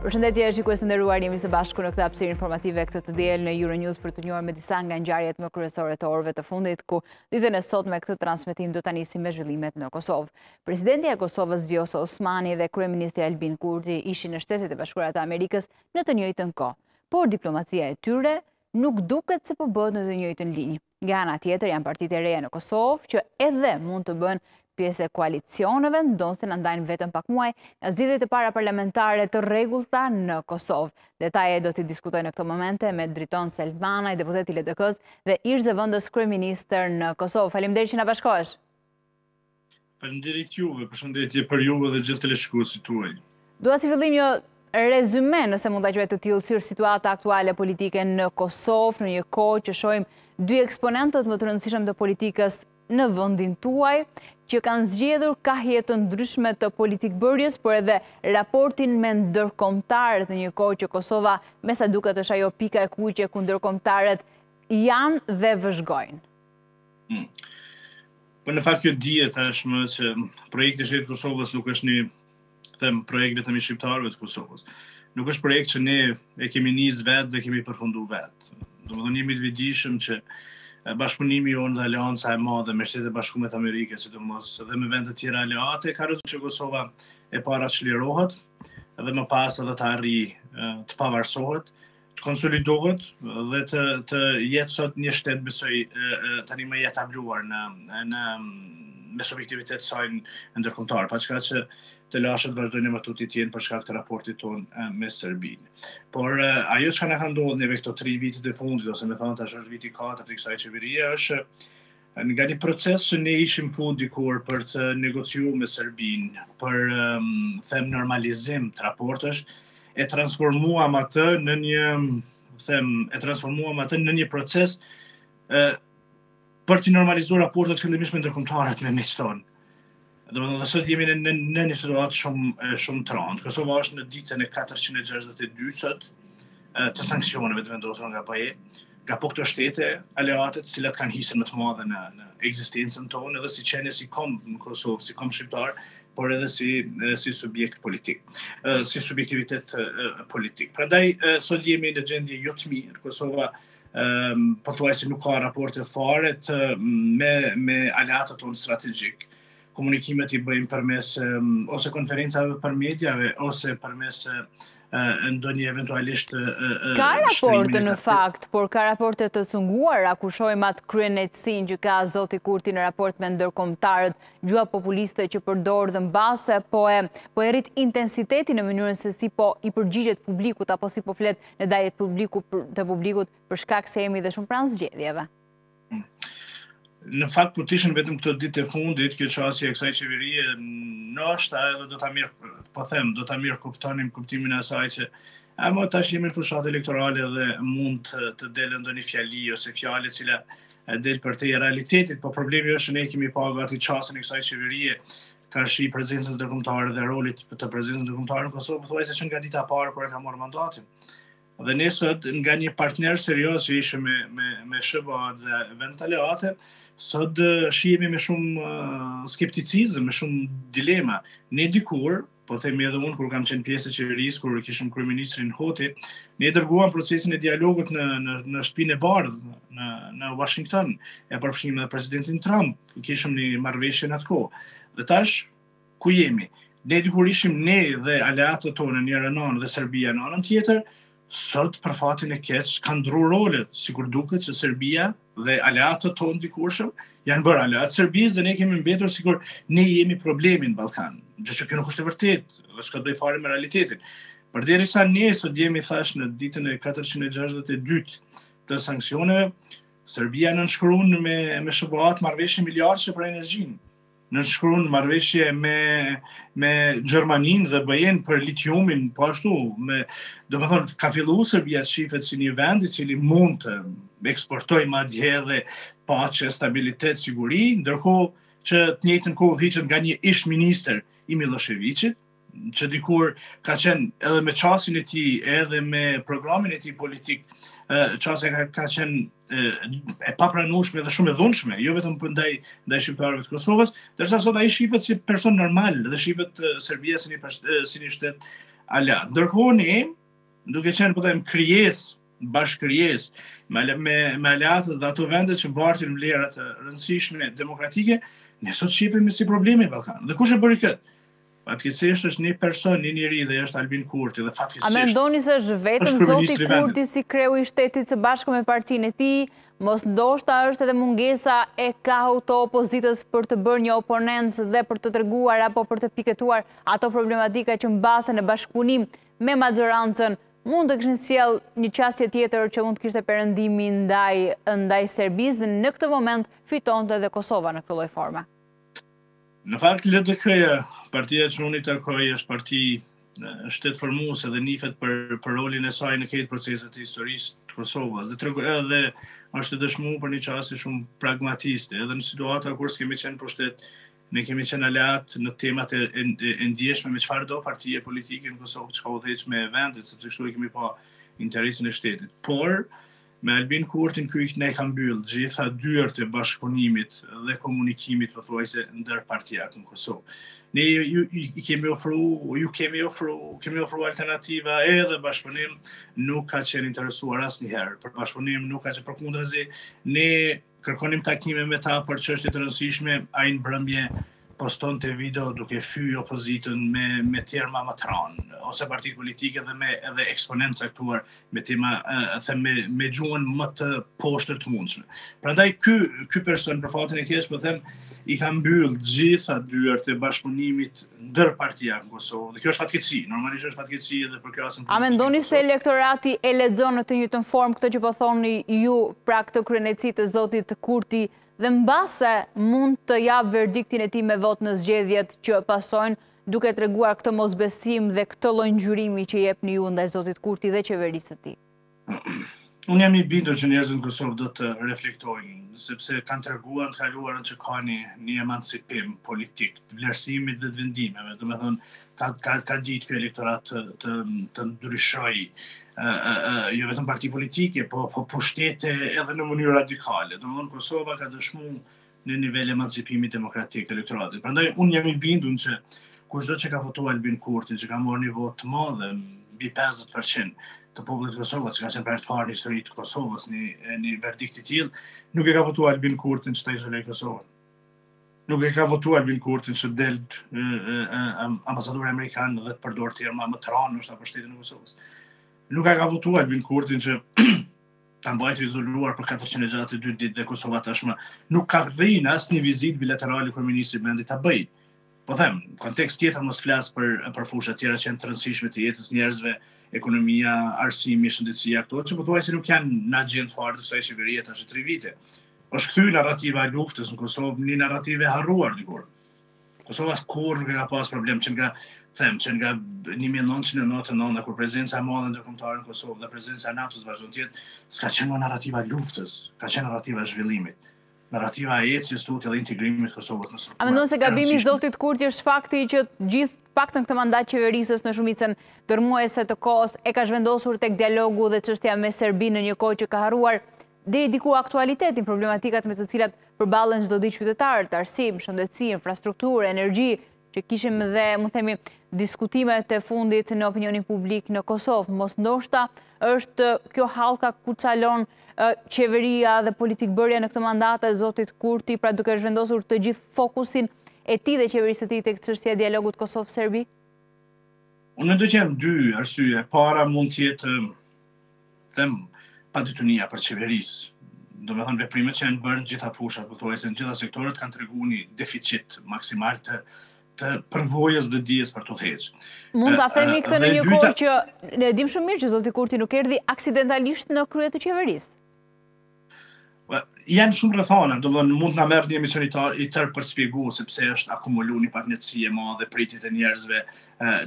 Përshëndetje e shikues të nderuar, jemi së bashku në këtë hapësirë informative këtë të diel në Euronews për t'u njohur me disa nga ngjarjet më kryesore të orëve të fundit, ku ditën e sotme këtë transmetim do ta nisim me zhvillimet në Kosovë. Presidentja e Kosovës Vjosa Osmani dhe kryeministri Albin Kurti ishin në Shtetet e Bashkuara të Amerikës në të njëjtën kohë, por diplomacia e tyre nuk duket se po bëhet në të njëjtën linjë. Nga ana tjetër janë partitë e reja në Kosovë që edhe mund të bëhen pjesë e koalicioneve, ndonëse na ndajnë vetëm pak muaj, nga zgjedhjet e para parlamentare të rregullta në Kosovë. Detaje do t'i diskutoj në këto momente me Driton Selmanaj, deputet i LDK-së dhe ish-zëvendëskryeministër në Kosovë. Faleminderit që na bashkohesh! Faleminderit juve, përshëndetje për ju dhe gjithë teleshikuesit tuaj. Dua si fillim një rezume, nëse mund ta quaj të tillë, si është situata aktuale politike në Kosovë, në një kohë që shohim dy eksponentët më të rëndësishëm të politikës në vendin tuaj, që kanë zgjedhur kahje të ndryshme të politikëbërjes, por edhe raportin me ndërkombëtarët në një kohë që Kosova, me sa duket është ajo pika e kuqe ku ndërkombëtarët janë dhe vëzhgojnë. Hmm. Po në fakt kjo dihet tashmë që projekti i shtetit të Kosovës nuk është një them projekt vetëm i shqiptarëve të Kosovës. Nuk është projekt që ne e kemi nis vetë dhe kemi përfundu vetë. Domethënë jemi të vetëdijshëm që bashkëpunimi jonë dhe aleanca e madhe me Shtetet e Bashkume të Amerikës, sidomos dhe me vendet tjera aleate, ka rezultu që Kosova së pari çlirohet dhe më pas edhe të arrijë të pavarësohet të konsolidohet dhe të të jetë sot një shtet besoj tanimë i etabluar në në me subjektivitet të saj ndërkombëtar, paçka që telashet vazhdojnë më tutje të jenë për shkak të raportit tonë me Serbinë. Por ajo që na ka ndodhë neve këto tri vitet e fundit, ose me thanë tash është viti 4 i kësaj qeverie, është Nga një proces që ne ishim po dikur për të negociuar me Serbinë, për them normalizim të raporteve, e transformuam atë në një them, e transformuam atë në një proces për të normalizuar raportet fillimisht me ndërkombëtarët me miqtë tanë. Domethënë dhe sot jemi në në, në një situatë shumë shumë të rëndë. Kosova është në ditën e 462 sot të sanksioneve të vendosura nga BE, nga po këto shtete aleate të cilat kanë hisen më të madhe në në ekzistencën tonë edhe si qenie si komb në Kosovë, si komb shqiptar, por edhe si si subjekt politik, si subjektivitet politik. Prandaj sot jemi në gjendje jo të mirë. Kosova Ëm pothuajse nuk ka raporte fare të me me aleatët tonë strategjik. Komunikimet i bëjnë përmes ose konferencave për mediave ose përmes ndonjë eventualisht ka raporte në fakt, por ka raporte të cunguara ku shohim atë kryeneçësinë që ka zoti Kurti në raport me ndërkombëtarët, gjuha populiste që përdor dhe mbase po e po e rrit intensitetin në mënyrën se si po i përgjigjet publikut apo si po flet ndaj publikut të publikut për shkak se jemi dhe shumë pranë zgjedhjeve. Në fakt po të ishin vetëm këto ditë e fundit, kjo qasje e kësaj qeverie, ndoshta edhe do ta mir, po them, do ta mirëkuptonim kuptimin e asaj që e mo tash jemi në fushatë elektorale dhe mund të dalë ndonjë fjali ose fjalë e cila del përtej realitetit, po problemi është ne e kemi pa gati qasjen e kësaj qeverie, karshi prezencës ndërkombëtare dhe rolit të prezencës ndërkombëtare në Kosovë pothuajse që nga dita e parë kur e ka marrë mandatin. Dhe ne sot nga një partner serioz që ishim me me me SHBA dhe vendet aleate, sot shihemi me shumë skepticizëm, me shumë dilema. Ne dikur po themi edhe unë kur kam qenë pjesë e qeverisë kur kishim kryeministrin Hoti, ne dërguam procesin e dialogut në në në Shtëpinë e Bardhë në në Washington e përfshimë edhe presidentin Trump. Kishim një marrëveshje në atë kohë. Dhe tash, ku jemi? Ne dikur ishim ne dhe aleatët tonë në njërën anë dhe Serbia në anën tjetër, sot për fatin e keq kanë ndrru rolet, sikur duket që Serbia dhe aleatët tonë dikurshëm janë bërë aleatë të Serbisë dhe ne kemi mbetur sikur ne jemi problemi në Ballkan. Gjë që kjo nuk është e vërtetë, dhe s'ka të bëjë fare me realitetin. Përderisa ne sot jemi thash në ditën e 462 të sanksioneve, Serbia nënshkruan me me SHBA-të marrëveshje miliardëshe për energjinë. Nënshkruan marrëveshje me me Gjermaninë dhe BE-në për litiumin, po ashtu, me domethënë ka filluar Serbia të shifet si një vend i cili mund të eksportojë madje edhe paqe, stabilitet, siguri, ndërkohë që në të njëjtën kohë udhëhiqet nga një ish-ministër i Millosheviqit, që dikur ka qenë edhe me qasjen e tij, edhe me programin e tij politik, qasja ka, ka qenë e papranueshme dhe shumë e dhunshme, jo vetëm për ndaj, ndaj shqiptarëve të Kosovës, ndërsa sot ai shifet si person normal dhe shifet Serbia si një, si një shtet aleat. Ndërkohë ne, duke qenë po them krijesë, bashkëkrijesë me me, me aleatët dhe ato vende që bartin vlera të rëndësishme demokratike, ne sot shifemi si problemi në Ballkan. Dhe kush e bëri këtë? Fatkeqësisht është një person, një njeri dhe është Albin Kurti dhe fatkeqësisht. A mendoni se është vetëm zoti Kurti si kreu i shtetit së bashku me partinë e tij, mos ndoshta është edhe mungesa e kahut të opozitës për të bërë një oponencë dhe për të treguar apo për të piketuar ato problematika që mbase në bashkëpunim me maxhorancën, mund të kishin sjell një qasje tjetër që mund të kishte perëndimi ndaj ndaj Serbisë dhe në këtë moment fitonte edhe Kosova në këtë lloj forme. Në fakt, LDK-ja, partia që unë i takoj, është parti shtetformuese dhe nifet për, për rolin e saj në krejt proceset e historisë të Kosovës. Dhe, tregu, dhe është e dëshmu për një qasje shumë pragmatiste. Edhe në situata kur s'kemi qenë në pushtet, ne kemi qenë aleat në temat e, e, e ndjeshme me çfarëdo partie politike në Kosovë që ka udhëheqë me vendin, sepse kështu e kemi pa interesin e shtetit. Por, Me Albin Kurtin ky na i ka mbyllë gjitha dyert e bashkëpunimit dhe komunikimit pothuajse ndërpartiak në Kosovë. Ne ju, i kemi ofru, ju kemi ofru, kemi ofru alternativa edhe bashkëpunim, nuk ka qenë i interesuar asnjëherë. Për bashkëpunim nuk ka qenë përkundrazi. Ne Kërkonim takime me ta për çështje të rëndësishme, ai në mbrëmje postonte video duke fy opozitën me me terma ma të ranë ose partitë politike dhe me edhe eksponentë të caktuar me tema them me me gjuhën më të poshtër të mundshme. Prandaj ky ky person për fatin e keq po them i ka mbyll gjitha dyert e bashkëpunimit ndërpartiak në Kosovë, dhe kjo është fatkeqësi, normalisht është fatkeqësi edhe për Kosovën. A mendoni se elektorati e lexon në të njëjtën formë këtë që po thoni ju pra këtë kryeneçësi të zotit Kurti dhe mbase mund të japë verdiktin e tij me votë në zgjedhjet që pasojnë duke treguar këtë mosbesim dhe këtë lloj ngjyrimi që jepni ju ndaj zotit Kurti dhe qeverisë së tij? Unë jam i bindur që njerëzit në Kosovë do të reflektojnë, sepse kanë treguar në të kaluarën që ka një, një emancipim politik të vlerësimit dhe të vendimeve. Domethënë, ka, ka, ka ditë kjo elektorat të, të, të ndryshojë, jo vetëm parti politike, po, po pushtete edhe në mënyrë radikale. Domethënë, Kosova ka dëshmu një nivel të emancipimit demokratik të elektoratit. Prandaj unë jam i bindur që kushdo që e ka votuar Albin Kurtin, që ka marrë një votë të madhe, mbi 50% të popullit të Kosovës, që ka qenë për herë të parë në histori të Kosovës një, një verdikt i tillë, nuk e ka votuar Albin Kurtin që ta izolojë Kosovën. Nuk e ka votuar Albin Kurtin që të del ambasadori amerikan dhe të përdor terma më të rëndë për shtetin e Kosovës. Nuk e ka votuar Albin Kurtin që ta mbajë të izoluar për 462 ditë dhe Kosova tashmë nuk arrin asnjë vizitë bilaterale kryeministri i vendit ta bëjë. Po them, kontekst tjetër mos flas për, për fushat tjera që janë të rëndësishme të jetës së njerëzve, ekonomia, arsimi, shëndetësia, këto që pothuajse nuk janë në agjendë fare të kësaj qeverie tash tri vite. Është kthy narrativa e luftës në Kosovë, një narrativë e harruar dikur. Kosova kurrë nuk e ka pas problem që nga them që nga 1999 kur prezenca e madhe ndërkombëtare në Kosovë dhe prezenca e NATO-s vazhdon të jetë, s'ka qenë më narrativa e luftës, ka qenë narrativa e zhvillimit. Narrativa e ecjes tutje dhe integrimit të Kosovës në struktura. A mendon se gabimi i zotit Kurti është fakti që gjithë pakon në këtë mandat qeverisës në shumicën dërmuese të kohës e ka zhvendosur tek dialogu dhe çështja me Serbinë, në një kohë që ka harruar Deri diku aktualitetin, problematikat me të cilat përballen çdo ditë qytetarët,, arsim, shëndetësi, infrastrukturë, energji, që kishim dhe, mund të themi, diskutimet e fundit në opinionin publik në Kosovë. Mos ndoshta është kjo hallka ku çalon qeveria dhe politikëbërja në këtë mandat të zotit Kurti, pra duke zhvendosur të gjithë fokusin e tij dhe qeverisë së tij tek çështja e dialogut Kosovë-Serbi? Unë mendoj që janë dy arsye. E para mund të jetë them paditunia për qeverisje, domethonë veprimet që janë bërë në gjitha fushat, pothuajse në gjitha sektorët kanë tregu një deficit maksimal të, të përvojës dhe dijes për të udhëheqë. Mund ta themi këtë në një kohë që ne e dimë shumë mirë që zoti Kurti nuk erdhi aksidentalisht në krye të qeverisë. Janë shumë rrethana, domethonë mund të na merr një emision i tërë i tërë për të shpjeguar se pse është akumulu një paknaqësi e madhe pritjet e njerëzve,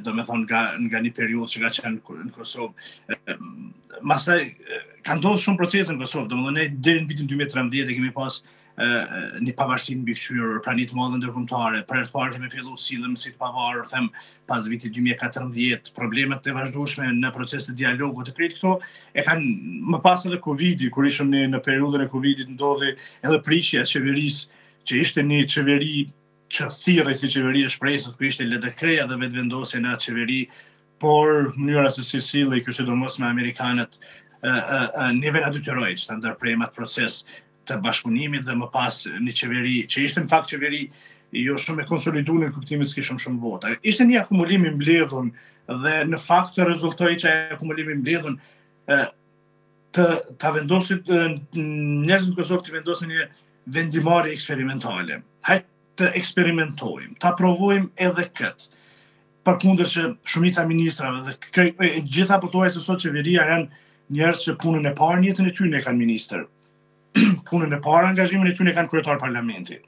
domethonë nga nga një periudhë që ka qenë në Kosovë. Pastaj ka ndodhur shumë procese në Kosovë, domethonë deri në vitin 2013 e kemi pas një pavarësi të mbikëqyrur, prani të madhe ndërkombëtare, për herë të parë kemi fillu sillemi si të pavarur, them pas vitit 2014, problemet e vazhdueshme në proces të dialogut e krejt këto, e kanë më pas edhe Covid-i, kur ishëm në, në periudhën e Covid-it ndodhi edhe prishja e qeverisë, që ishte një qeveri që thirrej si qeveri e shpresës, ku ishte LDK-ja dhe Vetëvendosje në atë qeveri, por mënyra se si sillej, kjo sidomos me amerikanët, ë ë ë neve na detyroi që ta ndërprejmë atë proces të bashkëpunimit dhe më pas një qeveri, që ishte në fakt qeveri jo shumë e konsolidu në kuptimin s'kishim shumë vota. Ishte një akumulim i mbledhun dhe në fakt rezultoi që ai akumulim i mbledhun të, të vendosit njerëzit në Kosovë të vendosin një vendimmarrje eksperimentale. Hajt të eksperimentojmë, ta provojmë edhe këtë. Përkundër që shumica e ministrave dhe kë, e, gjithë pothuajse sot qeveria janë njerëz që punën e parë në jetën e tyne e kanë ministër. punën e parë në angazhimin e tyre kanë kryetar parlamenti.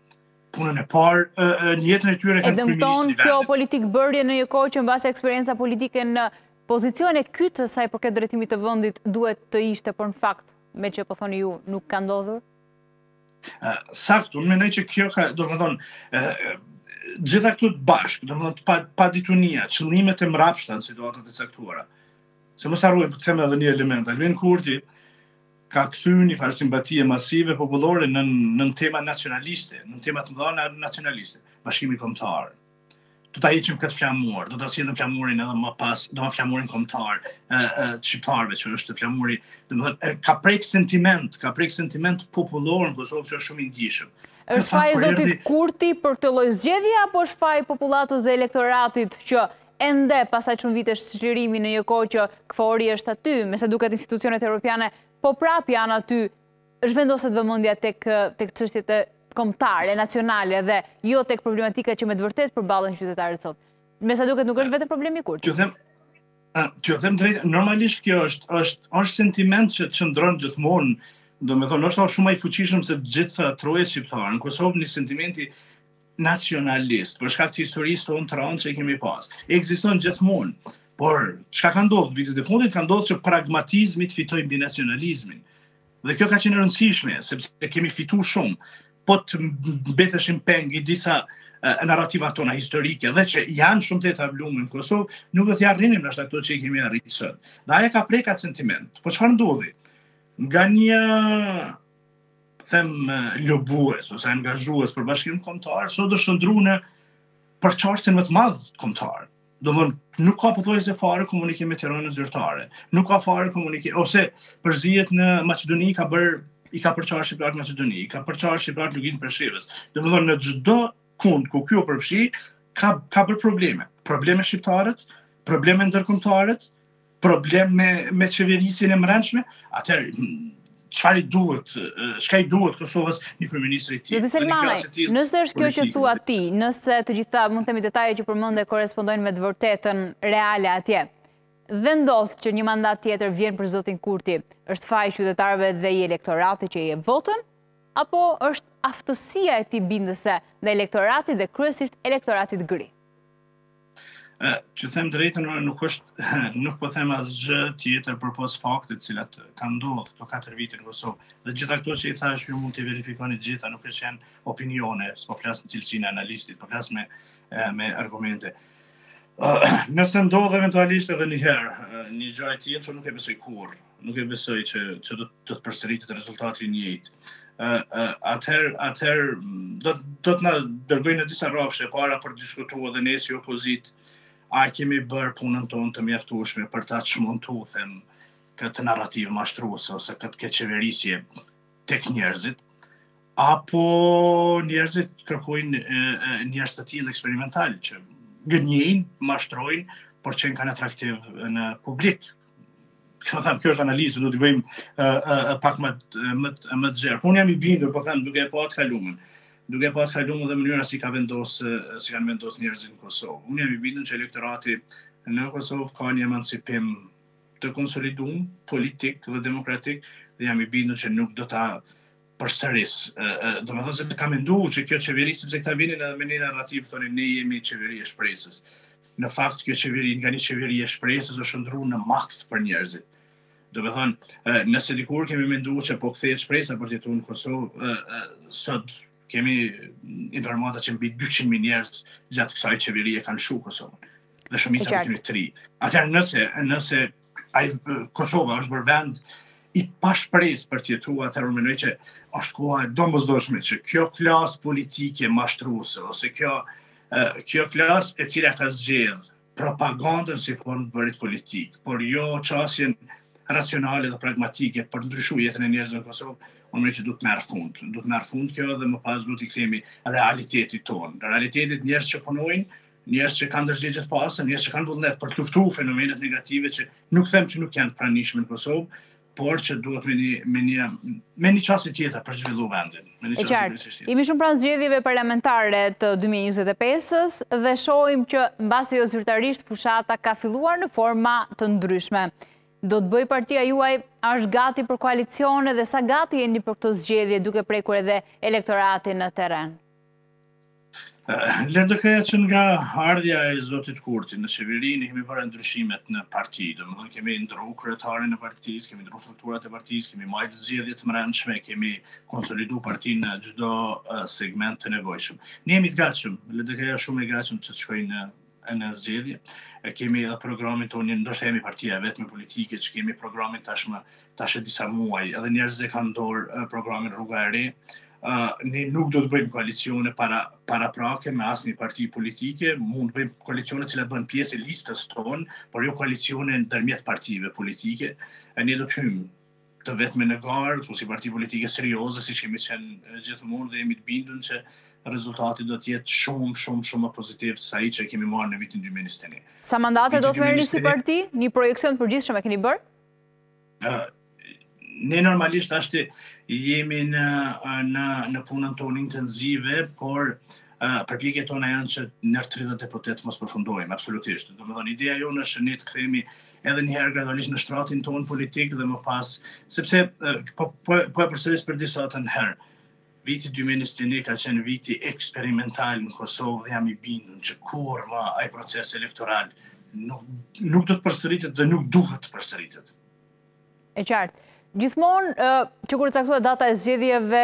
Punën e parë në jetën e tyre kanë kryeministër. E dëmton kjo politikëbërje në një kohë që mbase eksperienca politike në pozicione kyçe sa i përket drejtimit të vendit duhet të ishte por në fakt meqë po thoni ju nuk ka ndodhur? Sakt, unë mendoj që kjo ka, domethonë, gjitha këto bashkë, domethonë, pa, paditunia, qëllimet e mrapshta në situatat e caktuara. Se mos ta harrojmë, për të thënë edhe një element, Albin Kurti, ka kthyer një farë simpatie masive popullore nën nën tema nacionaliste, nën tema të mëdha nacionaliste, bashkimi kombëtar. Do ta heqin këtë flamur, do ta sjellin flamurin edhe më pas, do të flamurin kombëtar, ë ë shqiptarëve që është flamuri, domethënë ka prek sentiment, ka prek sentiment popullor në Kosovë që është shumë i ndjeshëm. Është faji i zotit Kurti për këtë lloj zgjedhje apo është faji i popullatës dhe elektoratit që Ende pas kaq shumë vitesh çlirimi në një kohë që KFOR-i është aty, me sa duket institucionet europiane po prapë janë aty, zhvendoset vëmendja tek tek çështjet kombëtare, nacionale dhe jo tek problematikat që me të vërtetë përballen qytetarët sot. Me sa duket nuk është vetëm problem i Kurtit. Ju them Ju them drejt, normalisht kjo është është është sentiment që qëndron gjithmonë, domethënë është shumë më i fuqishëm se në të gjitha trojet shqiptare. Në Kosovë një sentimenti nacionalist, për shkak të historisë tonë të rëndë që i kemi pas. Ekziston gjithmonë, por çka ka ndodhur vitet e fundit ka ndodhur që pragmatizmi të fitojë mbi nacionalizmin. Dhe kjo ka qenë e rëndësishme, sepse kemi fituar shumë, po të mbeteshim peng i disa narrativa tona historike dhe që janë shumë të etablume në Kosovë, nuk do t'i arrinim në, ashtu, këto që i kemi arritur sot. Dhe ai e ka prek atë sentiment. Po çfarë ndodhi? Nga një them lobues ose angazhues për bashkim kombëtar, sot është shndërru në përçarësin më të madh kombëtar. Domethënë nuk ka pothuajse fare komunikim me Tiranën zyrtare. Nuk ka fare komunikim, ose përzierjet në Maqedoni ka bërë, i ka përçarë shqiptarët në Maqedoni, i ka përçarë shqiptarët në Luginë të Preshevës. Domethënë çdokund ku ky u përfshi, ka, ka bërë probleme. Probleme me shqiptarët, probleme me ndërkombëtarët, probleme me qeverisjen e mbrendshme, atëherë hmm, çfarë i duhet, çka i duhet Kosovës një kryeministër i tillë. Nëse nëse është kjo që thua ti, nëse të gjitha mund të themi detaje që përmende korrespondojnë me të vërtetën reale atje. Dhe ndodh që një mandat tjetër vjen për zotin Kurti, është faj i qytetarëve dhe i elektoratit që i jep votën, apo është aftësia e tij bindëse ndaj elektoratit dhe kryesisht elektoratit gri. Të them drejtën, unë nuk është, nuk po them asgjë tjetër përpos fakteve të cilat kanë ndodhë këto 4 vite në Kosovë. Dhe të gjitha këto që i thashë, ju mund t'i verifikoni të gjitha, nuk është, s'janë opinione, s'po flas në cilësinë e analistit, po flas me, me argumente. Nëse ndodh eventualisht edhe një herë, një gjë e tillë që nuk e besoj kurrë, Nuk e besoj që që do të përsëritet rezultati i njëjtë. Ë ë atëherë atëherë do do të na dërgojë në disa rrafshe para për të diskutuar dhe ne si opozitë a kemi bërë punën tonë të mjaftueshme për ta çmontuar them këtë narrativë mashtruese ose këtë keqqeverisje tek njerëzit, apo njerëzit kërkojnë njerëz të tillë eksperimentalë që gënjejnë, mashtrojnë, por qenkan atraktivë në publik. po them kjo është analizë do të bëjmë uh, pak më më më të gjerë. Unë jam i bindur, po them duke e pa atë kalimin. Duke e pa atë kalimin dhe mënyrën si ka vendos si kanë vendos njerëzit në Kosovë. Unë jam i bindur që elektorati në Kosovë ka një emancipim të konsolidum politik dhe demokratik dhe jam i bindur që nuk do ta përsërisë. Domethënë se ka mendu që kjo qeveri sepse këta vinin edhe me një narrativ thonin ne jemi qeveri e shpresës. Në fakt kjo qeveri nga një qeveri e shpresës u shndërru në makth për njerëzit. Domethënë nëse dikur kemi mendu që po kthehet shpresa për të jetu në Kosovë, sot kemi informata që mbi 200 mijë njerëz gjatë kësaj qeverie e kanë lëshu Kosovën dhe shumica e tyre të rinj. Atëherë nëse nëse ai Kosova është bërë vend i pashpresë për të jetu atëherë unë mendoj që është koha e domosdoshme që kjo klasë politike mashtruese ose kjo kjo klasë e cila ka zgjedh propagandën si formë e të bërit politikë, por jo qasjen racionale dhe pragmatike për të ndryshu jetën e njerëzve në Kosovë, unë mendoj që duhet të marrë fund. Duhet të marrë fund kjo dhe më pas duhet t'i kthehemi realitetit tonë. Realitetit njerëz që punojnë, njerëz që kanë ndërgjegje të pastër, njerëz që kanë vullnet për të luftu fenomenet negative që nuk them që nuk janë të pranishme në Kosovë, por që duhet me një me një me një qasje tjetër për të zhvillu vendin, me një qasje më së Jemi shumë pranë zgjedhjeve parlamentare të 2025-s dhe shohim që mbase jo zyrtarisht fushata ka filluar në forma të ndryshme. Do të bëjë partia juaj a është gati për koalicione dhe sa gati jeni për këto zgjedhje duke prekur edhe elektoratin në terren? LDK-ja që nga ardhja e Zotit Kurti në qeveri, ne kemi bërë ndryshimet në parti, domethënë kemi ndrru kryetarin e partisë, kemi ndrru strukturat e partisë, kemi majtë zgjedhjet e mrendshme, kemi konsolidu partinë në çdo segment të nevojshëm. Ne jemi të gatshëm, LDK-ja është shumë e gatshme që të shkojë në e në zgjedhje. E kemi edhe programin tonë, ndoshta jemi partia e vetme politike që kemi programin tashmë tash e disa muaj, edhe njerëzit e kanë në dorë programin Rruga e Re. Uh, ne nuk do të bëjmë koalicione para paraprake me asnjë parti politike, mund të bëjmë koalicione që bën pjesë e listës tonë, por jo koalicione ndërmjet partive politike. E ne do të hyjmë të vetme në garë, kështu si parti politike serioze, siç kemi qenë gjithmonë dhe jemi të bindun që rezultati do të jetë shumë, shumë, shumë më pozitiv se ai që e kemi marrë në vitin 2021. Sa mandate do të merrni si parti? Një projeksion të përgjithshëm e keni bërë? Ne normalisht tash jemi në, në, në punën tonë intensive, por përpjekjet tona janë që nën 30 deputetë mos përfundojmë, absolutisht. Domethënë, ideja jonë është që ne të kthehemi edhe një herë gradualisht në shtratin tonë politik dhe më pas, sepse po, po, po e përsëris për disatën herë, viti 2021 ka qenë vit eksperimental në Kosovë dhe jam i bindun që kurrë ma ai proces elektoral nuk, nuk do të përsëritet dhe nuk duhet të përsëritet. E qartë. Gjithmonë që kur u caktua data e zgjedhjeve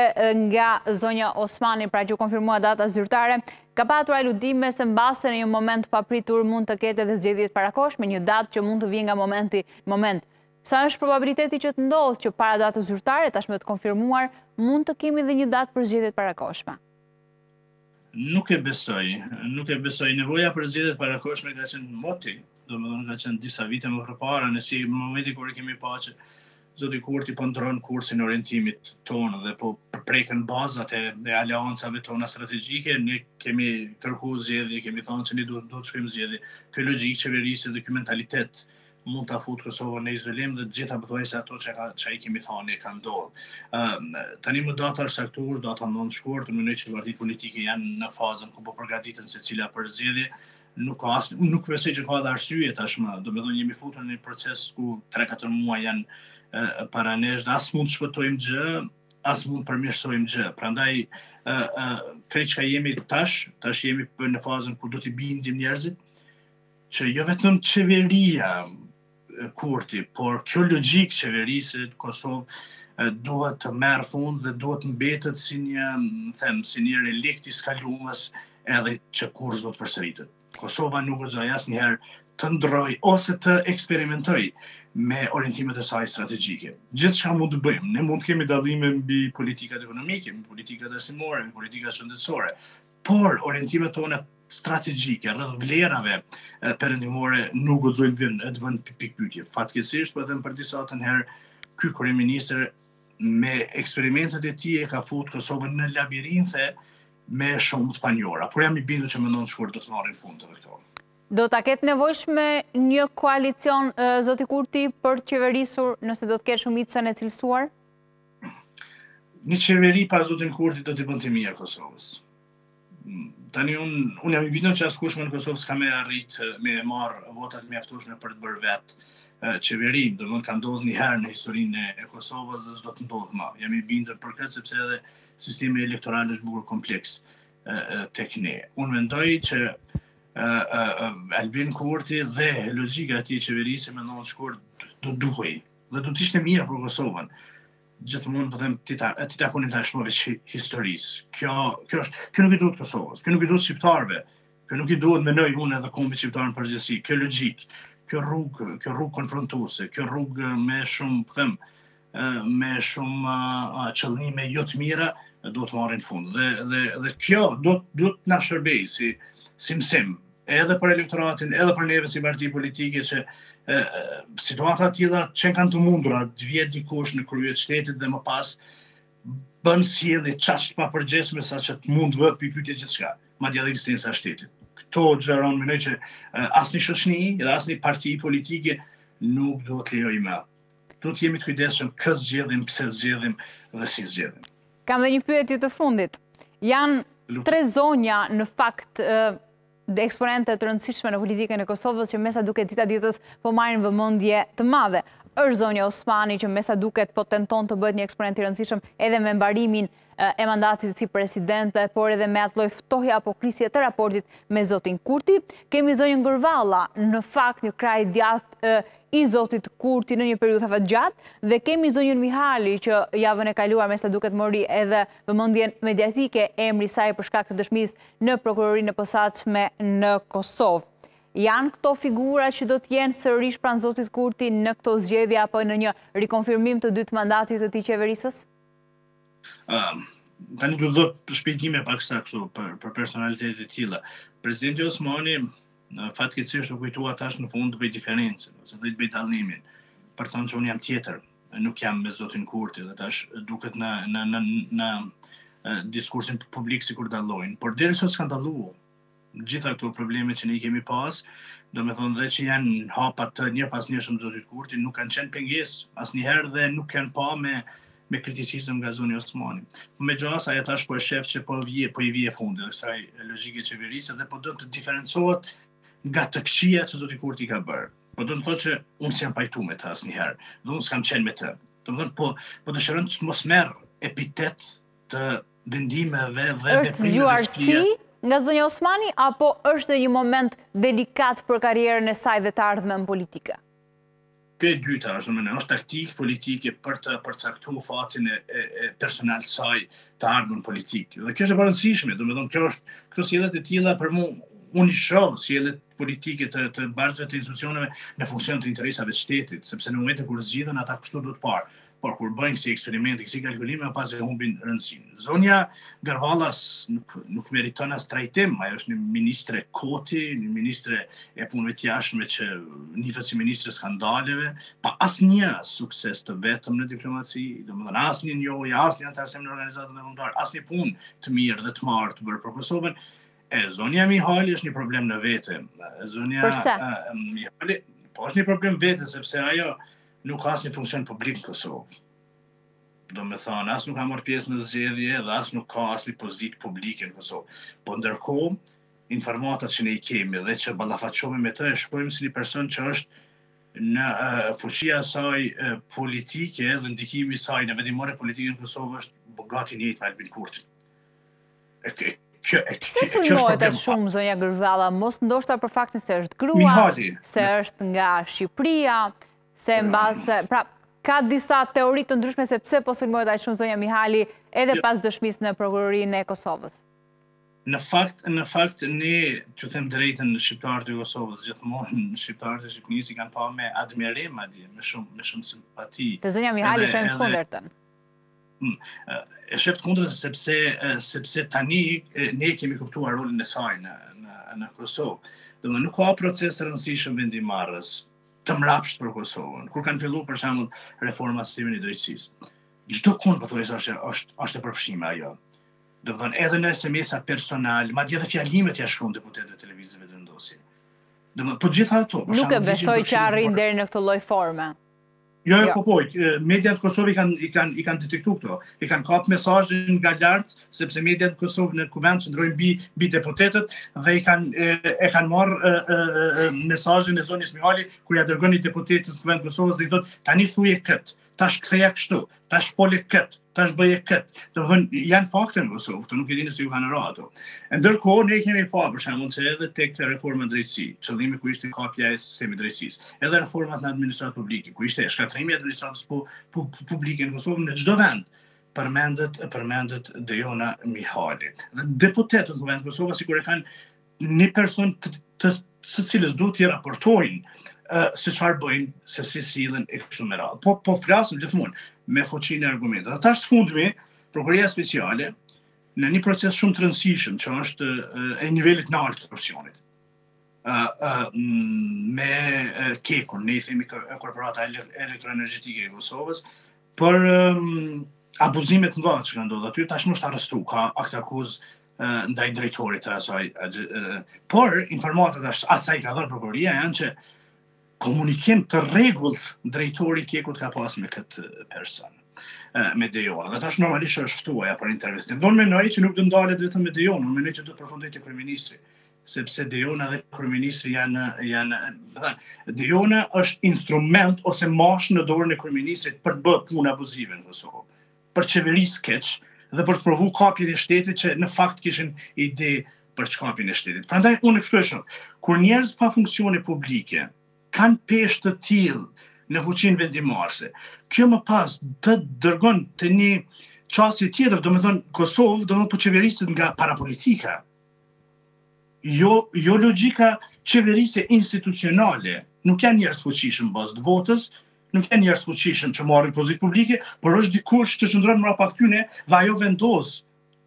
nga zonja Osmani, pra që u konfirmua data zyrtare, ka patur aludime se mbase në një moment papritur mund të ketë edhe zgjedhje të parakohshme, një datë që mund të vijë nga momenti në moment. Sa është probabiliteti që të ndodhë që para datës zyrtare, tashmë të konfirmuar, mund të kemi dhe një datë për zgjedhje të parakohshme? Nuk e besoj, nuk e besoj. Nevoja për zgjedhje të parakohshme ka qenë moti, domethënë ka qenë disa vite më përpara, ne qysh në momentin kur e kemi pa që zoti Kurti po ndrron kursin e orientimit tonë dhe po preken bazat e, e aleancave tona strategjike, ne kemi kërku zgjedhje, kemi thonë që ne duhet, duhet të shkojmë në zgjedhje. Kjo logikë qeverisëse dhe ky mentalitet mund ta fusë Kosovën në izolim dhe të gjitha pothuajse ato çka i kemi thënë kanë ndodhur. Ë tani më data është caktuar, data 9 shkurt, mendoj që partitë politike janë në fazën ku po përgatiten secila për zgjedhje, nuk ka as nuk besoj që ka edhe arsye tashmë. Domethonë jemi futur në një proces ku 3-4 muaj janë para nesh dhe as mund të shpëtojmë gjë, as mund të përmirësojmë gjë. Prandaj ë ë krejt çka jemi tash, tash jemi në fazën ku do t'i bindim njerëzit, që jo vetëm qeveria Kurti, por kjo logjikë qeverisëse në Kosovë duhet të marrë fund dhe duhet të mbetet si një, them, si një relikt i së kalumes edhe që kurrë s'do të përsëritet. Kosova nuk guxon asnjëherë të ndrrojë ose të eksperimentojë me orientimet e saj strategjike. Gjithçka mund të bëjmë, ne mund të kemi dallime mbi politikat ekonomike, mbi politikat arsimore, mbi politikat shëndetësore, por orientimet tona strategjike rreth vlerave perëndimore nuk guxojnë të vihen në pikëpyetje. Fatkeqësisht po e them për disatën herë ky kryeministër me eksperimentet e tij e ka fut Kosovën në labirinthe me shumë të panjohura. Por jam i bindur që më nëntë shkurt do të marrin fund edhe këto. Do ta ketë të nevojshme një koalicion zoti Kurti për të qeverisur nëse do të ketë shumicën e cilësuar? Një qeveri pa zotin Kurti do t'i bënte mirë Kosovës. Mm, tani un un jam i bindur që askush më në Kosovë s'ka me arrit me e marr votat e mjaftueshme për të bërë vetë qeverinë, domethënë ka ndodhur një herë në historinë e Kosovës dhe s'do të ndodhë më. Jam i bindur për këtë sepse edhe sistemi elektoral është bukur kompleks tek ne. Unë mendoj që Albin Kurti dhe logjika e tij qeverisëse më nëntë shkurt do duhej Dhe do të ishte mirë për Kosovën. Gjithmonë po them t'i ta t'i takojnë tashmë veç historisë. Kjo kjo është kjo nuk i duhet Kosovës, kjo nuk i duhet shqiptarëve. Kjo nuk i duhet mendoj unë edhe kombit shqiptar në përgjithësi. Kjo logjikë, kjo rrugë, kjo rrugë konfrontuese, kjo rrugë me shumë, po them, me shumë qëllime jo të mira duhet të marrin fund. Dhe dhe dhe kjo do duhet të na shërbejë si si mësim edhe për elektoratin, edhe për neve si parti politike që e, situata të tilla që kanë qenë të mundura, të vijë dikush në krye të shtetit dhe më pas, bën sjellje kaq të papërgjegjshme sa që të mund vë në pikëpyetje gjithçka, madje edhe ekzistencën e shtetit. Këto gjëra mendoj që asnjë shoqni dhe asnjë parti politike nuk do të lejojë më. Do të jemi të kujdesshëm kë zgjedhim, pse zgjedhim dhe si zgjedhim. Kam dhe një pyetje të fundit. Janë tre zonja në fakt eksponente të rëndësishme në politikën e Kosovës që mesa duket dita ditës po marrin vëmendje të madhe. Është zonja Osmani që mesa duket po tenton të bëhet një eksponent i rëndësishëm edhe me mbarimin e mandatit si presidente, por edhe me atë lloj ftohje apo krisje të raportit me zotin Kurti. Kemi zonjën Gërvalla, në fakt një krah i djathtë i zotit Kurti në një periudhë afatgjatë dhe kemi zonjën Mihali që javën e kaluar me sa duket mori edhe vëmendjen mediatike emri i saj për shkak të dëshmisë në prokurorinë e posaçme në Kosovë. Janë këto figura që do të jenë sërish pranë zotit Kurti në këto zgjedhje apo në një rikonfirmim të dytë të mandatit të tij qeverisës? Um, tani duhen shpjegime paksa kështu për për personalitetet e tilla. Presidentja Osmani Në fatkeqësisht u kujtua tash në fund të bëjë diferencën, ose të bëjë dallimin, për të thënë që unë jam tjetër, nuk jam me zotin Kurti dhe tash duket në në në në diskursin publik sikur dallojnë, por deri sot s'kan dallu, gjitha këto probleme që ne i kemi pas, domethënë dhe që janë hapa të njëpasnjëshëm të zotit Kurti, nuk kanë qenë pengesë asnjëherë dhe nuk janë pa me, me kriticizëm nga zonja Osmani. Po me gjasë, ajo tash po e shef që po, vjen, po i vjen fundi, edhe kësaj logjike qeverisëse, dhe po do të diferencohet nga të këqijat që zoti Kurti ka bërë. Po do të thotë që unë s'jam pajtu me të asnjëherë, dhe unë s'kam qenë me të. Domethënë po, po dëshiron të mos merr epitet të vendimeve dhe... është zgjuarsi nga zonja Osmani, apo është dhe një moment delikat për karrierën e saj dhe të ardhmen në politikë? Kjo e dyta është domethënë është taktikë politike për të përcaktuar fatin e, e, e personal të saj të ardhëm politik. Dhe kjo është e parëndësishme, domethënë kjo është këto sjellje të tilla për mua unë i shoh sjelljet politike të të bartësve të institucioneve në funksion të interesave të shtetit, sepse në momentin kur zgjidhen ata kështu do të parë. por kur bëjnë kësi eksperimente, kësi kalkulime, pas e humbin rëndësinë. Zonja Gërvalla nuk, nuk meriton as trajtim, ajo është një ministre koti, një ministre e punëve të jashtme që njifet si ministre e skandaleve, pa asnjë sukses të vetëm në diplomaci, domethënë asnjë njohje, asnjë antarësim në organizata ndërkombëtare, asnjë punë të mirë dhe të mbarë të bërë për Kosovën, e zonja Mihali është një problem në vete. Zonja Përse? Mihali, po është një problem në vete, sepse ajo, Nuk ka asnjë funksion publik në Kosovë. Domethënë, as nuk ka marrë pjesë në zgjedhje dhe as nuk ka asnjë pozitë publike në Kosovë. Po ndërkohë, informatat që ne i kemi dhe që ballafaqohemi me të e shohim si një person që është në fuqia e saj politike dhe ndikimi i saj në vendimmarrje politike në Kosovë është gati i njëjtë me Albin Kurtin. Pse sulmohet aq shumë zonja Gërvalla, mos ndoshta për faktin se është grua, se është nga Shqipëria, se në bazë, pra, ka disa teori të ndryshme se pse po sulmohet aq shumë zonja Mihali edhe jo. pas dëshmisë në Prokurorinë e Kosovës? Në fakt, në fakt, ne, të them të drejtën shqiptarët e Kosovës, gjithmonë shqiptarët e Shqipënisë i kanë pa me admirim, madje, me shumë, me shumë simpati. Te zonja Mihali shohim të kundërtën. e shef të kundërtën sepse sepse tani ne kemi kuptuar rolin e saj në në në Kosovë. Domethënë nuk ka proces të rëndësishëm vendimmarrës të mrapsht për Kosovën. Kur kanë filluar për shembull reformat në sistemin e drejtësisë. Çdokund pothuajse është është është e përfshime ajo. Domethënë edhe në SMS-a personal, madje edhe fjalimet ia shkruan deputetëve të Lëvizjes Vetëvendosje. Domethënë të gjitha ato, për shembull, nuk e besoj që arrin deri në këtë lloj forme. Jo, jo, po po, mediat në Kosovë i kanë i kanë i kanë detektuar këto. I kanë kap mesazhin nga lart, sepse mediat në Kosovë në kuvend qëndrojnë mbi mbi deputetët dhe i kanë e kanë marrë mesazhin e zonjës Mihali kur ia dërgon deputetes në Kuvend të Kosovës dhe i thotë tani thuje kët, tash ktheja kështu, tash fole kët, tash bëje kët. Domethënë janë fakte në Kosovë, këto nuk e di nëse ju kanë ra ato. E ndërkohë ne kemi pa për shembull se edhe tek reforma në drejtësi, qëllimi ku ishte kapja e sistemit të drejtësisë, edhe reformat në administratë publike, ku ishte shkatërrimi i administratës po, po, po publike në Kosovë në çdo vend përmendet përmendet Dejona Mihali. Dhe deputetët në Kuvend të Kosovës sikur e kanë një person të, të së cilës duhet t'i raportojnë uh, se çfarë bëjnë, se si sillen e kështu me radhë. Po po flasim gjithmonë me fuqinë e argumenteve. Dhe tash së fundmi, prokuroria speciale në një proces shumë të rëndësishëm që është e nivelit të lartë të korrupsionit. ë ë me KEK-un, ne i themi korporata elektroenergjetike e Kosovës për abuzimet e mëdha që kanë ndodhur aty, tashmë është arrestuar, ka aktakuzë ndaj drejtorit të asaj. Por, informatat që sa i ka dhënë prokuroria janë që komunikim të rregullt drejtori i KEK-ut ka pas me këtë person me Dejonën. Dhe tash normalisht që është ftuar për intervistim. Po unë mendoj që nuk do të ndalet vetëm me Dejonën, unë mendoj që do të përfundojë te kryeministri, sepse Dejona dhe kryeministri janë, janë dhe, Dejona është instrument ose mashë në dorën e kryeministrit për të bërë punë abuzive në Kosovë. për qeverisë keq dhe për të provu kapjen e shtetit që në fakt kishin ide për çkapjen e shtetit. Prandaj unë kështu e shoh, kur njerëz pa funksione publike kanë peshë të tillë në fuqinë vendimmarrëse, kjo më pas të dërgon te një qasje tjetër, domethënë Kosova, domethënë po qeveriset nga parapolitika. Jo, jo logjika qeverisëse institucionale, nuk janë njerëz të fuqishëm bazë të votës, Nuk janë njerëz të fuqishëm që marrin pozitë publike, por është dikush që qëndron mbrapa këtyre dhe ajo vendos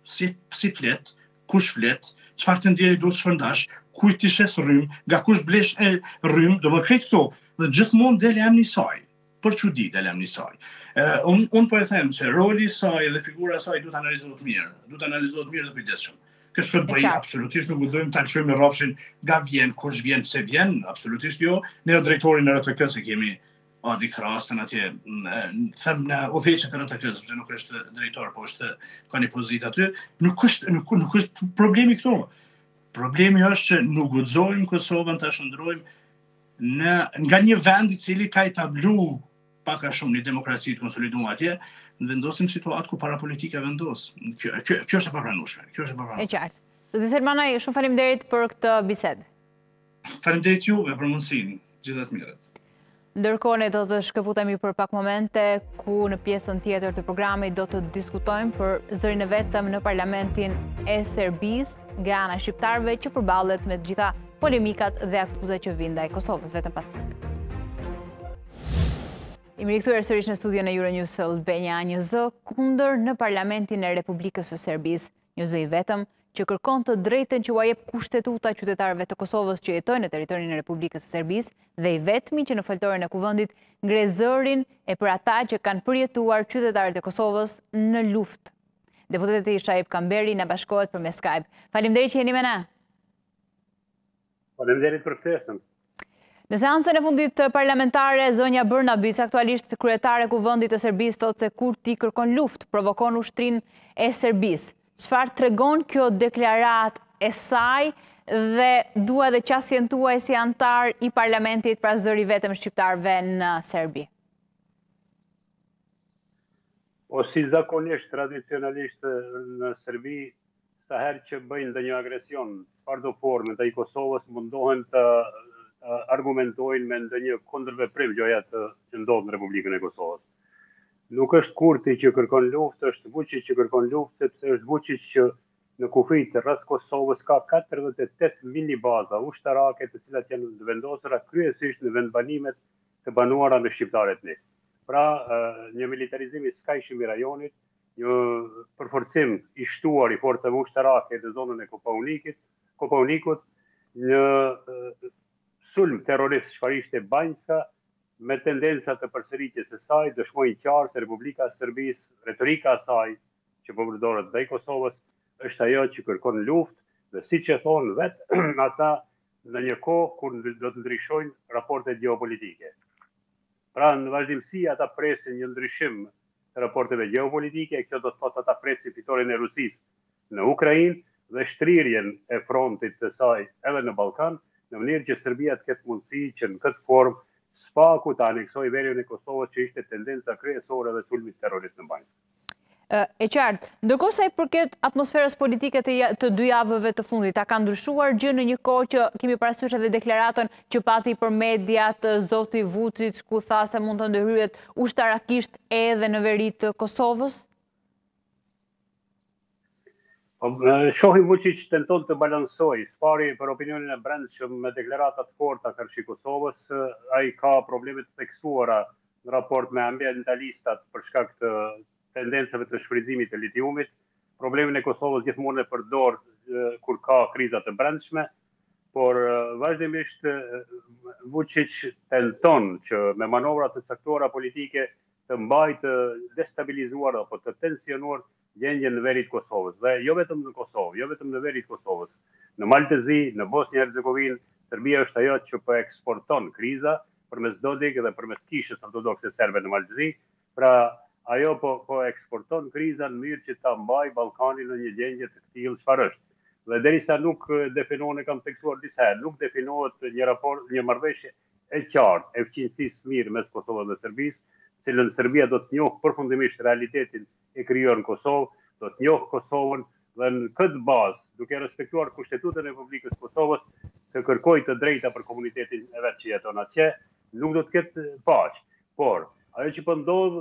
si si flet, kush flet, çfarë tenderi duhet shpërndash, kujt t'i shesësh rrymë, nga kush blesh rrymë, domethënë krejt këto. Dhe gjithmonë del emni i saj. Për çudi del emni i saj. Unë un po e them që roli i saj dhe figura e saj duhet analizohet mirë, duhet analizohet mirë dhe kujdesshëm. Ka çka të bëjë, absolutisht nuk guxojmë ta lëshojmë në rrafshin nga vjen, kush vjen, pse vjen, absolutisht jo. Ne ja drejtorin e RTK-së e kemi Adi Krastën atje, domethënë udhëheqës i RTK-së, edhe pse nuk është drejtor, po është ka një pozitë aty, nuk është, nuk, nuk është problemi këtu. Problemi është që nuk guxojmë Kosovën ta shndërrojmë në, nga një vend i cili ka etablu pak a shumë një demokraci të konsoliduar atje, në vend, në situatë ku parapolitika vendos. Kjo, kjo, kjo është e papranueshme. Kjo është e papranueshme. E qartë. Zoti Selmanaj, shumë faleminderit për këtë bisedë. Faleminderit juve për mundësinë. Gjithë të mirat. Ndërkohë ne do të shkëputemi për pak momente ku në pjesën tjetër të programit do të diskutojmë për zërin e vetëm në parlamentin e Serbisë nga ana e shqiptarëve që përballet me të gjitha polemikat dhe akuzat që vijnë ndaj Kosovës vetëm pas pak. Jemi rikthyer sërish në studion e Euronews Albania, një zë kundër në Parlamentin e Republikës së Serbisë, një zë i vetëm që kërkon të drejtën që ua jep kushtetuta qytetarëve të Kosovës që jetojnë në territorin e Republikës së Serbisë dhe i vetmi që në foltoren e kuvendit ngre zërin për ato që kanë përjetuar qytetarët e Kosovës në luftë. Deputeti Shaip Kamberi na bashkohet përmes Skype. Faleminderit që jeni me ne! Faleminderit për ftesën. Në seancën e fundit parlamentare, zonja Bërnabiç, aktualisht kryetare e kuvendit të Serbisë, thotë se Kurti kërkon luftë, provokon ushtrinë e Serbisë. Çfarë tregon kjo deklaratë e saj dhe dua dhe qasjen tuaj si anëtar i parlamentit pra zëri i vetëm i shqiptarëve në Serbi? Po si zakonisht, tradicionalisht në Serbi, Sa herë që bëjnë ndonjë agresion, çfarëdo forme, ndaj Kosovës, mundohen të argumentojnë me ndonjë kundërveprim gjoja të që ndodh në Republikën e Kosovës. Nuk është Kurti që kërkon luftë, është Vuçiq që kërkon luftë, sepse është Vuçiq që në kufijtë rreth Kosovës ka katërdhjetë e tetë mini-baza ushtarake të cilat janë të vendosura kryesisht në vendbanimet të banuara me shqiptarë etnik. Pra, një militarizim i skajshëm i rajonit, Një përforcim i shtuar i forcave ushtarake në zonën e Kopaunikit, Kopaunikut, një sulm terrorist çfarë ishte Banjska, me tendenca të përsëritjes së saj, dëshmojnë qartë se Republika e Serbisë, retorika e saj që po përdoret ndaj Kosovës, është ajo që kërkon luftë dhe siç e thonë vetë ata në një kohë kur do të ndryshojnë raportet gjeopolitike. Pra, në vazhdimësi ata presin një ndryshim të raporteve gjeopolitike e kjo do të thotë ata presin fitoren e Rusisë në Ukrainë dhe shtrirjen e frontit të saj edhe në Ballkan, në mënyrë që Serbia të ketë mundësi që në këtë formë së paku të aneksojë veriun e Kosovës që ishte tendenca kryesore dhe e sulmit terrorist në Banjskë. E qartë, ndërkohë sa i përket atmosferës politike të, të dy javëve të fundit, a ka ndryshuar gjë në një kohë që kemi parasysh edhe deklaratën që pati për mediat zoti Vucic, ku tha se mund të ndërhyhet ushtarakisht edhe në veri të Kosovës? Po, shihni, Vuçiç tenton të balansojë, së pari për opinionin e brendshëm me deklarata të forta karshi Kosovës, ai ka probleme të theksuara në raport me ambientalistat për shkak të tendencave të shfrytëzimit të litiumit, problemin e Kosovës gjithmonë e përdor kur ka kriza të brendshme, por vazhdimisht Vuçiç tenton që me manovra të caktuara politike të mbajë të destabilizuar apo të tensionuar gjendjen në veri të Kosovës dhe jo vetëm në Kosovë, jo vetëm në veri të Kosovës, në Mal të Zi, në Bosnjë e Hercegovinë, Serbia është ajo që po eksporton kriza përmes Dodik dhe përmes Kishës Ortodokse Serbe në Mal të Zi, pra ajo po po eksporton kriza në mënyrë që ta mbajë Ballkanin në një gjendje të këtillë çfarë është. Dhe derisa nuk definohen, e kam theksuar disa herë, nuk definohet një raport, një marrëveshje e qartë e fqinjësisë së mirë mes Kosovës dhe Serbisë, në të cilën Serbia do të njohë përfundimisht realitetin e krijuar në Kosovë, do të njohë Kosovën dhe në këtë bazë, duke respektuar Kushtetutën e Republikës së Kosovës, të kërkojë të drejta për komunitetin e vet që jeton atje, nuk do të ketë paqë. Por, ajo që po ndodh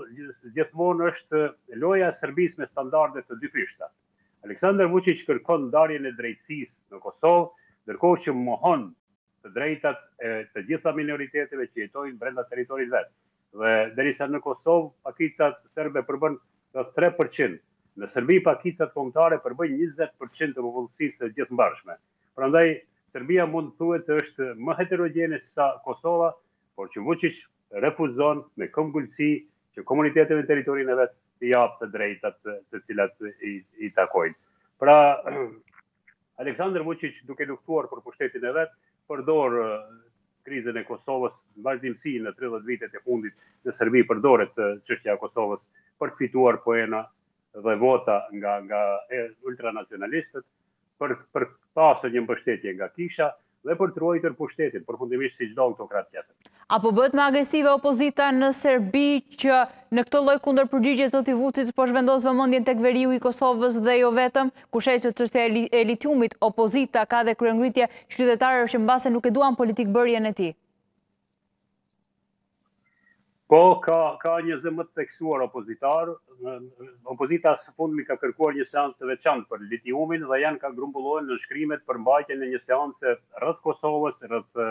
gjithmonë është loja e Serbisë me standarde të dyfishta. Aleksandar Vuçiq kërkon ndarjen e drejtësisë në Kosovë, ndërkohë që mohon të drejtat e të gjitha minoriteteve që jetojnë brenda territorit të vet. Dhe derisa në Kosovë pakicat serbe përbëjnë rreth tre për qind, në Serbi pakicat kombëtare përbëjnë njëzet për qind të popullsisë së gjithëmbarshme. Prandaj, Serbia mund të thuhet se është më heterogjene se sa Kosova, por që Vuçiç refuzon me këmbëngulësi që komuniteteve në territorin e vet t'i japë të drejtat të cilat i takojnë. Pra, Aleksandër Vuçiq duke luftuar për pushtetin e vet, përdor krizën e Kosovës, në vazhdimësi në tridhjetë vitet e fundit në Serbi përdoret çështja e Kosovës për të fituar poena dhe vota nga ultranacionalistët, për të pasur një mbështetje nga kisha, dhe për të ruajtur pushtetin, përfundimisht si çdo autokrat tjetër. A po bëhet më agresive opozita në Serbi që në këtë lloj kundërpërgjigjeje zoti Vuçiç po zhvendos vëmendjen tek veriu i Kosovës dhe jo vetëm, ku sheh që te çështja e litiumit opozita ka dhe kryengritje qytetare që mbase nuk e duan politikëbërjen e tij. Po, ka, ka një zë më të theksuar opozitar. Opozita së fundmi ka kërkuar një seancë të veçantë për litiumin dhe janë kah grumbullohen nënshkrimet për mbajtjen e një seance rreth Kosovës, rreth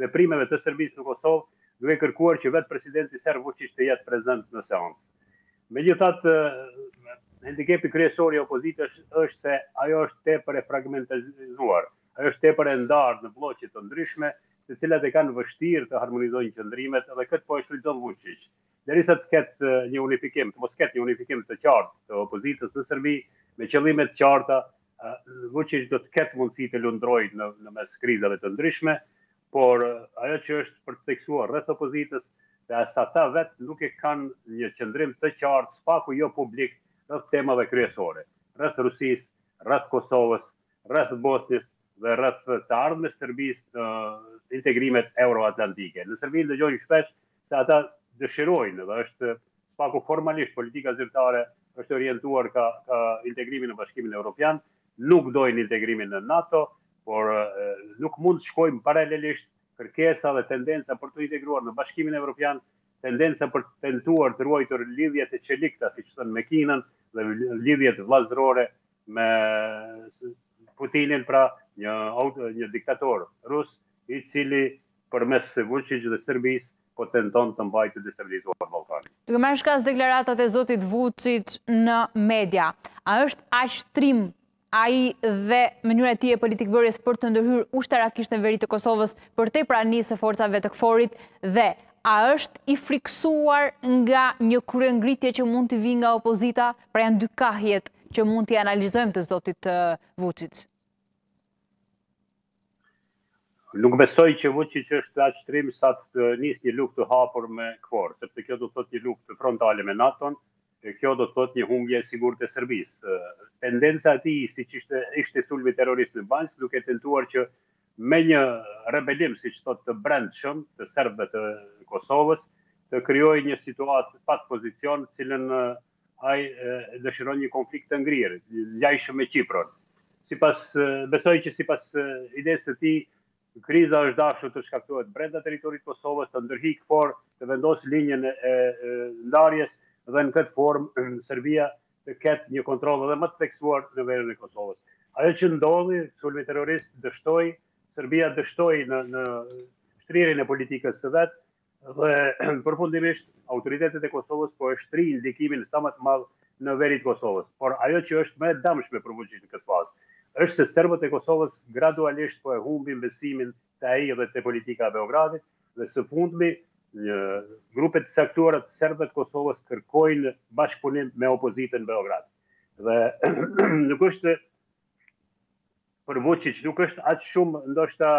veprimeve të Serbisë në Kosovë, duke kërkuar që vetë presidenti serb Vuçiq të jetë prezent në seancë. Megjithatë, hendikepi kryesor i opozitës është se ajo është tepër e fragmentizuar. Ajo është tepër e ndarë në blloqe të ndryshme, të cilat e kanë vështirë të harmonizojnë qëndrimet dhe këtë po e shfrytëzon Vuçiç. Derisa të ketë një unifikim, të mos ketë një unifikim të qartë të opozitës në Serbi, me qëllime të qarta, Vuçiç do të ketë mundësi të lundrojë në mes krizave të ndryshme, por ajo që është për të theksuar rreth opozitës, se as ata vetë nuk e kanë një qëndrim të qartë, së paku jo publik, rreth temave kryesore, rreth Rusisë, rreth Kosovës, rreth Bosnjës dhe rreth të ardhmes së Serbisë në integrimet euroatlantike. Në Serbi dëgjojmë shpesh se ata dëshirojnë dhe është së paku formalisht politika zyrtare është orientuar kah kah integrimi në Bashkimin Evropian, nuk dojnë integrimin në NATO, por nuk mund të shkojnë paralelisht kërkesa dhe tendenca për të integruar në Bashkimin Evropian, tendenca për të tentuar të ruajtur lidhjet e çelikta, siç thonë me Kinën dhe lidhjet vllazërore me Putinin, pra një një diktator rus, i cili përmes Vuçiq dhe Serbisë po tenton të mbajë të destabilizuar Ballkanin. Duke marrë shkas deklaratat e zotit Vuçiq në media, a është aq trim ai dhe mënyra e tij e politikëbërjes për të ndërhyrë ushtarakisht në veri të Kosovës përtej pranisë së forcave të KFOR-it dhe A është i frikësuar nga një kryengritje që mund t'i vijë nga opozita? Pra janë dy kahjet që mund t'i analizojmë të zotit Vuçiq. Nuk besoj që Vuçiq është aq trim sa të nisë një luftë të hapur me KFOR, sepse kjo do të thotë një luftë frontale me NATO-n, kjo do të thotë një humbje e sigurt e Serbisë. Tendenca e tij, siç ishte ishte sulmi terrorist në Banjskë, duke tentuar që me një rebelim, siç thotë, të brendshëm të serbëve të Kosovës, të krijojë një situatë pat pozicion, të cilën ai e dëshiron një konflikt të ngrirë, ngjajshëm me Qipron. Sipas, besoj që sipas idesë së tij, kriza është dashur të shkaktohet brenda territorit të Kosovës, të ndërhyjë KFOR, të vendosë linjën e ndarjes dhe në këtë formë Serbia të ketë një kontroll edhe më të theksuar në veriun e Kosovës. Ajo që ndodhi, sulmi terrorist dështoi, Serbia dështoi në në shtrirjen e politikës së vet dhe përfundimisht autoritetet e Kosovës po e shtrijnë ndikimin sa më të madh në veri të Kosovës. Por ajo që është më e dëmshme për Vuçiq në këtë fazë është se serbët e Kosovës gradualisht po e humbin besimin te ai dhe te politika e Beogradit, dhe së fundmi, grupe të caktuara të serbëve të Kosovës kërkojnë bashkëpunim me opozitën në Beograd. Dhe nuk është për Vuçiq, nuk është aq shumë ndoshta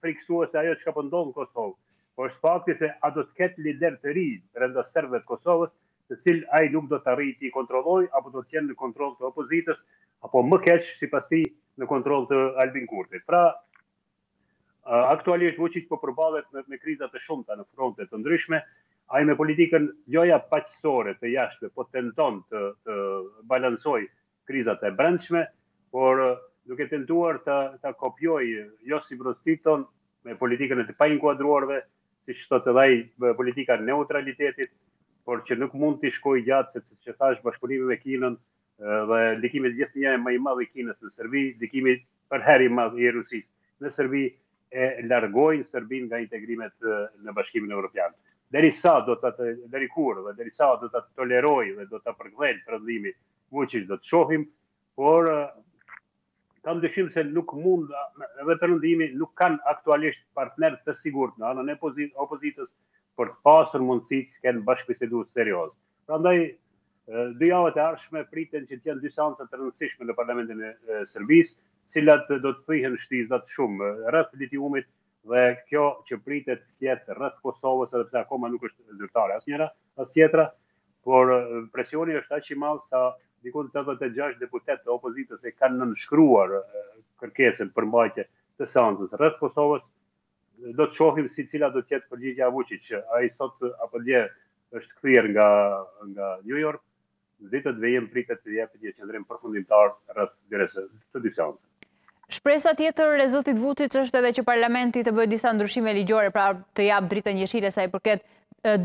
frikësuese ajo çka po ndodh në Kosovë, por është fakti se a do të ketë liderë të rinj brenda serbëve të Kosovës, të cilët ai nuk do të arrijë t'i kontrollojë apo do të jenë në kontroll të opozitës apo më keq sipas tij në kontroll të Albin Kurtit. Pra, aktualisht Vuçiq po përballet me, me kriza të shumta në fronte të ndryshme, ai me politikën gjoja paqësore të jashtme po tenton të, të balancojë krizat e brendshme, por duke tentuar të ta kopjojë Josip Broz Titon me politikën e të painkuadruarve, siç thotë edhe ai, politika e neutralitetit, por që nuk mund t'i shkojë gjatë, sepse siç thashë bashkëpunimi me Kinën dhe ndikimi gjithnjë e më i madh i Kinës në Serbi, ndikimi përherë i madh i Rusisë në Serbi, e largojnë Serbinë nga integrimet në Bashkimin Evropian. Deri sa do të, deri kur dhe deri sa do ta tolerojë dhe do ta përkëdhelë Perëndimi Vuçiq do ta shohim, por kam dyshim se nuk mund edhe Perëndimi nuk kanë aktualisht partnerë të sigurt në anën e opozitës për të pasur mundësi të kenë bashkëbisedues serioz. Prandaj dy javët e ardhshme priten që të jenë dy seanca të rëndësishme në Parlamentin e Serbisë, në të cilat do të thyhen shtizat shumë rreth litiumit Dhe kjo që pritet të jetë rreth Kosovës, edhe pse akoma nuk është zyrtare as njëra, as tjetra, por presioni është aq i madh sa diku tetëdhjetë e gjashtë deputetë të opozitës e kanë nënshkruar kërkesën për mbajtje të seancës rreth Kosovës. Do të shohim si cila do të jetë përgjigja e Vuçiç. Ai sot apo dje është kthyer nga nga New York Në ditët në vijim pritet të jepet një qëndrim përfundimtar rreth thirrjes së kësaj seance. Shpresa tjetër e zotit Vuçiç është edhe që parlamenti të bëjë disa ndryshime ligjore, pra të japë dritën jeshile sa i përket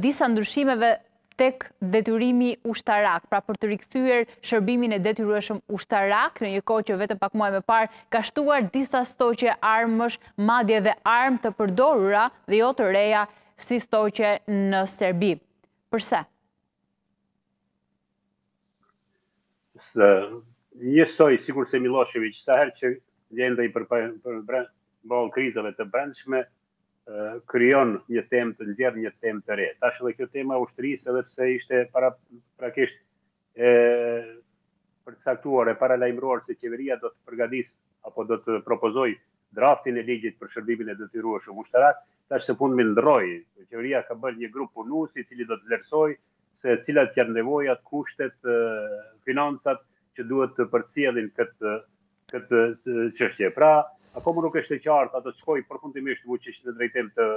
disa ndryshimeve tek detyrimi ushtarak, pra për të rikthyer shërbimin e detyrueshëm ushtarak, në një kohë që vetëm pak muaj më parë ka shtuar disa stoqe armësh, madje dhe armë të përdorura dhe jo të reja si stoqe në Serbi. Përse? Njësoj sikurse Millosheviq, sa herë që gjendej përballë krizave të brendshme, krijon një temë nxjerr një temë të re. Tash edhe kjo tema e ushtrisë edhe pse ishte paraprakisht e përcaktuar, e paralajmëruar se qeveria do të përgatisë apo do të propozojë draftin e ligjit për shërbimin e detyrueshëm ushtarak, tash së fundmi ndrroi, qeveria ka bërë një grup punues i cili do të vlerësojë se cilat janë nevojat, kushtet, financat që duhet të përcjellin këtë këtë çështje. Pra, akoma nuk është e qartë a do të shkojë përfundimisht Vuçiq në drejtim të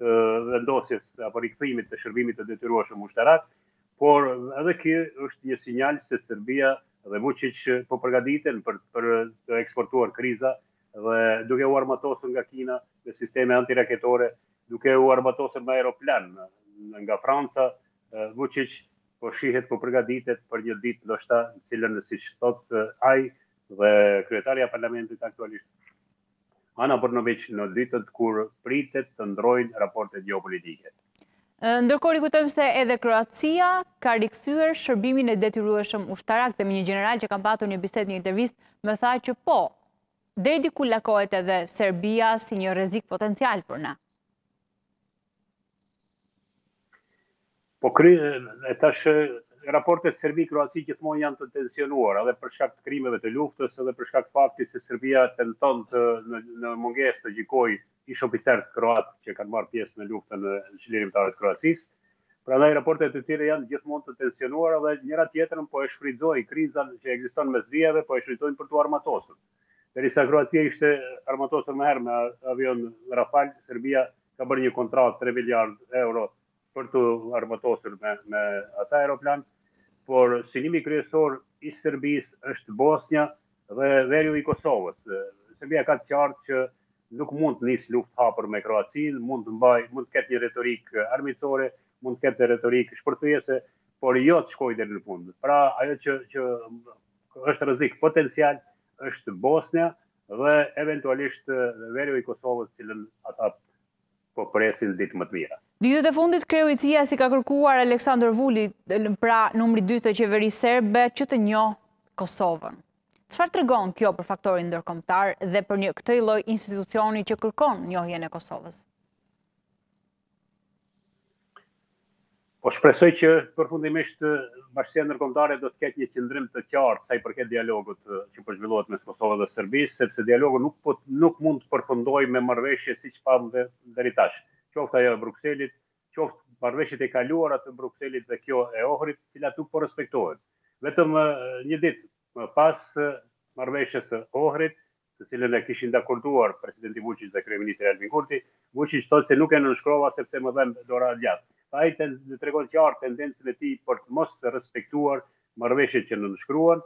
të vendosjes apo rikthimit të shërbimit të detyrueshëm ushtarak, Por edhe kjo është një sinjal se Serbia dhe Vuçiq po përgatiten për për të eksportuar kriza dhe duke u armatosur nga Kina me sisteme antiraketore, duke u armatosur me aeroplan nga Franca, Vuçiq po shihet po përgatitet për një ditë ndoshta në cilën siç thotë ai dhe kryetarja e parlamentit aktualisht, Ana Bërnabiq në ditët kur pritet të ndrojnë raportet gjeopolitike. Ndërkohë rikujtojmë se edhe Kroacia ka rikthyer shërbimin e detyrueshëm ushtarak dhe me një gjeneral që kam patur një bisedë një intervistë më tha që po, deri diku lakohet edhe Serbia si një rrezik potencial për na. Po, e tash raportet Serbi-Kroaci gjithmonë janë të tensionuara dhe për shkak të krimeve të luftës dhe për shkak të faktit se Serbia tenton të në, në mungesë të gjykojë ish oficerët kroatë që kanë marrë pjesë në luftën çlirimtare të Kroacisë. Prandaj raportet e tyre janë gjithmonë të tensionuara dhe njëra tjetrën po e shfrytëzojnë krizën që ekziston mes dyjave, po e shfrytëzojnë për t'u armatosur. Derisa Kroacia ishte armatosur më herët me avionë Rafal, Serbia ka bërë një kontratë tre miliardë euro për t'u armatosur me ata aeroplanë, por synimi kryesor i Serbisë është Bosnja dhe veriu i Kosovës. Serbia ka të qartë që nuk mund të nisë luftë hapur me Kroacinë, mund të mbajë, mund të ketë një retorikë armiqësore, mund të ketë retorikë shpërthyese, por jo të shkojë deri në fund. Pra, ajo që Është rrezik potencial është Bosnja dhe eventualisht veriu i Kosovës të cilën ata po presin ditë më të mira. Ditët e fundit kreu i CIA-s i ka kërkuar Aleksandër Vulit, pra numri dy të qeverisë serbe, që të njohë Kosovën. Çfarë tregon kjo për faktorin ndërkombëtar dhe për një këtij lloj institucioni që kërkon njohjen e Kosovës? Po shpresoj që përfundimisht bashkësia ndërkombëtare do të ketë një qëndrim të qartë sa i përket dialogut që po zhvillohet mes Kosovës dhe Serbisë, sepse dialogu nuk po nuk mund të përfundojë me marrëveshje siç pamë deri tash, qoftë ajo e Brukselit, qoftë marrëveshjet e kaluara të Brukselit dhe kjo e Ohrit, të cilat nuk po respektohen. Vetëm një ditë më pas marrëveshjes së Ohrit, të cilën e kishin dakorduar presidenti Vuçiç dhe kryeministri Albin Kurti, Vuçiç thotë se nuk e nënshkrova sepse më dhemb dora e djathtë. Pra ai tregon qartë tendencën e tij për të mos respektuar marrëveshjet që nënshkruan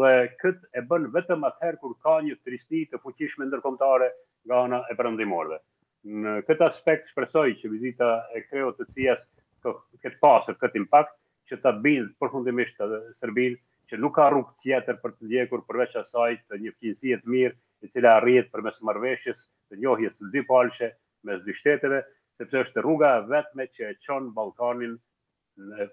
dhe këtë e bën vetëm atëherë kur ka një trysni të fuqishme ndërkombëtare nga ana e perëndimorëve. Në këtë aspekt shpresoj që vizita e kreut të CIA-s të ketë pasur këtë impakt që ta bindë përfundimisht Serbinë që nuk ka rrugë tjetër për të ndjekur përveç asaj të një fqinjësie të mirë e cila arrihet përmes marrëveshjes të njohjes së dypalshme mes dy shteteve sepse është rruga e vetme që e çon Ballkanin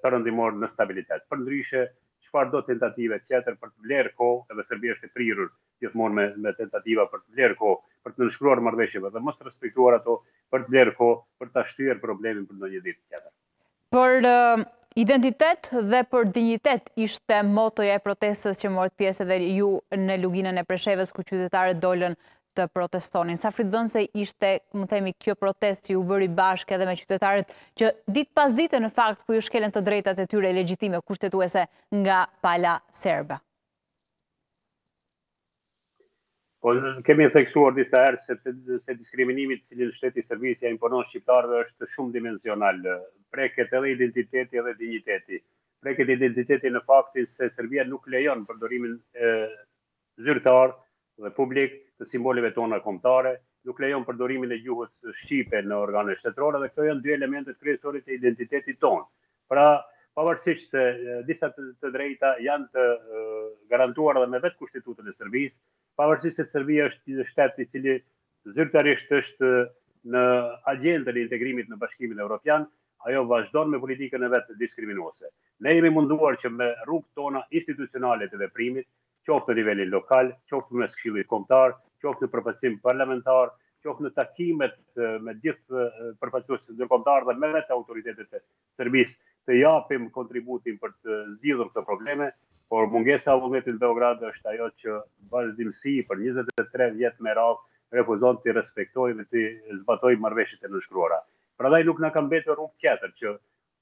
Perëndimor në stabilitet. Përndryshe, çfarëdo tentative tjetër për të blerë kohë, edhe Serbia është e prirur gjithmonë me tentativa për të blerë kohë, për të nënshkruar marrëveshjeve dhe mos respektuar ato, për të blerë kohë, për ta shtyrë problemin për ndonjë ditë tjetër. Për identitet dhe për dinjitet ishte motoja e protestës që morët pjesë edhe ju në Luginën e Preshevës, ku qytetarët dolën të protestonin. Sa frytdhënëse ishte, mund të themi, kjo protestë që ju bëri bashkë edhe me qytetarët, që ditë pas dite në fakt për po ju shkelen të drejtat e tyre legjitime kushtetuese nga pala serba. Po, kemi theksuar disa herë se, se diskriminimi të cilin shteti i Serbisë ua imponon shqiptarëve është shumëdimensional. Preket edhe identiteti edhe dinjiteti. Preket identiteti në faktin se Serbia nuk lejon përdorimin e zyrtar dhe publik, të simboleve tona kombëtare, nuk lejon përdorimin e gjuhës shqipe në organet shtetërore dhe këto janë dy elementet kryesore të identitetit tonë. Pra, pavarësisht se disa të drejta janë të garantuara dhe me vetë Kushtetutën e Serbisë, pavarësisht se Serbia është një shtet i cili zyrtarisht është në agjendën e integrimit në Bashkimin Evropian, ajo vazhdon me politikën e vet diskriminuese. Ne jemi munduar që me rrugët tona institucionale të veprimit, qoftë në nivelin lokal, qoftë mes Këshillit Kombëtar, qoftë në përfaqësim parlamentar, qoftë në takimet me gjithë përfaqësuesit ndërkombëtarë dhe me vetë autoritetet e Serbisë, të japim kontributin për të zgjidhur këto probleme, por mungesa e vullnetit në Beograd është ajo që vazhdimësi për njëzet e tre vjet me radhë refuzon t'i respektojë dhe t'i zbatojë marrëveshjet e nënshkruara. Prandaj nuk na ka mbetur rrugë tjetër që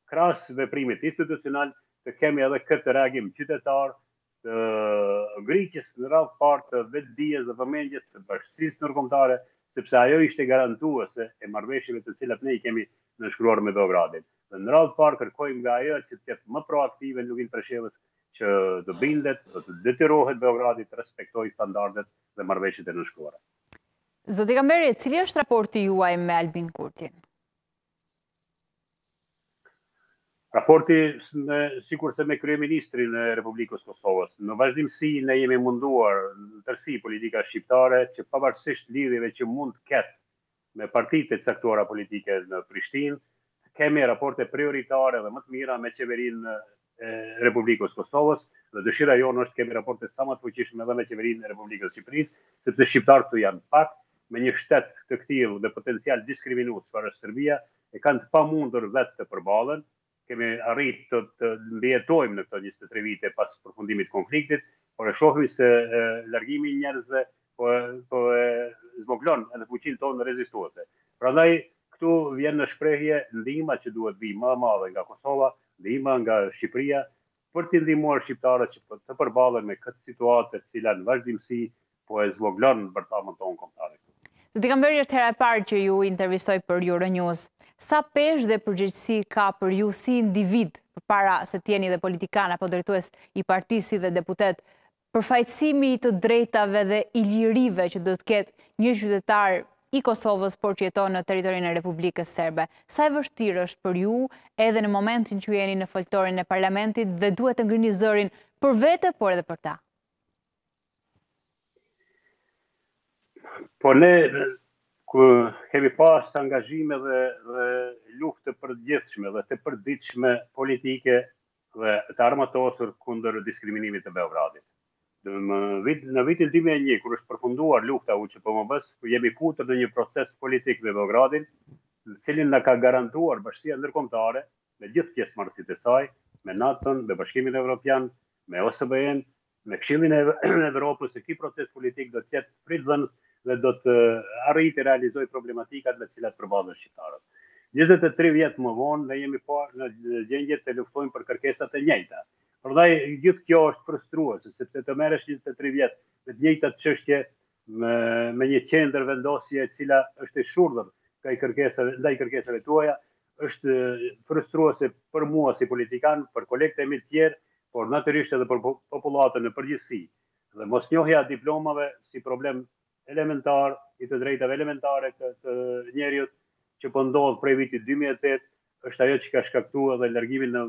krahas veprimit institucional të kemi edhe këtë reagim qytetar të ngritjes në radhë të parë të vetëdijes dhe vëmendjes të bashkësisë ndërkombëtare, sepse ajo ishte garantuese e marrëveshjeve të cilat ne i kemi nënshkruar me Beogradin. Dhe në radhë të parë kërkojmë nga ajo që të jetë më proaktive në Luginë të Preshevës që të bindet dhe të detyrohet Beogradi të respektojë standardet dhe marrëveshjet e nënshkruara. Zoti Kamberi, cili është raporti juaj me Albin Kurtin? Raporti sikurse me kryeministrin e Republikës Kosovës, në vazhdimësi ne jemi munduar në tërësi politika shqiptare që pavarësisht lidhjeve që mund të ketë me partitë e caktuara politike në Prishtinë, të kemi raporte prioritare dhe më të mira me qeverinë e Republikës Kosovës dhe dëshira jonë është kemi raporte sa ma të fuqishme edhe me qeverinë e Republikës Shqipërisë, sepse shqiptarët këtu janë pak, me një shtet të këtillë dhe potencial diskriminues çfarë është Serbia, e kanë të pamundur vetë të përballen, kemi arrit të të mbijetojmë në këto njëzet e tre vite pas përfundimit të konfliktit, por e shohim se largimi i njerëzve po e zvogëlon edhe fuqinë tonë rezistuese. Prandaj këtu vjen në shprehje ndihma që duhet të vijë ma e madhe nga Kosova, ndihma nga Shqipëria për t'i ndihmuar shqiptarët që të përballen me këtë situatë e cila në vazhdimësi po e zvogëlon bërthamën tonë kombëtare këtu. Zoti Kamberi, është hera e parë që ju intervistoj për Euronews. Sa peshë dhe përgjegjësi ka për ju si individ, përpara se të jeni dhe politikan apo drejtues partie si dhe deputet, Përfaqësimi i të drejtave dhe i lirive që duhet të ketë një qytetar i Kosovës por që jeton në territorin e Republikës Serbe. Sa e vështirë është për ju edhe në momentin që jeni në foltoren e parlamentit dhe duhet të ngrini zërin për vete por edhe për ta. Po ne kemi pas angazhime dhe, dhe luftë të përgjithshme dhe të përditshme politike dhe të armatosur kundër diskriminimit të Beogradit. Në vitin dy mijë e një, kur është përfunduar lufta e UÇPMB-së, jemi futur në një proces politik me Beogradin, të cilin na ka garantuar bashkësia ndërkombëtare me gjithë pjesëmarrësit e saj, me NATO-n, me Bashkimin Evropian, me OSBE-në, me Këshillin e Evropës se ky proces politik do të jetë frytdhënës dhe do të arrijë të realizojë problematikat me të cilat përballen shqiptarët. Njëzet e tri vjet më vonë ne jemi po në gjendje të luftojmë për kërkesat e njëjta. Prandaj gjithë kjo është frustruese, sepse të merresh njëzet e tri vjet me të njëjtat çështje me një qendër vendosjeje e cila është e shurdhër ndaj kërkesave, ndaj kërkesave tuaja, është frustruese për mua si politikan, për kolegët e mi të tjerë, por natyrisht edhe për popullatën në përgjithësi. Dhe mosnjohja e diplomave si problem elementar i të drejtave elementare të, të njeriut që po ndodh prej vitit 2008, Është ajo që ka shkaktuar edhe largimin në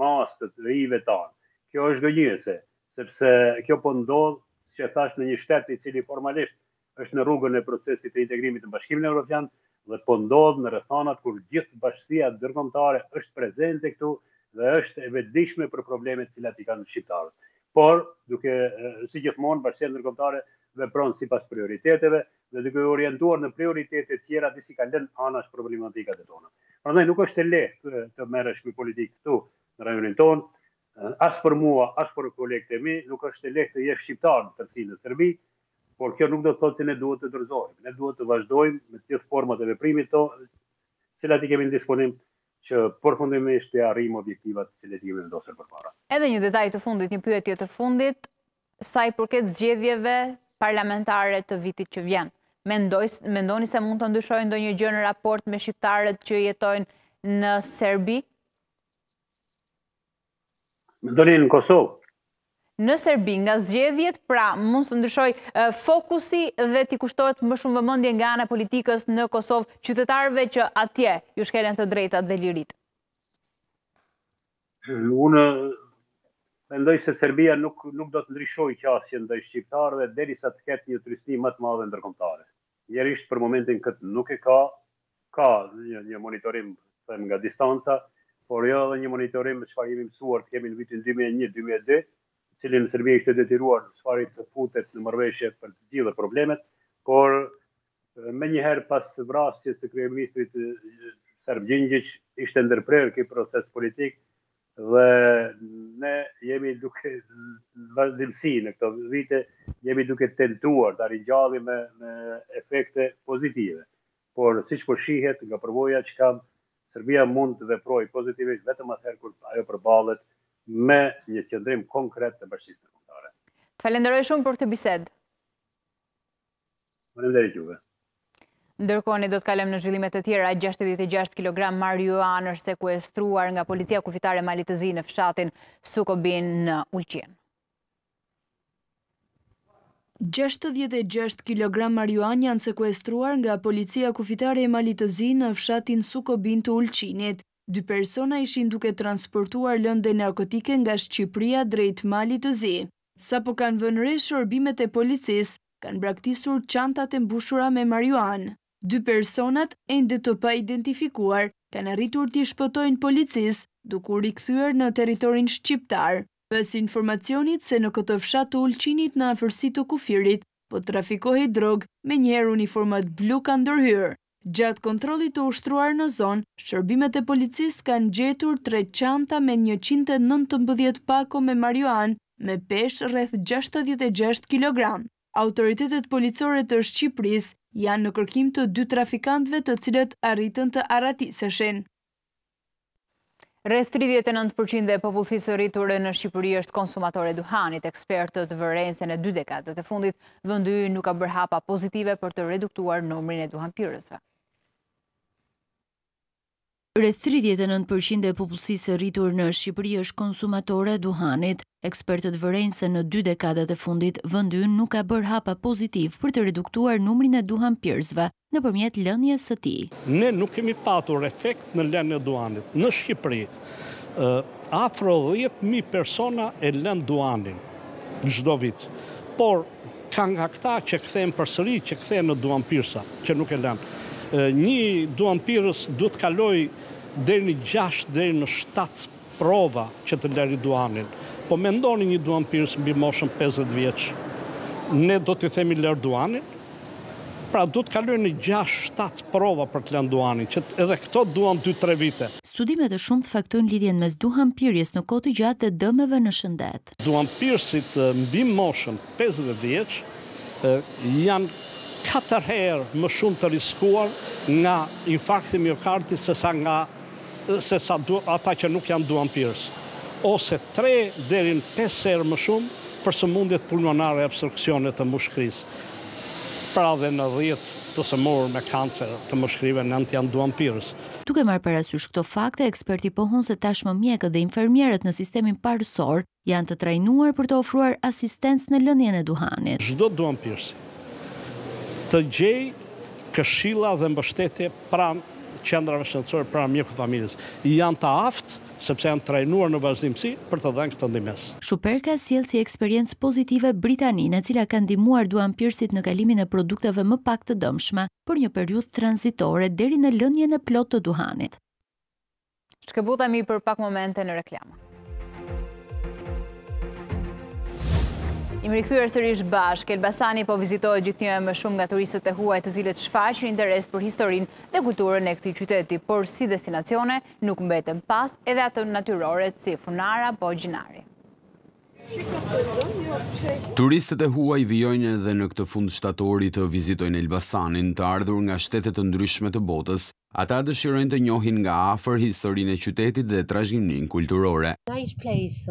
masë të të rinjve tanë. Kjo është zhgënjyese, sepse kjo po ndodh, siç e thashë, në një shtet i cili formalisht është në rrugën e procesit të integrimit në Bashkimin Evropian dhe po ndodh në rrethanat kur gjithë bashkësia ndërkombëtare është prezente këtu dhe është e vetëdijshme për problemet të cilat i kanë shqiptarët. Por, duke, si gjithmonë, bashkësia ndërkombëtare vepron sipas prioriteteve, dhe duke u orientuar në prioritete të tjera disi ka lënë anash problematikat tona. Prandaj nuk është e lehtë të merresh me politikë këtu në rajonin tonë, as për mua, as për kolegët e mi, nuk është e lehtë të jesh shqiptar në tërësi në Serbi, por kjo nuk do të thotë se ne duhet të dorëzohemi. Ne duhet të vazhdojmë me të gjithë format e veprimit tonë, të cilat i kemi në disponim që përfundimisht të arrijmë objektivat të cilët i kemi vendosur përpara. Edhe një detaj të fundit, një pyetje të fundit, sa i përket zgjedhjeve parlamentare të vitit që vjen. Mendoni se mund të ndryshojë ndonjë gjë në raport me shqiptarët që jetojnë në Serbi? Mendoni në Kosovë? Në Serbi, nga zgjedhjet, pra mund të ndryshojë fokusi dhe t'i kushtohet më shumë vëmendje nga ana e politikës në Kosovë, qytetarëve që atje ju shkelen të drejtat dhe liritë? Unë mendoj se Serbia nuk nuk do të ndryshojë qasjen ndaj shqiptarëve derisa të ketë një trysni më të madhe ndërkombëtare. Mjerisht për momentin këtë nuk e ka, ka një një monitorim të them nga distanca, por jo edhe një monitorim çfarë jemi mësuar të kemi në vitin dy mijë e një, dy mijë e dy, të cilin Serbia ishte detyruar së pari të futet në marrëveshje për të gjitha problemet, por Menjëherë pas vrasjes së kryeministrit serb Gjingjiç, ishte ndërprerë ky proces politik dhe ne jemi duke në vazhdimësi në këto vite jemi duke tentuar ta ringjallim me me efekte pozitive. Por siç po shihet nga përvoja që kam, Serbia mund të veprojë pozitivisht vetëm atëherë kur ajo përballet me një qëndrim konkret të Bashkësisë Ndërkombëtare. Ju falenderoj shumë për këtë bisedë. Faleminderit juve. Ndërkohë ne do të kalojmë në zhvillime të tjera. 66 kg marijuanë është sekuestruar nga policia kufitare e Malit të Zi në fshatin Sukobin në Ulqin. 66 kg marijuanë janë sekuestruar nga policia kufitare e Malit të Zi në fshatin Sukobin të Ulqinit. Dy persona ishin duke transportuar lëndë narkotike nga Shqipëria drejt Malit të Zi. Sapo kanë vënë re shërbimet e policisë, kanë braktisur çantat e mbushura me marijuanë. Dy personat, ende të paidentifikuar, kanë arritur t'i shpëtojnë policisë, duke u rikthyer në territorin shqiptar. Pas informacionit se në këtë fshat të Ulqinit në afërsi të kufirit po trafikohej drogë, menjëherë uniformat blu kanë ndërhyrë. Gjatë kontrollit të ushtruar në zonë, shërbimet e policisë kanë gjetur tre çanta me njëqind e nëntëmbëdhjetë pako me marijuanë me peshë rreth gjashtëdhjetë e gjashtë kilogramë. Autoritetet policore të Shqipërisë janë në kërkim të dy trafikantëve të cilët arritën të arratiseshin. Rreth 39 për qind e popullsisë së rritur në Shqipëri është konsumatore e duhanit. Ekspertët vërejnë se në dy dekadat e fundit, vëndi ynë nuk ka bërë hapa pozitivë për të reduktuar numrin e duhanpirësve. Rreth 39 për qind e popullsisë së rritur në Shqipëri është konsumatore e duhanit. Ekspertët vërejnë se në dy dekadat e fundit, vëndi ynë nuk ka bërë hapa pozitivë për të reduktuar numrin e duhanpirësve, nëpërmjet lënies së tij. Ne nuk kemi patur efekt në lënien e duanit. Në Shqipëri, afro dhjetë mijë persona e lënë duanin çdo vit. Por, ka nga këta që kthehen përsëri, që kthehen në duanpirësa, që nuk e lënë. Një duanpirës duhet të kalojë deri në gjashtë deri në shtatë prova që të lëri duanin. Po mendoni një duanpirës mbi moshën pesëdhjetë vjeç, ne do t'i themi lër duanin? Pra duhet të kalojnë gjashtë, shtatë prova për të lënë duanin, që edhe këto duan dy, tre vite. Studimet e shumta faktojnë lidhjen mes duhanpirjes në kohë të gjatë dhe dëmeve në shëndet. Duhanpirësit mbi moshën pesëdhjetë vjeç janë katër herë më shumë të rriskuar nga infarkti i miokardit sesa nga sesa ata që nuk janë duhanpirës, ose tre deri në pesë herë më shumë për sëmundjet pulmonare e obstruksioneve të mushkërisë. Pra dhe në dhjetë të sëmurë me kancer të mushkërive nëntë janë duhanpirës. Duke marrë parasysh këto fakte, eksperti pohon se tashmë mjekët dhe infermierët në sistemin parësor janë të trajnuar për të ofruar asistencë në lënien e duhanit. Çdo duhanpirës të gjejë këshilla dhe mbështetje pranë qendrave shëndetësore, pranë mjekut të familjes, janë të aftë, sepse janë trajnuar në vazhdimësi për të dhënë këtë ndihmesë. Shuperka sjell si eksperiencë pozitive Britaninë, e cila ka ndihmuar duhanpirësit në kalimin e produkteve më pak të dëmshme. për një periudhë tranzitore deri në lënien e plotë të duhanit. Shkëputemi për pak momente në reklama. Jemi rikthyer sërish bashkë, Elbasani po vizitohet gjithnjë e më shumë nga turistët e huaj të cilët shfaqin interes për historinë dhe kulturën e këtij qyteti, por si destinacione nuk mbeten pas edhe ato natyrore si Funari apo Gjinari. Turistët e huaj vijojnë edhe në këtë fund shtatori të vizitojnë Elbasanin, të ardhur nga shtete të ndryshme të botës. Ata dëshirojnë të njohin nga afër historinë e qytetit dhe trashëgiminë kulturore. Nice place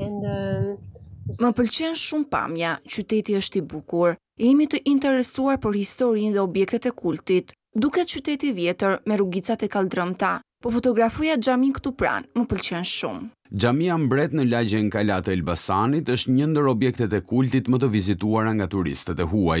and Më pëlqen shumë pamja, qyteti është i bukur. Jemi të interesuar për historinë dhe objektet e kultit. Duket qytet i vjetër, me rrugicat e kalldrëmta. Po fotografoja xhaminë këtu pranë, më pëlqen shumë. Xhamia Mbret në lagjen Kala të Elbasanit është një ndër objektet e kultit më të vizituara nga turistët e huaj.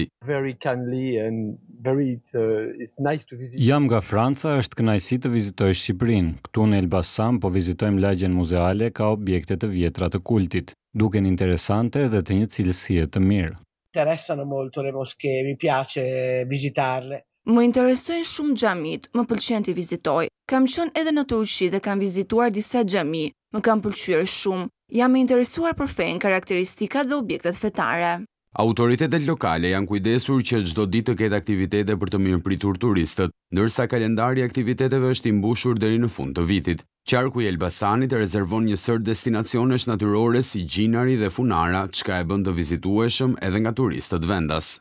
Jam nga Franca, është kënaqësi të vizitoj Shqipërinë. Këtu në Elbasan po vizitojmë lagjen muzeale ka objekte të vjetra të kultit. Duken interesante dhe të një cilësie të mirë. interessano molto le moschee, mi piace visitarle. Më interesojnë shumë xhamitë, më pëlqen t'i vizitoj. Kam qenë edhe në Turqi dhe kam vizituar disa xhami. Më kanë pëlqyer shumë. Jam e interesuar për fenë, karakteristikat dhe objektet fetare. Autoritetet lokale janë kujdesur që çdo ditë të ketë aktivitete për të mirëpritur turistët, ndërsa kalendari i aktiviteteve është i mbushur deri në fund të vitit. Qarku i Elbasanit rezervon një sërë destinacionesh natyrore si Gjinari dhe Funari, çka e bën të vizitueshëm edhe nga turistët vendas.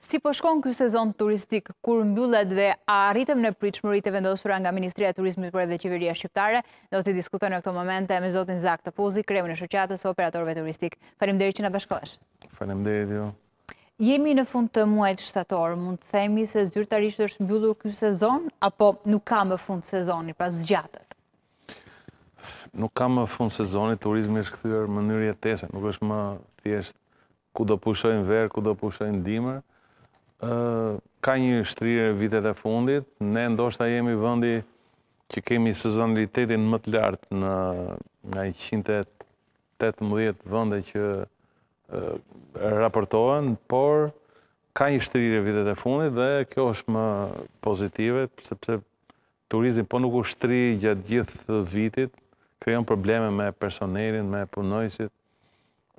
Si po shkon ky sezon turistik, kur mbyllet dhe a arritëm në pritshmëritë e vendosura nga Ministria e Turizmit por edhe Qeveria Shqiptare, do t'i diskutoj në këto momente me zotin Zak Topuzi, kreun e Shoqatës së Operatorëve Turistik. Faleminderit që na bashkohesh. Faleminderit ju. Jemi në fund të muajit shtator, mund të themi se zyrtarisht është mbyllur ky sezon, apo nuk ka më fund sezoni, pra zgjatet? Nuk ka më fund sezoni, turizmi është kthyer mënyrë jetese, nuk është më thjesht ku do pushojnë verë, ku do pushojnë dimër. Ka një shtrirje vitet e fundit, ne ndoshta jemi vendi që kemi sezonalitetin më të lartë nga 118 vende që raportohen, por ka një shtrirje vitet e fundit dhe kjo është më pozitive, sepse turizmi po nuk u shtri gjatë gjithë vitit, krijon probleme me personelin, me punonjësit.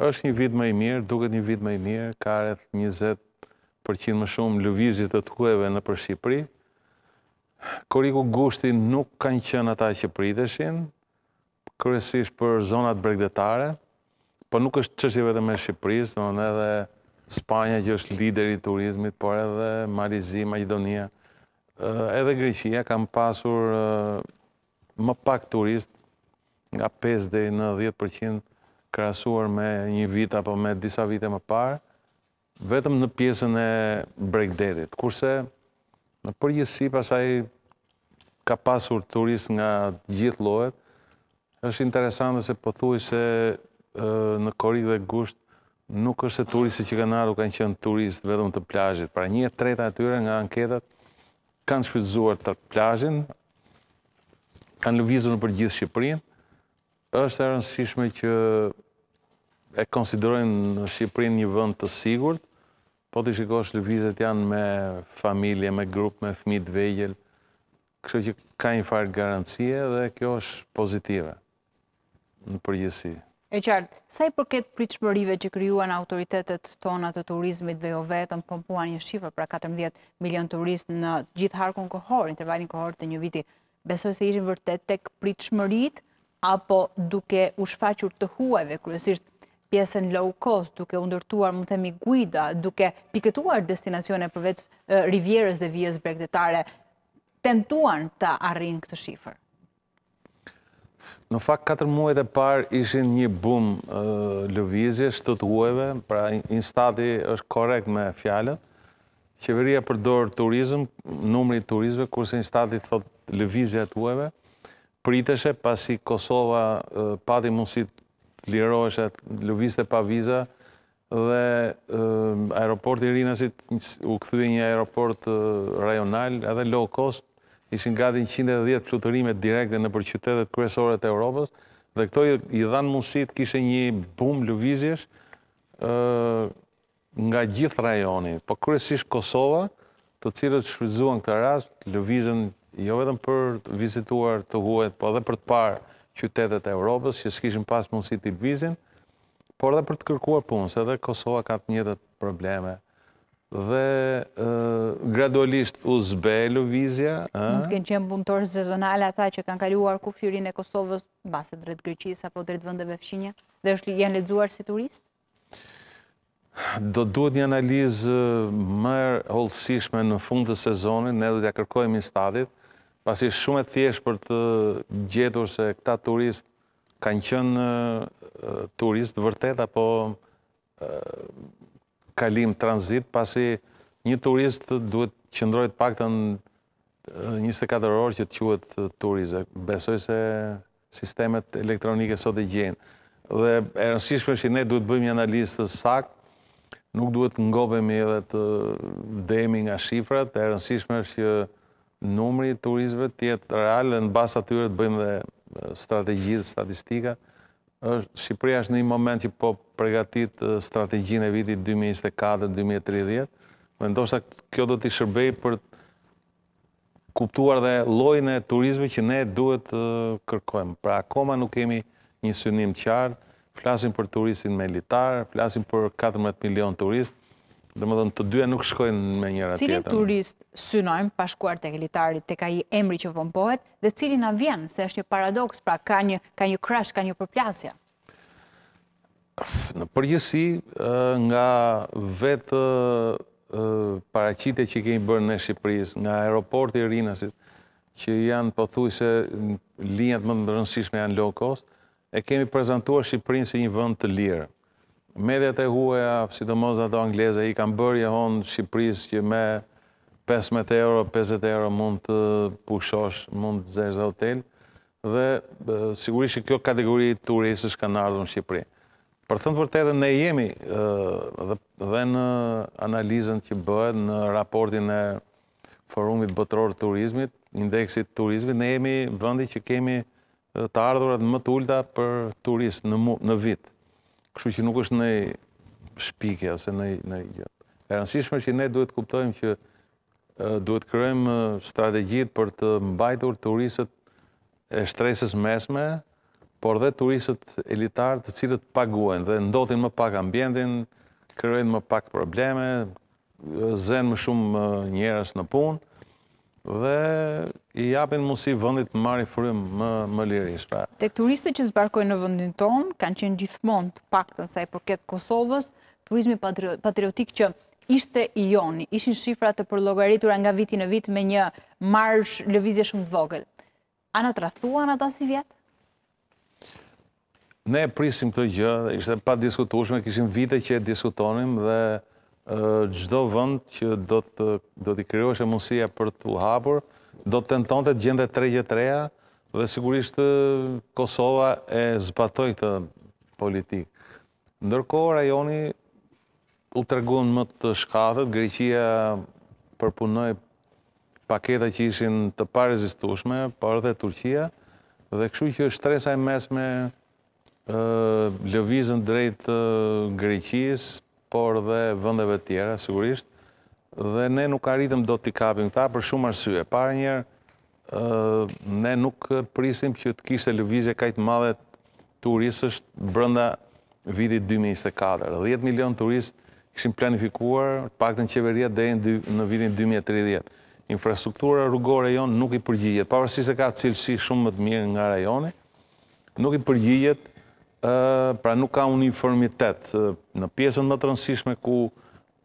Është një vit më i mirë, duket një vit më i mirë, ka rreth 20% më shumë lëvizje të huajve nëpër Shqipëri. Korriku, gushti nuk kanë qenë ata që priteshin, kryesisht për zonat bregdetare, por nuk është çështje vetëm e Shqipërisë, domethënë edhe Spanja që është lideri i turizmit, por edhe Mali i Zi, Maqedonia, edhe Greqia kanë pasur më pak turistë nga 5 deri në 10% krahasuar me një vit apo me disa vite më parë, vetëm në pjesën e bregdetit, kurse në përgjithësi pastaj ka pasur turistë nga të gjithë llojet, është interesante se pothuajse në korrik dhe gusht nuk është se turistët që kanë ardhur kanë qenë turistë vetëm të plazhit, pra një e treta e tyre nga anketat kanë shfrytëzuar plazhin, kanë lëvizur nëpër gjithë Shqipërinë, Është e rëndësishme që e konsiderojnë Shqipërinë një vend të sigurt. Po t'i shikosh lëvizjet janë me familje, me grup, me fëmijë të vegjël. Kështu që ka një farë garancie dhe kjo është pozitive në përgjithësi. E qartë. Sa i përket pritshmërive që krijuan autoritetet tona të turizmit dhe jo vetëm, pompuan një shifër, pra katërmbëdhjetë milionë turistë në gjithë harkun kohor, intervalin kohor të një viti, Besoni se ishin vërtet tek pritshmëritë apo duke u shfaqur të huajve, kryesisht pjesën low cost, duke u ndërtuar, mund të themi, guida, duke piketuar destinacione përveç rivierës dhe vijës bregdetare, tentuan ta arrijnë këtë shifër? Në fakt, 4 muajt e parë ishin një bum lëvizjesh të të huajve, pra INSTAT-i është korekt me fjalët., Qeveria përdor turizëm, numri i turistëve, kurse INSTAT-i thotë lëvizja e të huajve, pritej pasi Kosova pati mundësi të lirohej, lëvizte pa viza dhe aeroporti i Rinasit u kthye një aeroport rajonal edhe low cost, ishin gati 110 fluturime direkte nëpër qytetet kryesore të Europës dhe këto i dhanë mundësi të kishte një bum lëvizjesh, nga gjithë rajoni, po kryesisht Kosova, të cilët shfrytëzuan këtë rast, lëvizjen jo vetëm për të vizituar të huajt, po edhe për të parë qytetet e Evropës që s'kishin pas mundësi t'i vizitonin, por edhe për të kërkuar punë, se edhe Kosova ka të njëjtat probleme dhe gradualisht u zbeh lëvizja. Mund të kenë qenë punëtorë sezonale ata që kanë kaluar kufirin e Kosovës, pastaj drejt Greqisë apo drejt vendeve fqinje, dhe është janë lexuar si turistë? Do të duhet një analizë më e hollësishme në fund të sezonit, ne duhet t'ia kërkojmë Instatit, pasi është shumë e thjeshtë për të gjetur se këta turistë kanë qenë turistë vërtet apo kalim tranzit, pasi një turist duhet të qëndrojë të paktën 24 orë që të quhet turist. Besoj se Sistemet elektronike sot e gjejnë. Dhe e rëndësishme është që ne duhet të bëjmë një analizë të saktë, nuk duhet të ngopemi dhe të dehemi nga shifrat, e rëndësishme është që numri i turistëve të jetë real dhe në bazë të tyre të bëjmë dhe strategji dhe statistika. Shqipëria është në një moment që po përgatit strategjinë e vitit 2024-2030 dhe ndoshta kjo do t'i shërbejë për kuptuar dhe llojin e turizmit që ne duhet të kërkojmë. Pra akoma nuk kemi një synim të qartë, flasim për turistin elitar, flasim për 14 milion turistë, domethënë të dyja nuk shkojnë me njëra tjetrën. Cilin turist synojmë pa shkuar tek elitari, tek ai emri që pompohet dhe cili na vjen, se është një paradoks, pra ka një ka një crash, ka një përplasje. Në përgjithësi, nga vetë paraqitja që i kemi bërë ne Shqipërisë, nga aeroporti i Rinasit, që janë pothuajse linjat më të rëndësishme janë low cost, e kemi prezantuar Shqipërinë si një vend të lirë. Mediat e huaja, sidomos ato angleze, i kanë bërë jehonë Shqipërisë që me 15 euro, 50 euro mund të pushosh, mund të zësh dhe hotel, Dhe sigurisht që kjo kategori turistësh kanë ardhur në Shqipëri. Për të thënë të vërtetën, ne jemi dhe në analizën që bëhet në raportin e Forumit Botëror të Turizmit, indeksit të turizmit, ne jemi vendi që kemi të ardhurat më të ulta për turist në, në vit. Kështu që nuk është ndonjë shpikje ose ndonjë gjë. E rëndësishme që ne duhet kuptojmë që Duhet të krijojmë strategjitë për të mbajtur turistët e shtresës së mesme, por dhe turistët elitarë të cilët paguajnë dhe ndotin më pak ambientin, krijojnë më pak probleme, zenë më shumë njerëz në punë dhe i japin mundësi vendit të marrë frymë më lirisht. Pra. Tek turistët që zbarkojnë në vendin tonë kanë qenë gjithmonë të paktën sa i përket Kosovës, turizmi patriotik që ishte i joni, ishin shifra të përllogaritura nga viti në vit me një marzh lëvizje shumë të vogël. A na tradhtuan ata sivjet? Ne e prisnim këtë gjë, ishte e padiskutueshme, kishim vite që e diskutonim dhe çdo vend që do të do t'i krijohej mundësia për t'u hapur, do të tentonte të gjente tregje të reja dhe sigurisht Kosova e zbatoi këtë politikë. Ndërkohë rajoni u treguan më të shkathët, Greqia përpunoi paketa që ishin të parezistueshme, por edhe Turqia, dhe kështu që shtresa e mesme lëvizën drejt Greqisë, por dhe vendeve të tjera sigurisht, dhe ne nuk arritëm dot t'i kapim këta për shumë arsye. E para njëherë ne nuk prisnim që të kishte lëvizje kaq të madhe turistësh brenda vitit 2024. 10 milionë turistë kishte planifikuar të paktën qeveria deri në vitin 2030. Infrastruktura rrugore jonë nuk i përgjigjet, pavarësisht se ka cilësi shumë më të mirë nga rajoni, nuk i përgjigjet, pra nuk ka uniformitet në pjesën më të rëndësishme ku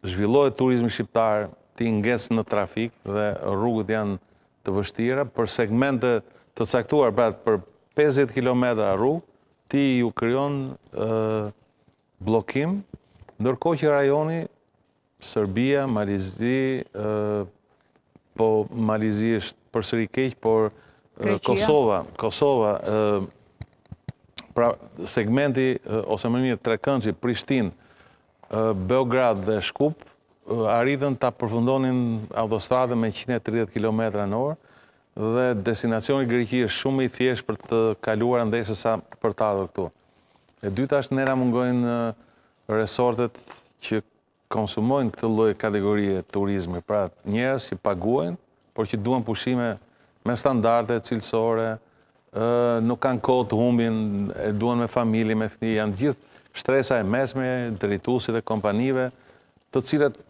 Zhvillohet turizmi shqiptar, ti ngec në trafik dhe rrugët janë të vështira, për segmente të caktuar, pra për pesëdhjetë kilometra rrugë, t'i u krijon bllokim, ndërkohë që rajoni Serbia, Mali i Zi, po Mali i Zi është përsëri keq, por Kosova, Kosova, pra segmenti ose më mirë trekëndëshi Prishtinë, Beograd dhe Shkup arritën ta përfundonin autostradën me njëqind e tridhjetë kilometra në orë dhe destinacioni Greqi është shumë më i thjeshtë për të kaluar andej se sa për të ardhur këtu. E dyta është ne na mungojnë resortet që konsumojnë këtë lloj kategorie turizmi, pra njerëz që paguajnë por që duan pushime me standarde cilësore, ë nuk kanë kohë të humbin, e duan me familje, me fëmijë, janë të gjithë shtresa e mesme, drejtuesit e kompanive, të cilët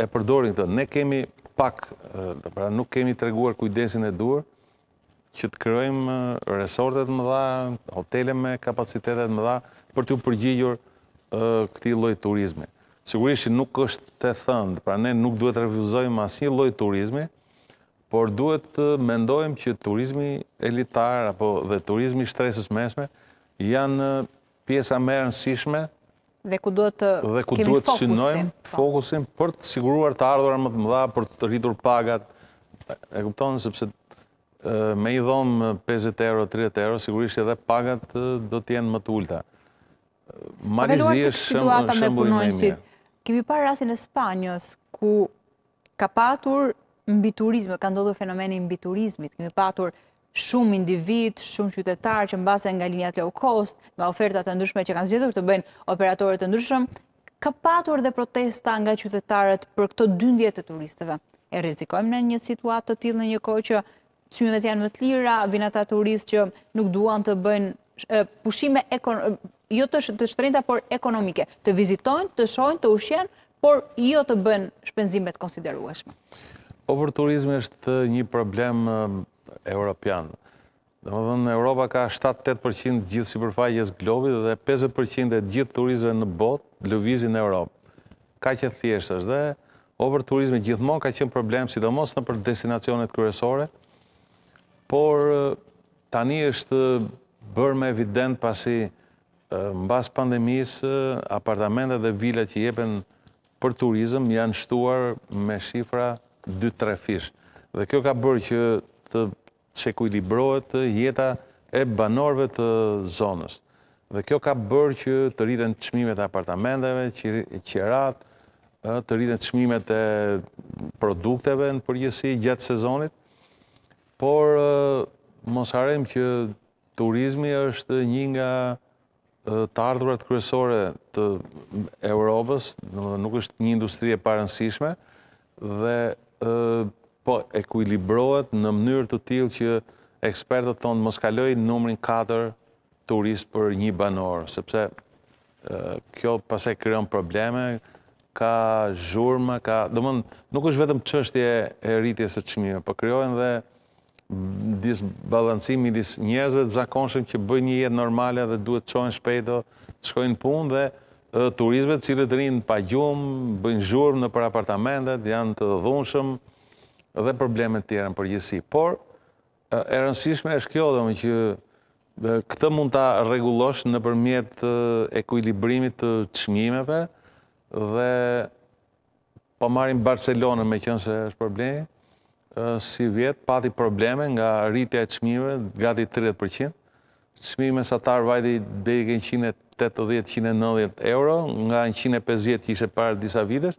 e përdorin këto. Ne kemi pak, pra nuk kemi treguar kujdesin e duhur, që të krijojmë resorte të mëdha, hotele me kapacitete të mëdha për t'u përgjigjur këtij lloj turizmi. Sigurisht që nuk është e thënë, pra ne nuk duhet të refuzojmë asnjë lloj turizmi, por duhet të mendojmë që turizmi elitar apo dhe turizmi i shtresës së mesme janë pjesa më e rëndësishme Dhe ku duhet të kemi fokusin. Po. Fokusin për të siguruar të ardhura më të mëdha, për të rritur pagat. E kupton, sepse me një dhomë 50 euro, 30 euro, sigurisht edhe pagat do t'jenë më t'ulta. Mali i Zi e sheh situatën me punonjësit. Kemi parë rasin e Spanjës, ku ka patur mbiturizëm, ka ndodhur fenomeni i mbiturizmit, kemi patur shumë individë, shumë qytetarë që mbase nga linjat low cost, nga ofertat e ndryshme që kanë zgjedhur të bëjnë operatorët e ndryshëm, ka patur dhe protesta nga qytetarët për këto dyndjet e turistëve. E rrezikojmë ne një situatë të tillë në një kohë që çmimet janë më të lira, vijnë ata turistë që nuk duan të bëjnë pushime jo të shtrenjta, por ekonomike, të vizitojnë, të shohin, të ushqehen, por jo të bëjnë shpenzime të konsiderueshme. Overturizmi është një problem europian. Domethënë, Europa ka 7-8% të gjithë sipërfaqes së globit dhe 50% e të gjithë turistëve në botë lëvizin në Europë. Kaq e thjeshtë është dhe overturizmi gjithmonë ka qenë problem, sidomos nëpër destinacionet kryesore, por Tani është bërë më evident pasi mbas pandemisë apartamentet dhe vilat që jepen për turizëm janë shtuar me shifra dy-trefish dhe kjo ka bërë që të çekuilibrohet jeta e banorëve të zonës dhe kjo ka bërë që të rriten çmimet e apartamenteve, qiratë, të rriten çmimet e produkteve në përgjithësi gjatë sezonit. Por mos harrojmë që turizmi është një nga të ardhurat kryesore të Europës, domethënë nuk është një industri e parëndësishme dhe po ekuilibrohet në mënyrë të tillë që ekspertët thonë mos kalojë numrin 4 turistë për një banor, sepse Kjo pastaj krijon probleme, ka zhurma, ka, domthon nuk është vetëm çështje e rritjes së çmimeve, po krijohen dhe disbalancim midis njerëzve të zakonshëm që bëjnë një jetë normale dhe duhet të çohen shpejt e të shkojnë në punë dhe turistëve të cilët rrinë pa gjumë, bëjnë zhurmë nëpër apartamente, janë të dhunshëm dhe probleme të tjera në përgjithësi. Por E rëndësishme është kjo domethënë që këtë mund ta rregullosh nëpërmjet ekuilibrimit të çmimeve dhe po marrim Barcelonën meqenëse është problemi sivjet pati probleme nga rritja e çmimeve gati 30%. Çmimi mesatar vajti deri ke njëqind e tetëdhjetë, njëqind e nëntëdhjetë euro, nga njëqind e pesëdhjetë që ishte para disa vitesh,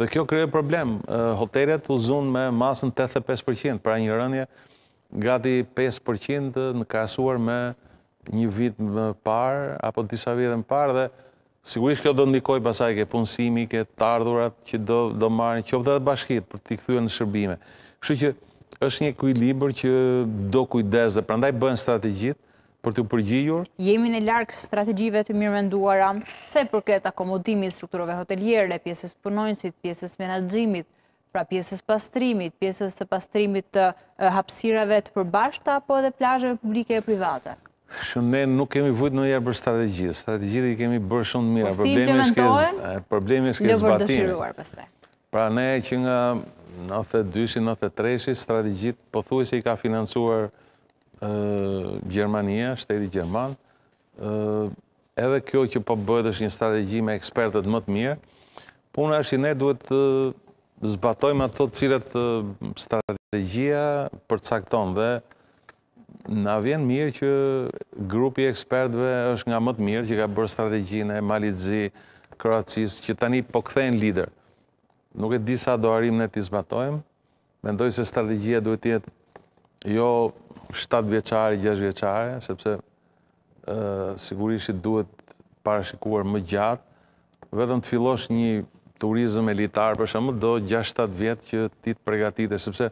dhe kjo krijoi problem. Hotelet u zunë me masën tetëdhjetë e pesë për qind, pra një rënie gati pesë për qind në krahasuar me një vit më parë apo disa vjet më parë dhe Sigurisht kjo do ndikojë pastaj ke punësimi, ke të ardhurat që do do marrin, qoftë edhe bashkitë për t'i kthyer në shërbime. Kështu që është një ekuilibër që do kujdes dhe prandaj bëhen strategjitë për t'u përgjigjur. Jemi ne larg strategjive të mirëmenduara sa i përket akomodimit, strukturave hoteliere, pjesës punonjësit, pjesës menaxhimit, pra pjesës pastrimit, pjesës të pastrimit të hapësirave të përbashkëta, apo edhe plazheve publike e private? Shiko ne nuk kemi vujt ndonjëherë për strategji. Strategjitë i kemi bërë shumë të mira. Po si implementohen? Problemi është ke zbatimi. Pra ne që nga 92-shi, 93-shi, strategjitë pothuajse i ka financuar Gjermania, shteti gjerman, Edhe kjo që po bëhet është një strategji me ekspertët më të mirë. Puna është që ne duhet të zbatojmë ato të cilat strategjia përcakton dhe na vjen mirë që grupi i ekspertëve është nga më të mirë që ka bërë strategjinë e Malit Zi, Kroacisë, që tani po kthehen lider. Nuk e di sa do arrijmë ne t'i zbatojmë, Mendoj se strategjia duhet të jetë jo 7 vjeçare, 6 vjeçare, sepse sigurisht që duhet parashikuar më gjatë, vetëm të fillosh një turizëm elitar, për shembull, do 6-7 vjet që ti të pregatitesh, sepse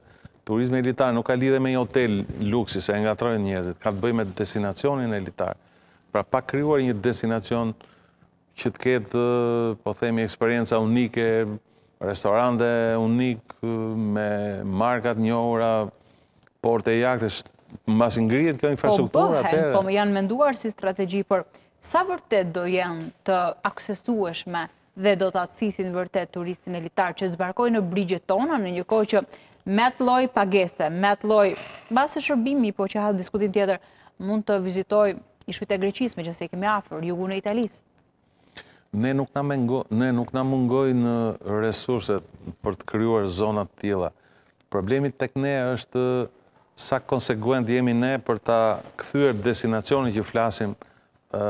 turizmi elitar nuk ka lidhje me një hotel luksi, se e ngatërrojnë njerëzit, ka të bëjë me destinacionin elitar. Pra pa krijuar një destinacion që të ketë, po themi, eksperienca unike, restorante unik, me marka të njohura, porte jahtesh, mbasi ngrihet kjo infrastruktura po atëherë. Po bëhen, po janë menduar si strategji, por sa vërtet do jenë të aksesueshme dhe do ta thithin vërtet turistin elitar që zbarkojë në brigjet tona në një kohë që me atë lloj pagese, me atë lloj, mbase shërbimi, po që ha diskutim tjetër, Mund të vizitojë ishujt e Greqisë, megjithëse i kemi afër, jugun e Italisë. Ne nuk na mengo, ne nuk na mungojnë resurset për të krijuar zona të tilla. Problemi tek ne është sa konsekuent jemi ne për ta kthyer destinacionin që flasim ë,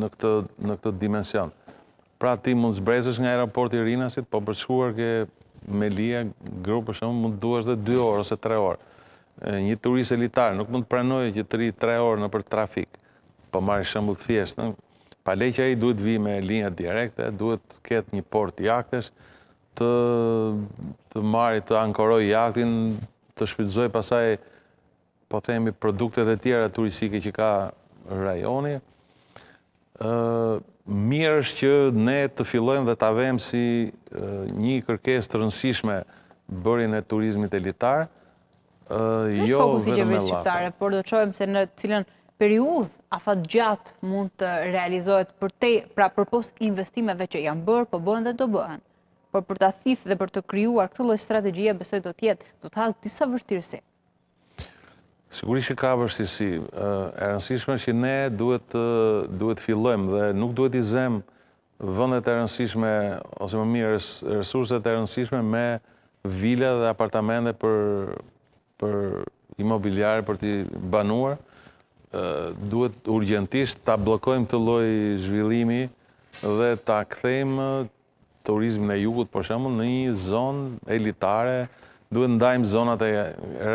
në këtë në këtë dimension. Pra ti mund të zbresësh nga aeroporti i Rinasit, po për të shkuar ke Melia Group për shembull, mund të duhesh dhe 2 orë ose 3 orë. Një turist elitar nuk mund të pranojë që të rri 3 orë nëpër trafik. Po marr shembull të thjeshtë, ëh. Pale që ai duhet të vijë me linja direkte, duhet të ketë një port jahtesh, të të marrë, të ankorojë jahtin, të shfrytëzojë pastaj po themi produktet e tjera turistike që ka rajoni, mirë është që ne të fillojmë dhe ta vëmë si një kërkesë të rëndësishme bërjen e turizmit elitar. Kjo është fokus i qeverisë shqiptare, por do të shohim se në cilën periudhë afat gjatë mund të realizohet vërtet, pra përpos investimeve që janë bërë, po bëhen dhe do bëhen. Por për ta thithë dhe për të krijuar këtë lloj strategjie, besoj do të jetë, do të hasë disa vështirësi. Sigurisht që ka vështirësi. E rëndësishme që ne duhet të fillojmë dhe nuk duhet t'i zëmë vendet e rëndësishme ose më mirë resurset e rëndësishme me vila dhe apartamente për për imobiliare për t'i banuar duhet urgjentisht ta bllokojmë këtë lloj zhvillimi dhe ta kthejmë turizmin e jugut për shembull në një zonë elitare duhet ndajmë zonat e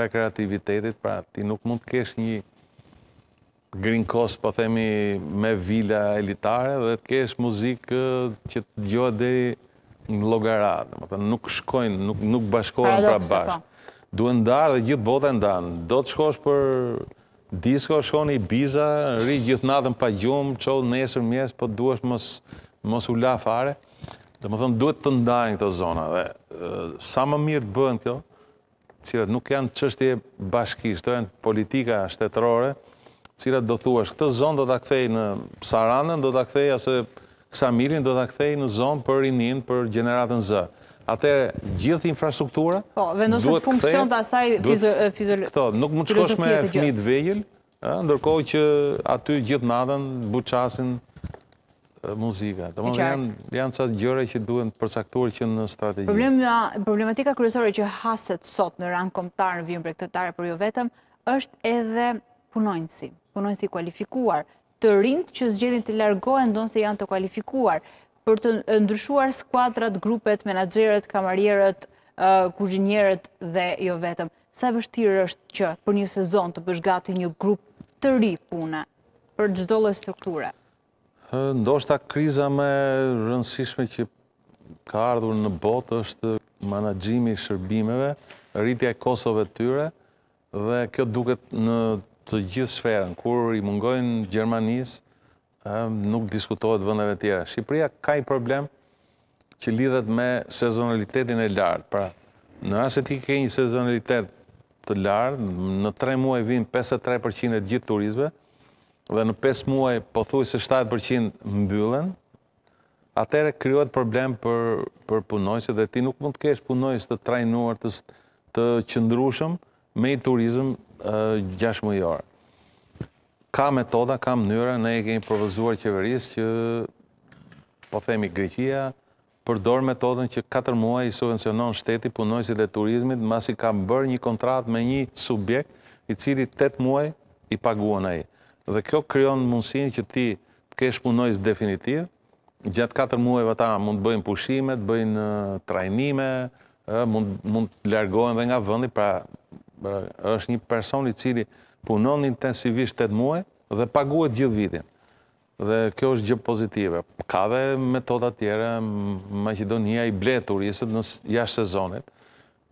rekreativitetit pra ti nuk mund të kesh një Green Coast po themi me vila elitare dhe të kesh muzikë që të dëgjohet deri në Llogara domethënë nuk shkojnë nuk nuk bashkohen pra bashkë po. duhet ndarë dhe gjithë bota e ndan do të shkosh për Disko shko në Ibiza, rri gjithë natën pa gjumë, çohu nesër mjes, po deshe mos mos u la fare. Domethënë duhet të ndahen këto zona dhe sa më mirë të bëhen këto, të cilat nuk janë çështje bashkish, këto janë politika shtetërore, të cilat do thuash këtë zonë do ta kthej në Sarandën, do ta kthej ose Ksamilin do ta kthej në zonë për rininë për gjeneratën Z. Atëherë gjithë infrastruktura Po, vendoset në funksion të asaj filozofie. Këto, nuk mund të shkosh me fëmijë të vegjël, ë, ndërkohë që aty gjithë natën buçet muzika. Domethënë janë janë ca gjëra që duhen të përcaktuar që në strategji. Problematika kryesore që haset sot në rang kombëtar në vijën bregtetare, por jo vetëm, është edhe punonjësi, punonjësi i kualifikuar të rinjtë që zgjedhin të largohen ndonëse janë të kualifikuar për të ndryshuar skuadrat, grupet, menaxherët, kamarierët, kuzhinierët dhe jo vetëm. Sa e vështirë është që për një sezon të bësh gati një grup të ri pune për çdo lloj strukture? Ndoshta kriza më e rëndësishme që ka ardhur në botë është menaxhimi i shërbimeve, rritja e kostove të tyre, Dhe kjo duket në të gjithë sferën. Kur i mungojnë Gjermanisë, nuk diskutohet vendeve tjera. Shqipëria ka një problem që lidhet me sezonalitetin e lartë. Pra, në rast se ti ke një sezonalitet të lartë, në 3 muaj vijnë 53% e të gjithë turistëve dhe në 5 muaj pothuajse 70% mbyllen, atëherë krijohet problem për për punonjësit dhe ti nuk mund të kesh punonjës të trajnuar të të qëndrueshëm me një turizëm gjashtë mujor. Ka metoda, ka mënyra, ne i kemi propozuar qeverisë që po themi Greqia përdor metodën që 4 muaj i subvencionon shteti punonjësit e turizmit, mbasi ka bërë një kontratë me një subjekt i cili 8 muaj i paguan ai. Dhe kjo krijon mundësinë që ti Të kesh punonjës definitiv, gjatë katër muajve ata mund të bëjnë pushime, të bëjnë trajnime, mund të largohen dhe nga vendi, pra është një person i cili punon intensivisht 8 muaj dhe paguhet gjithë vitin. Dhe kjo është gjë pozitive. Ka dhe metoda tjera, Maqedonia i ble turistët në jashtë sezonit,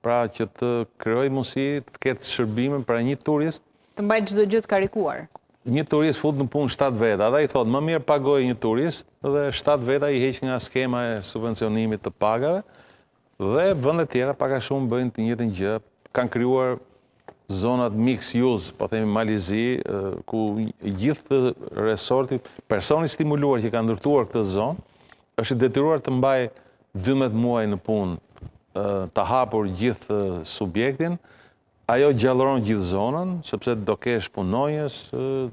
Pra që të krijojë mundësi të ketë shërbime pra një turist të mbajë çdo gjë të karikuar. Një turist fut në punë 7 veta, dhe ai thotë më mirë paguaj një turist dhe 7 veta i heq nga skema e subvencionimit të pagave dhe vendet tjera pak a shumë bëjnë të njëjtën gjë, kanë krijuar zonat mix use, po themi Mali Zi, ku gjithë resorti, personi stimuluar që ka ndërtuar këtë zonë, është i detyruar të mbajë 12 muaj në punë, të hapur gjithë subjektin, ajo gjallëron gjithë zonën, sepse do kesh punonjës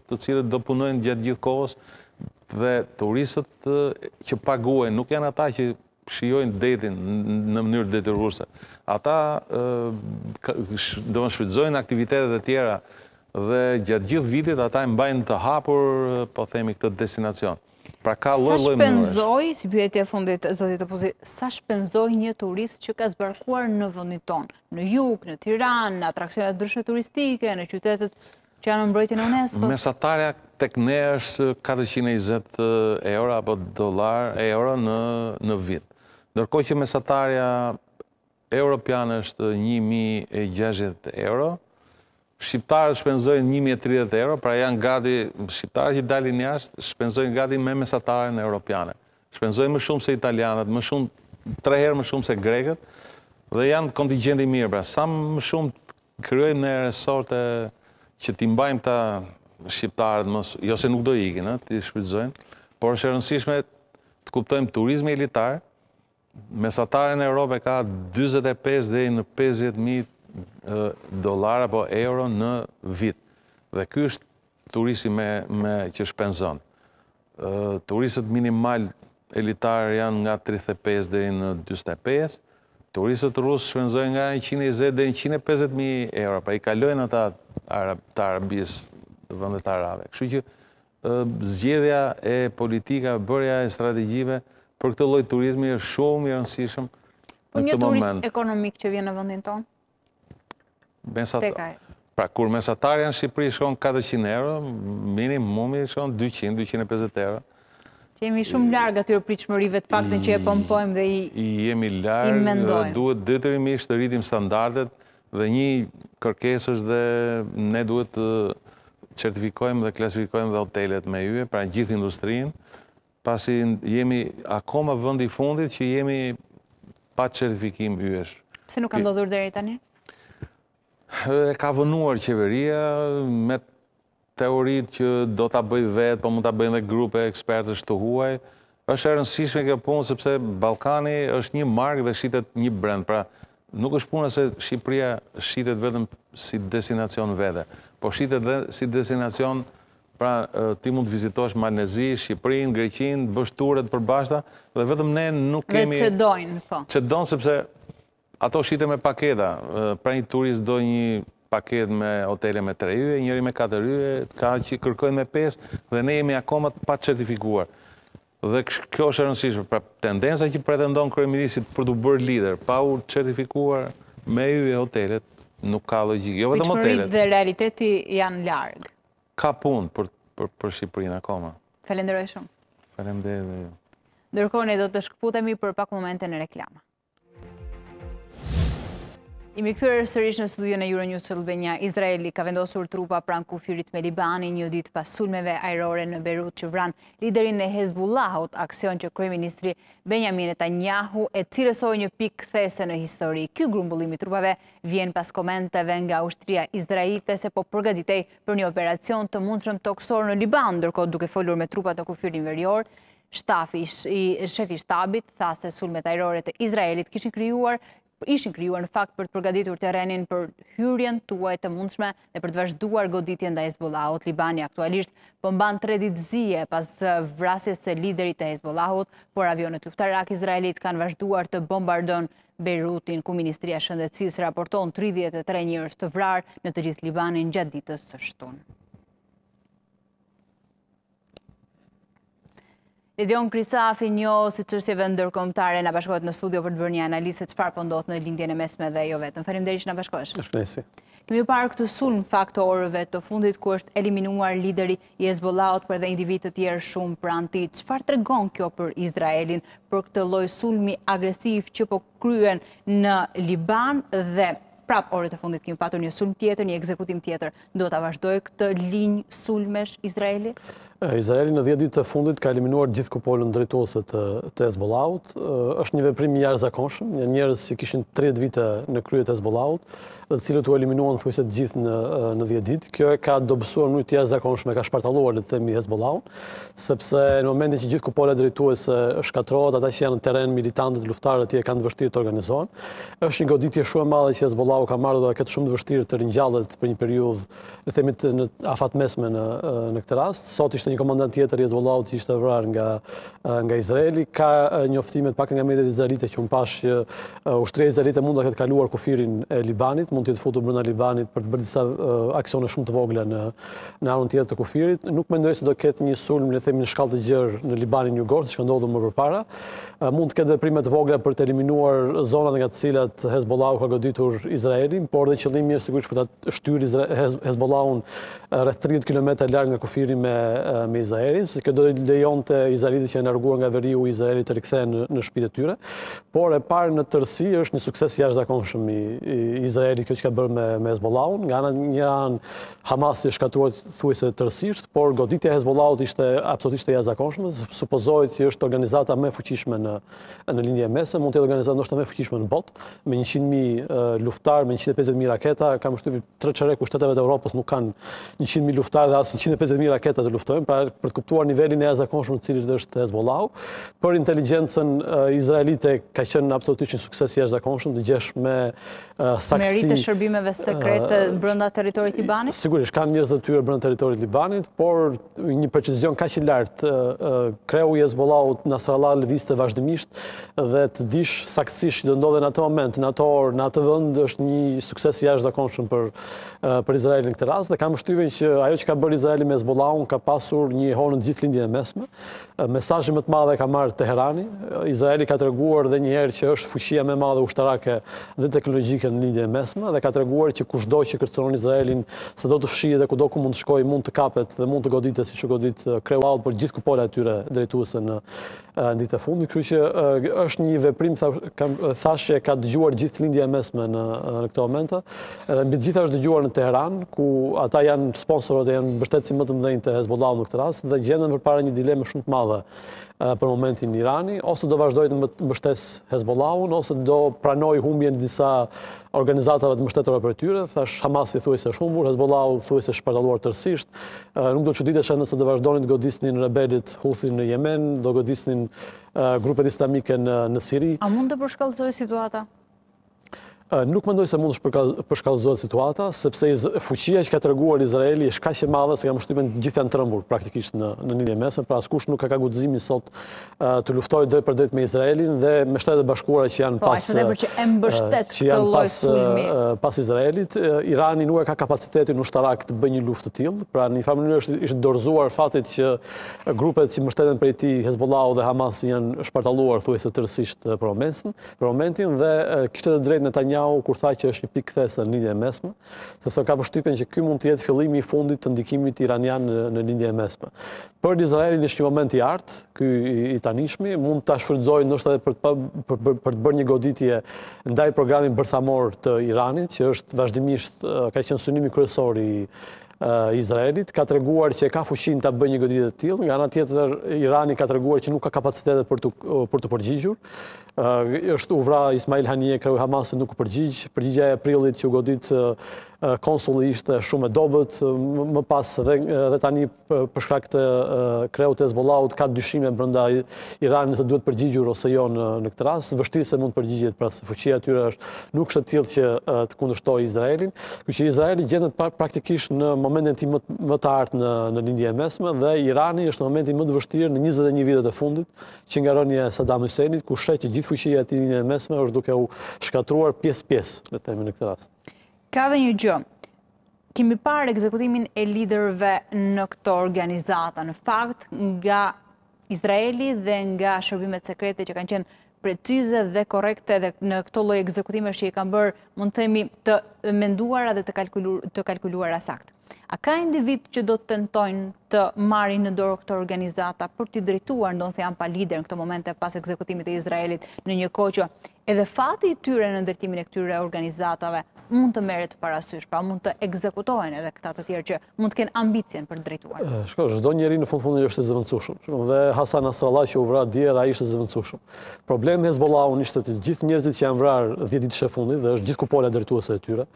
të cilët do punojnë gjatë gjithë kohës, dhe turistët që paguajnë, nuk janë ata që shijojnë detin në mënyrë detyruese. Ata domethënë shfrytëzojnë aktivitetet e tjera dhe gjatë gjithë vitit ata e mbajnë të hapur, po themi, këtë destinacion. Pra ka lloj-lloj mënyrash. Sa shpenzoi, si pyetje e fundit, zoti Topuzi, sa shpenzoi një turist që ka zbarkuar në vendin tonë, në jug, në Tiranë, në atraksione të ndryshme turistike, në qytetet Që janë në mbrojtjen e UNESCO-s. Mesatarja tek ne është katërqind e njëzet euro apo dollarë, euro në vit. Ndërkohë që mesatarja europiane është një mijë e gjashtëdhjetë euro, shqiptarët shpenzojnë një mijë e tridhjetë euro, pra janë gati shqiptarët që dalin jashtë, shpenzojnë gati me mesataren europiane. Shpenzojnë më shumë se italianët, më shumë tre herë më shumë se grekët dhe janë kontingjent i mirë, pra sa më shumë Krijojmë në resorte që t'i mbajmë këta shqiptarët mos, jo se nuk do ikin, ë, t'i shfrytëzojmë, por është e rëndësishme të kuptojmë turizmi elitar, mesataren në Europë e ka dyzet e pesë deri në pesëdhjetë mijë dollarë apo euro në vit. Dhe ky është turisti me me që shpenzon. Turistët minimal elitarë janë nga tridhjetë e pesë deri në dyzet e pesë. Turistët rusë shpenzojnë nga njëqind e njëzet deri në njëqind e pesëdhjetë mijë euro, pra i kalojnë ata të Arabisë, vendet arabe. Kështu që zgjedhja e politikave, bërja e strategjive për këtë lloj turizmi është shumë i rëndësishëm në këtë moment. Po një turist ekonomik që vjen në vendin tonë? Pra, kur mesatarja në Shqipëri shkon 400 euro, minimumi shkon 200-250 euro. Jemi shumë larg atyre pritshmërive të paktën që e pompojmë dhe i mendojmë. Jemi larg dhe duhet detyrimisht të rritim standardet dhe një kërkesë është dhe ne duhet të certifikojmë dhe klasifikojmë dhe hotelet me yje, pra gjithë industrinë, Pasi jemi akoma vendi i fundit që jemi pa certifikim yjesh. Pse nuk ka ndodhur deri tani? E ka vonuar qeveria me teoritë që do ta bëjë vetë, po mund ta bëjnë dhe grupe ekspertësh të huaj. Është e rëndësishme kjo punë sepse Ballkani është një markë dhe shitet një brand. Pra, nuk është puna se Shqipëria shitet vetëm si destinacion vete, po shitet dhe si destinacion Pra, ti mund të vizitosh Malin e Zi, Shqipërinë, Greqinë, të bësh ture të përbashkëta dhe vetëm ne nuk kemi... Për ata që donë, po. Që donë, sepse ato shiten me paketa. Pra një turist do një paketë me hotele me tre yje, njëri me katër yje, ka që kërkojnë me pesë, dhe ne jemi akoma të pacertifikuar. Dhe kjo është e rëndësishme. Pra, tendenca që pretendon kryeministri për t'u bërë lider, pa u certifikuar me yje hotelet, nuk ka logikë. Jo vetëm hotelet. Pritshmëritë dhe realiteti janë larg. Ka punë për për Shqipërinë akoma. Falenderoj shumë. Faleminderit dhe ju. Ndërkohë ne do të shkëputemi për pak momente në reklama. Jemi kthyer sërish në studion e Euronews Albania, Izraeli ka vendosur trupa pranë kufirit me Libanin një ditë pas sulmeve ajrore në Bejrut që vranë liderin e Hezbollahut, aksion që Kryeministri Benjamin Netanyahu e cilësoi një pikë kthese në histori. Ky grumbullim i trupave vjen pas komenteve nga ushtria izraelite se po përgatitej për një operacion të mundshëm tokësor në Liban, ndërkohë duke folur me trupat në kufirin verior, shtafi i shefi i shtabit tha se sulmet ajrore të Izraelit kishin krijuar ishin krijuar në fakt për të përgatitur terrenin për hyrjen tuaj të mundshme dhe për të vazhduar goditjen ndaj Hezbollahut. Libani aktualisht po mban tre ditë zie pas vrasjes së liderit të Hezbollahut, por avionët luftarakë izraelitë kanë vazhduar të bombardon Bejrutin, ku Ministria e Shëndetësisë raporton 33 njerëz të vrarë në të gjithë Libanin gjatë ditës së shtunë. Ledion Krisafi, njohës i çështjeve ndërkombëtare, na bashkohet në studio për të bërë një analizë se çfarë po ndodh po në Lindjen e Mesme dhe jo vetëm. Faleminderit që na bashkoheni. Kënaqësi. Kemi parë këtë sulm fakt orëve të fundit ku është eliminuar lideri i Hezbollahut por edhe individë të tjerë shumë pranë tij. Çfarë tregon kjo për Izraelin, për këtë lloj sulmi agresiv që po kryen në Liban dhe prapë orët e fundit kemi patur një sulm tjetër, një ekzekutim tjetër. Do ta vazhdojë këtë linjë sulmesh Izraeli? Izraeli në 10 ditë të fundit ka eliminuar gjithë kupolën drejtuese të të Hezbollahut. Është një veprim i jashtëzakonshëm, një njerëz që kishin 30 vite në krye të Hezbollahut, të cilët u eliminuan thuajse të gjithë në në 10 ditë. Kjo e ka dobësuar në mënyrë të jashtëzakonshme, e ka shpartalluar le të themi Hezbollahun, sepse në momentin që gjithë kupola drejtuese shkatërrohet, ata që janë në terren, militantët, luftëtarët e tjerë e kanë të vështirë të organizohen. Është një goditje shumë e madhe që Hezbollahu ka marrë dhe do e ketë shumë të vështirë të ringjallet për një periudhë le të themi në afatmesme në në këtë rast. Sot ishte një komandant tjetër i Hezbollahut që ishte vrarë nga nga Izraeli. Ka njoftime të pakta nga mediat izraelite që unë pashë që ushtria izraelite mund të ketë kaluar kufirin e Libanit, mund të jetë futur brenda Libanit për të bërë disa aksione shumë të vogla në në anën tjetër të kufirit. Nuk mendoj se do ketë një sulm le të themi në shkallë të gjerë në Libanin jugor, siç ka ndodhur më përpara. Mund të ketë veprime të vogla për të eliminuar zonat nga të cilat Hezbollahu ka goditur Izraelin, por dhe qëllimi është sigurisht për ta shtyrë Hezbollahun rreth 30 kilometra larg nga kufiri me me Izraelin, se kjo do të lejonte izraelitët që janë larguar nga veriu i Izraelit të rikthehen në shtëpitë e tyre. Por e parë në tërësi është një sukses i jashtëzakonshëm i, i Izraelit kjo që ka bërë me me Hezbollahun, nga ana njëra anë Hamasi është shkatërruar thuajse tërësisht, por goditja e Hezbollahut ishte absolutisht e jashtëzakonshme, supozohet që është organizata më e fuqishme në në Lindjen e Mesme, mund të jetë organizata ndoshta më e fuqishme në botë, me 100.000 luftëtarë, me 150.000 raketa, kam përshtypjen tre çereku i shteteve të Evropës nuk kanë 100.000 luftëtarë dhe as 150.000 raketa të luftojnë, pra për të kuptuar nivelin e jashtëzakonshëm në të cilin është Hezbollahu, për inteligjencën izraelite ka qenë absolutisht një sukses i jashtëzakonshëm, të gjesh me meritë e shërbimeve sekrete brenda territorit të Libanit? Sigurisht, kanë njerëz të tyre brenda territorit të Libanit, por një precizion kaq i lartë, kreu i Hezbollahut Nasrallah lëvizte vazhdimisht dhe të dish saktësisht që do të ndodhej në atë moment, në atë orë, në atë vend, është një sukses i jashtëzakonshëm për Izraelin në këtë rast dhe kam përshtypjen që ajo që ka bërë Izraeli me Hezbollahun ka pasur një jehonë në gjithë Lindjen e Mesme, Mesazhin më të madh e ka marrë Teherani. Izraeli ka treguar edhe një herë që është fuqia më e madhe ushtarake dhe teknologjike në Lindjen e Mesme dhe ka treguar që kushdo që kërcënon Izraelin se do ta fshijë dhe kudo ku mund të shkojë mund të kapet dhe mund të goditet siç u godit kreu, a pothuaj gjithë kupola e tyre drejtuese në ditët e fundit. Kështu që është një veprim thashë, që e ka dëgjuar gjithë Lindja e Mesme në këto momente. Edhe mbi të gjitha është dëgjuar në Teheran, ku ata janë sponsorët e janë mbështetësit më të mëdhenj të Hezbollahut në këtë rast dhe gjenden përpara një dileme shumë të madhe për momentin Irani, ose do vazhdojë të mbështesë Hezbollahun, ose do pranojë humbjen e disa organizatave të mbështetura prej tyre, thashë Hamasi thuajse është humbur, Hezbollahu thuajse shpartalluar tërësisht, nuk do çuditesha nëse do vazhdojnë të godisnin rebelët Houthi në Jemen, do godisnin grupet islamike në Siri. A mund të përshkallëzojë situata? Nuk mendoj se mund të përshkallëzohet situata, sepse fuqia që ka treguar Izraeli është kaq e madhe sa kam përshtypjen gjithë janë trembur praktikisht në Lindjen e Mesme, pra askush nuk ka ka guximin sot të luftojë drejtpërdrejt me Izraelin dhe me Shtetet e Bashkuara që janë po, pas që janë pas pas Izraelit, Irani nuk e ka kapacitetin ushtarak të bëjë një luftë të tillë, pra në njëfarë mënyre i është dorëzuar fatit që grupet që mbështeten prej tij Hezbollahu dhe Hamasi janë shpartalluar thuajse tërësisht për omesën, për momentin dhe kishte të drejtë Netanyahu kur tha që është një pikë kthese në Lindjen e Mesme, sepse kam përshtypjen që ky mund të jetë fillimi i fundit të ndikimit iranian në Lindjen e Mesme. Për Izraelin është një moment i artë, ky i tanishmi, mund ta shfrytëzojë ndoshta edhe për të për, për, për të bërë një goditje ndaj programit bërthamor të Iranit, që është vazhdimisht ka qenë synimi kryesor i Izraelit ka treguar që e ka fuqinë ta bëjë një goditje të tillë, nga ana tjetër Irani ka treguar që nuk ka kapacitetet për të për t'u përgjigjur. Është u vra Ismail Haniyeh kreu i Hamasit nuk u përgjigj, përgjigja e prillit që u godit konsulli ishte shumë e dobët, më pas dhe, dhe tani për shkak të kreut të Hezbollahut ka dyshime brenda Iranit nëse duhet përgjigjur ose jo në, në këtë rast, vështirë se mund të përgjigjet pra fuqia e tyre është nuk është e tillë që të kundërshtojë Izraelin. Kështu që Izraeli gjendet praktikisht në momentin e tij më të artë në Lindjen e Mesme dhe Irani është në momentin më të vështirë në 21 vitet e fundit që nga rënia e Saddam Hussein-it, ku sheh që gjithë fuqia e tij në Lindjen e Mesme është duke u shkatruar pjesë-pjesë, le të themi në këtë rast. Ka dhe një gjë. Kemi parë ekzekutimin e liderëve në këto organizata, në fakt nga Izraeli dhe nga shërbimet sekrete që kanë qenë precize dhe korrekte dhe në këto lloj ekzekutimesh që i kanë bërë, mund të themi, të menduara dhe të, kalkulu, të kalkuluara saktë. A ka individë që do të tentojnë të marrin në dorë këto organizata për t'i drejtuar ndonëse janë pa lider në këto momente pas ekzekutimeve të Izraelit në një kohë që edhe fati i tyre në drejtimin e këtyre organizatave mund të merret parasysh, pra mund të ekzekutohen edhe këta të tjerë që mund të kenë ambicjen për të drejtuar. Çdo, çdo njeri në fund të fundit është i zëvendësueshëm. Dhe Hasan Nasrallah që u vra dje edhe ai ishte i zëvendësueshëm. Problemi me Hezbollahun ishte të gjithë njerëzit që janë vrarë 10 ditëshin e fundit dhe është gjithë kupola drejtuese e tyre.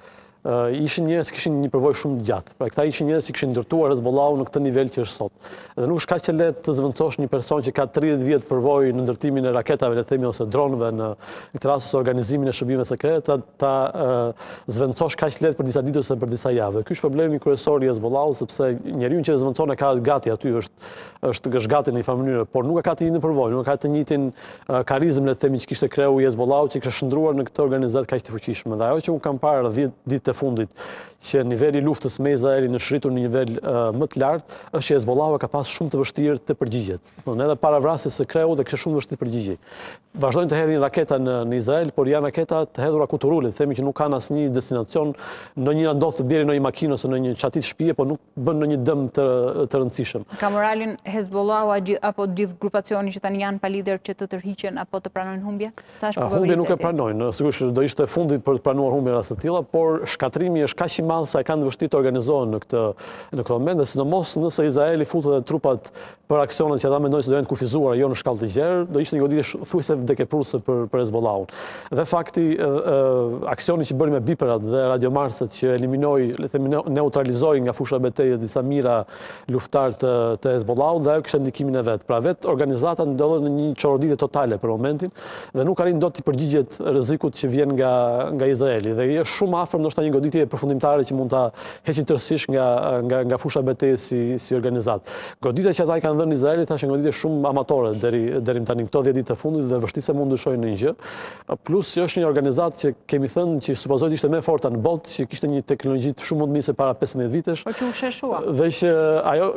Ishin njerëz që kishin një përvojë shumë të gjatë. Pra këta ishin njerëz që kishin ndërtuar Hezbollahun në këtë nivel që është sot. Dhe nuk është kaq e lehtë të zëvendësosh një person që ka 30 vjet përvojë në ndërtimin e raketave, le të themi, ose dronëve në këtë rast ose organizimin e shërbimeve sekrete, ta zëvendësosh kaq lehtë për disa ditë ose për disa javë. Dhe ky është problemi kryesor i Hezbollahut sepse njeriu që e zëvendëson e ka gati aty është është është gati në një farë mënyrë, por nuk e ka të njëjtën përvojë, nuk ka të njëjtën karizmë le të themi që kishte kreu i Hezbollahut që e kishte shndërruar në këtë organizatë kaq të fuqishme. Dhe ajo që unë kam parë 10 ditët e fundit që niveli i luftës me Izraelin është rritur në një nivel më të lartë, është që Hezbollahu e ka pas shumë të vështirë të përgjigjet. Domthonë edhe para vrasjes së kreut e kishte shumë të vështirë të përgjigjej. Vazhdojnë të hedhin raketa në në Izrael, por janë raketa të hedhura kuturu, le të themi që nuk kanë asnjë destinacion, ndonjëra ndodh të bjerë në një makinë ose në një çati shtëpie, por nuk bën ndonjë dëm të të rëndësishëm. E ka moralin Hezbollahu a gjith, apo gjithë grupacioni që tani janë pa lider që të tërhiqen apo të pranojnë humbje? Sa është probabiliteti? Humbje nuk e pranojnë. Sigurisht do ishte fundi për të pranuar humbje në raste të tilla, por shkatërrimi është kaq i madh sa e kanë të vështirë të organizohen në këtë në këtë moment dhe sidomos nëse Izraeli fut edhe trupat për aksionet që ata mendojnë se do jenë të kufizuara jo në shkallë të gjerë, do ishte një goditje thuajse vdekjeprurëse për për Hezbollahun. Dhe fakti aksioni që bëri me biperat dhe radiomarrëset që eliminoi, le të themi, neutralizoi nga fusha e betejës disa mijëra luftëtarë të të Hezbollahut dhe ajo kishte ndikimin e vet. Pra vetë organizata ndodhet në një çoroditje totale për momentin dhe nuk arrin dot të përgjigjet rrezikut që vjen nga nga Izraeli dhe është shumë afër ndoshta një goditje përfundimtare që mund ta heqin tërësisht nga nga nga fusha e betejës si si organizatë. Goditja që ata i kanë dhënë Izraelit thashë një goditje shumë amatore deri deri më tani këto 10 ditë të fundit dhe vështirë se mund të ndryshojë ndonjë gjë. Plus që është një organizatë që kemi thënë që supozohej ishte më e forta në botë, që kishte një teknologji shumë më të mirë se para 15 vitesh. Po që u sheshua. Dhe që ajo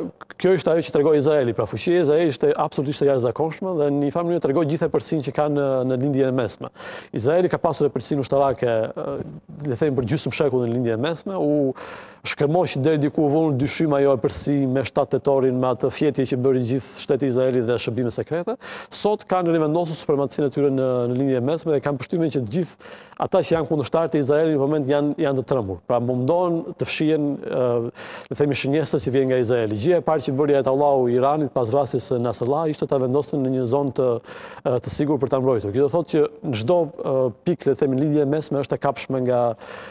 kjo ishte ajo që tregoi Izraeli, pra fuqia e Izraelit ishte absolutisht e jashtëzakonshme dhe në një farë mënyrë tregoi gjithë epërsinë që kanë në Lindjen e Mesme. Izraeli ka pasur epërsinë ushtarake le të themi për gjysmë shekulli në Lindjen e Mesme, u shkërmoq, deri diku u vu në dyshim ajo epërsi me shtatë tetorin me atë fjetje që bëri gjithë shteti i Izraelit dhe shërbimet sekrete, sot kanë rivendosur supremacinë e tyre në, në Lindjen e Mesme dhe kam përshtypjen që gjithë ata që janë kundërshtarë të Izraelit në këtë moment janë, janë të trembur. Pra mundohen t'i fshihen, le të themi, shënjestrës që vjen nga Izraeli. Gjëja e parë që bëri ajatollahu i Iranit pas vrasjes së Nasrallahut ishte të vendosej në një zonë të, të sigur për ta mbrojtur. Kjo do të thotë që çdo pikë le të themi Lindjes së Mesme është e kapshme nga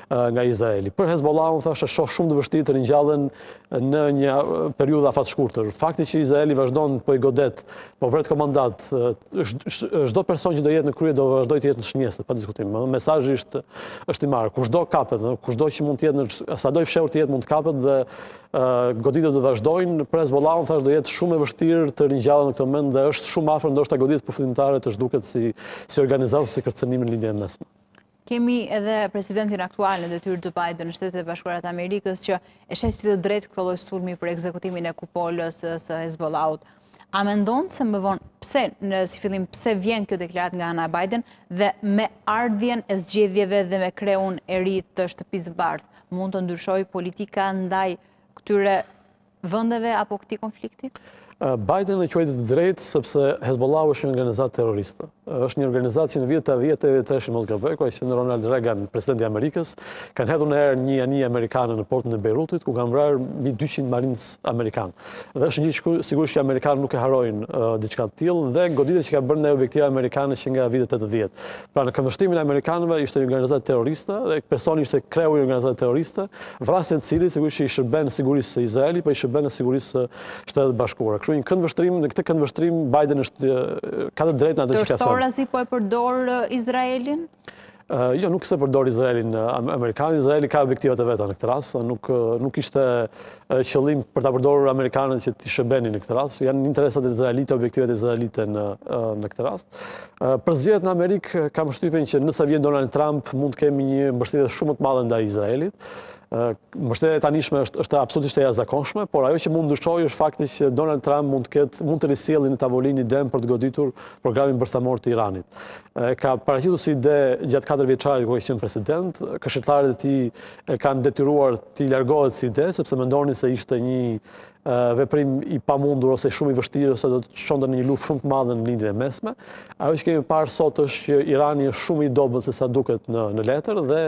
nga Izraeli. Për Hezbollahun thashë e shoh shumë të vështirë të ringjallen në një periudhë afatshkurtër. Fakti që Izraeli vazhdon po i godet, po vret komandantët, çdo person që do jetë në krye do vazhdojë të jetë në shënjestër, pa diskutim. Mesazhi është është i marrë. Kushdo kapet, kushdo që mund të jetë sado i fshehur të jetë mund të kapet dhe Goditjet do vazhdojnë, për Hezbollahun thashë do jetë shumë e vështirë të ringjallet në këtë moment dhe është shumë afër ndoshta goditjes përfundimtare të zhduket si si organizatë ose si kërcënim në Lindjen e Mesme. Kemi edhe presidentin aktual në detyrë Joe Biden në Shtetet e Bashkuara të Amerikës që e sheh si të drejtë këtë lloj sulmi për ekzekutimin e kupolës së Hezbollahut. A mendon se më vonë, pse, si fillim, pse vjen kjo deklaratë nga ana e Biden dhe me ardhjen e zgjedhjeve dhe me kreun e ri të Shtëpisë së Bardhë, mund të ndryshojë politika ndaj këtyre vendeve apo këtij konflikti? Biden e quajti të drejtë sepse Hezbollahu është një organizatë terroriste. Është një organizatë që në vitin tetëdhjetë e tre, në mos gaboj, kur ka qenë Ronald Reagan, president i Amerikës, kanë hedhur në erë një anije amerikane në portin e Beirutit, ku kanë vrarë mbi 200 marinsa amerikanë. Dhe është një gjë sigurisht që amerikanët nuk e harrojnë diçka të tillë, dhe goditjet që ka bërë në objektiva amerikane që nga vitet tetëdhjetë. Pra në këndvështrimin e amerikanëve ishte një organizatë terroriste, dhe personi ishte kreu i një organizate terroriste, vrasja e të cilit sigurisht që i shërben sigurisë së Izraelit, por po i shërben dhe sigurisë Shteteve të Bashkuara. Kështu në këndvështrim, në këtë këndvështrim Biden është ka të drejtë në atë që ka thënë. Tërthorazi po e përdor Izraelin? Jo, nuk se përdor Izraelin Amerika. Izraeli ka objektivat e veta në këtë rast. Nuk, nuk ishte qëllim për ta përdorur amerikanët që t'i shërbenin në këtë rast. Janë interesat e Izraelit, objektivat e Izraelit në, në këtë rast. Për zgjedhjet në Amerikë, kam përshtypjen që nëse vjen Donald Trump, mund të kemi një mbështetje shumë më të madhe ndaj Izraelit. Mbështetja e tanishme është është absolutisht e jashtëzakonshme, por ajo që mund të ndryshojë është fakti që Donald Trump mund të ketë mund të risjellë në tavolinë idenë për të goditur programin bërthamor të Iranit. E ka paraqitur si ide gjatë katërvjeçarit kur ka qenë president, këshilltarët e tij e kanë detyruar t'i largohet si ide sepse mendonin se ishte një veprim i pamundur ose shumë i vështirë ose do të çonte në një luftë shumë të madhe në Lindjen e Mesme. Ajo që kemi parë sot është që Irani është shumë më i dobët se sa duket në në letër dhe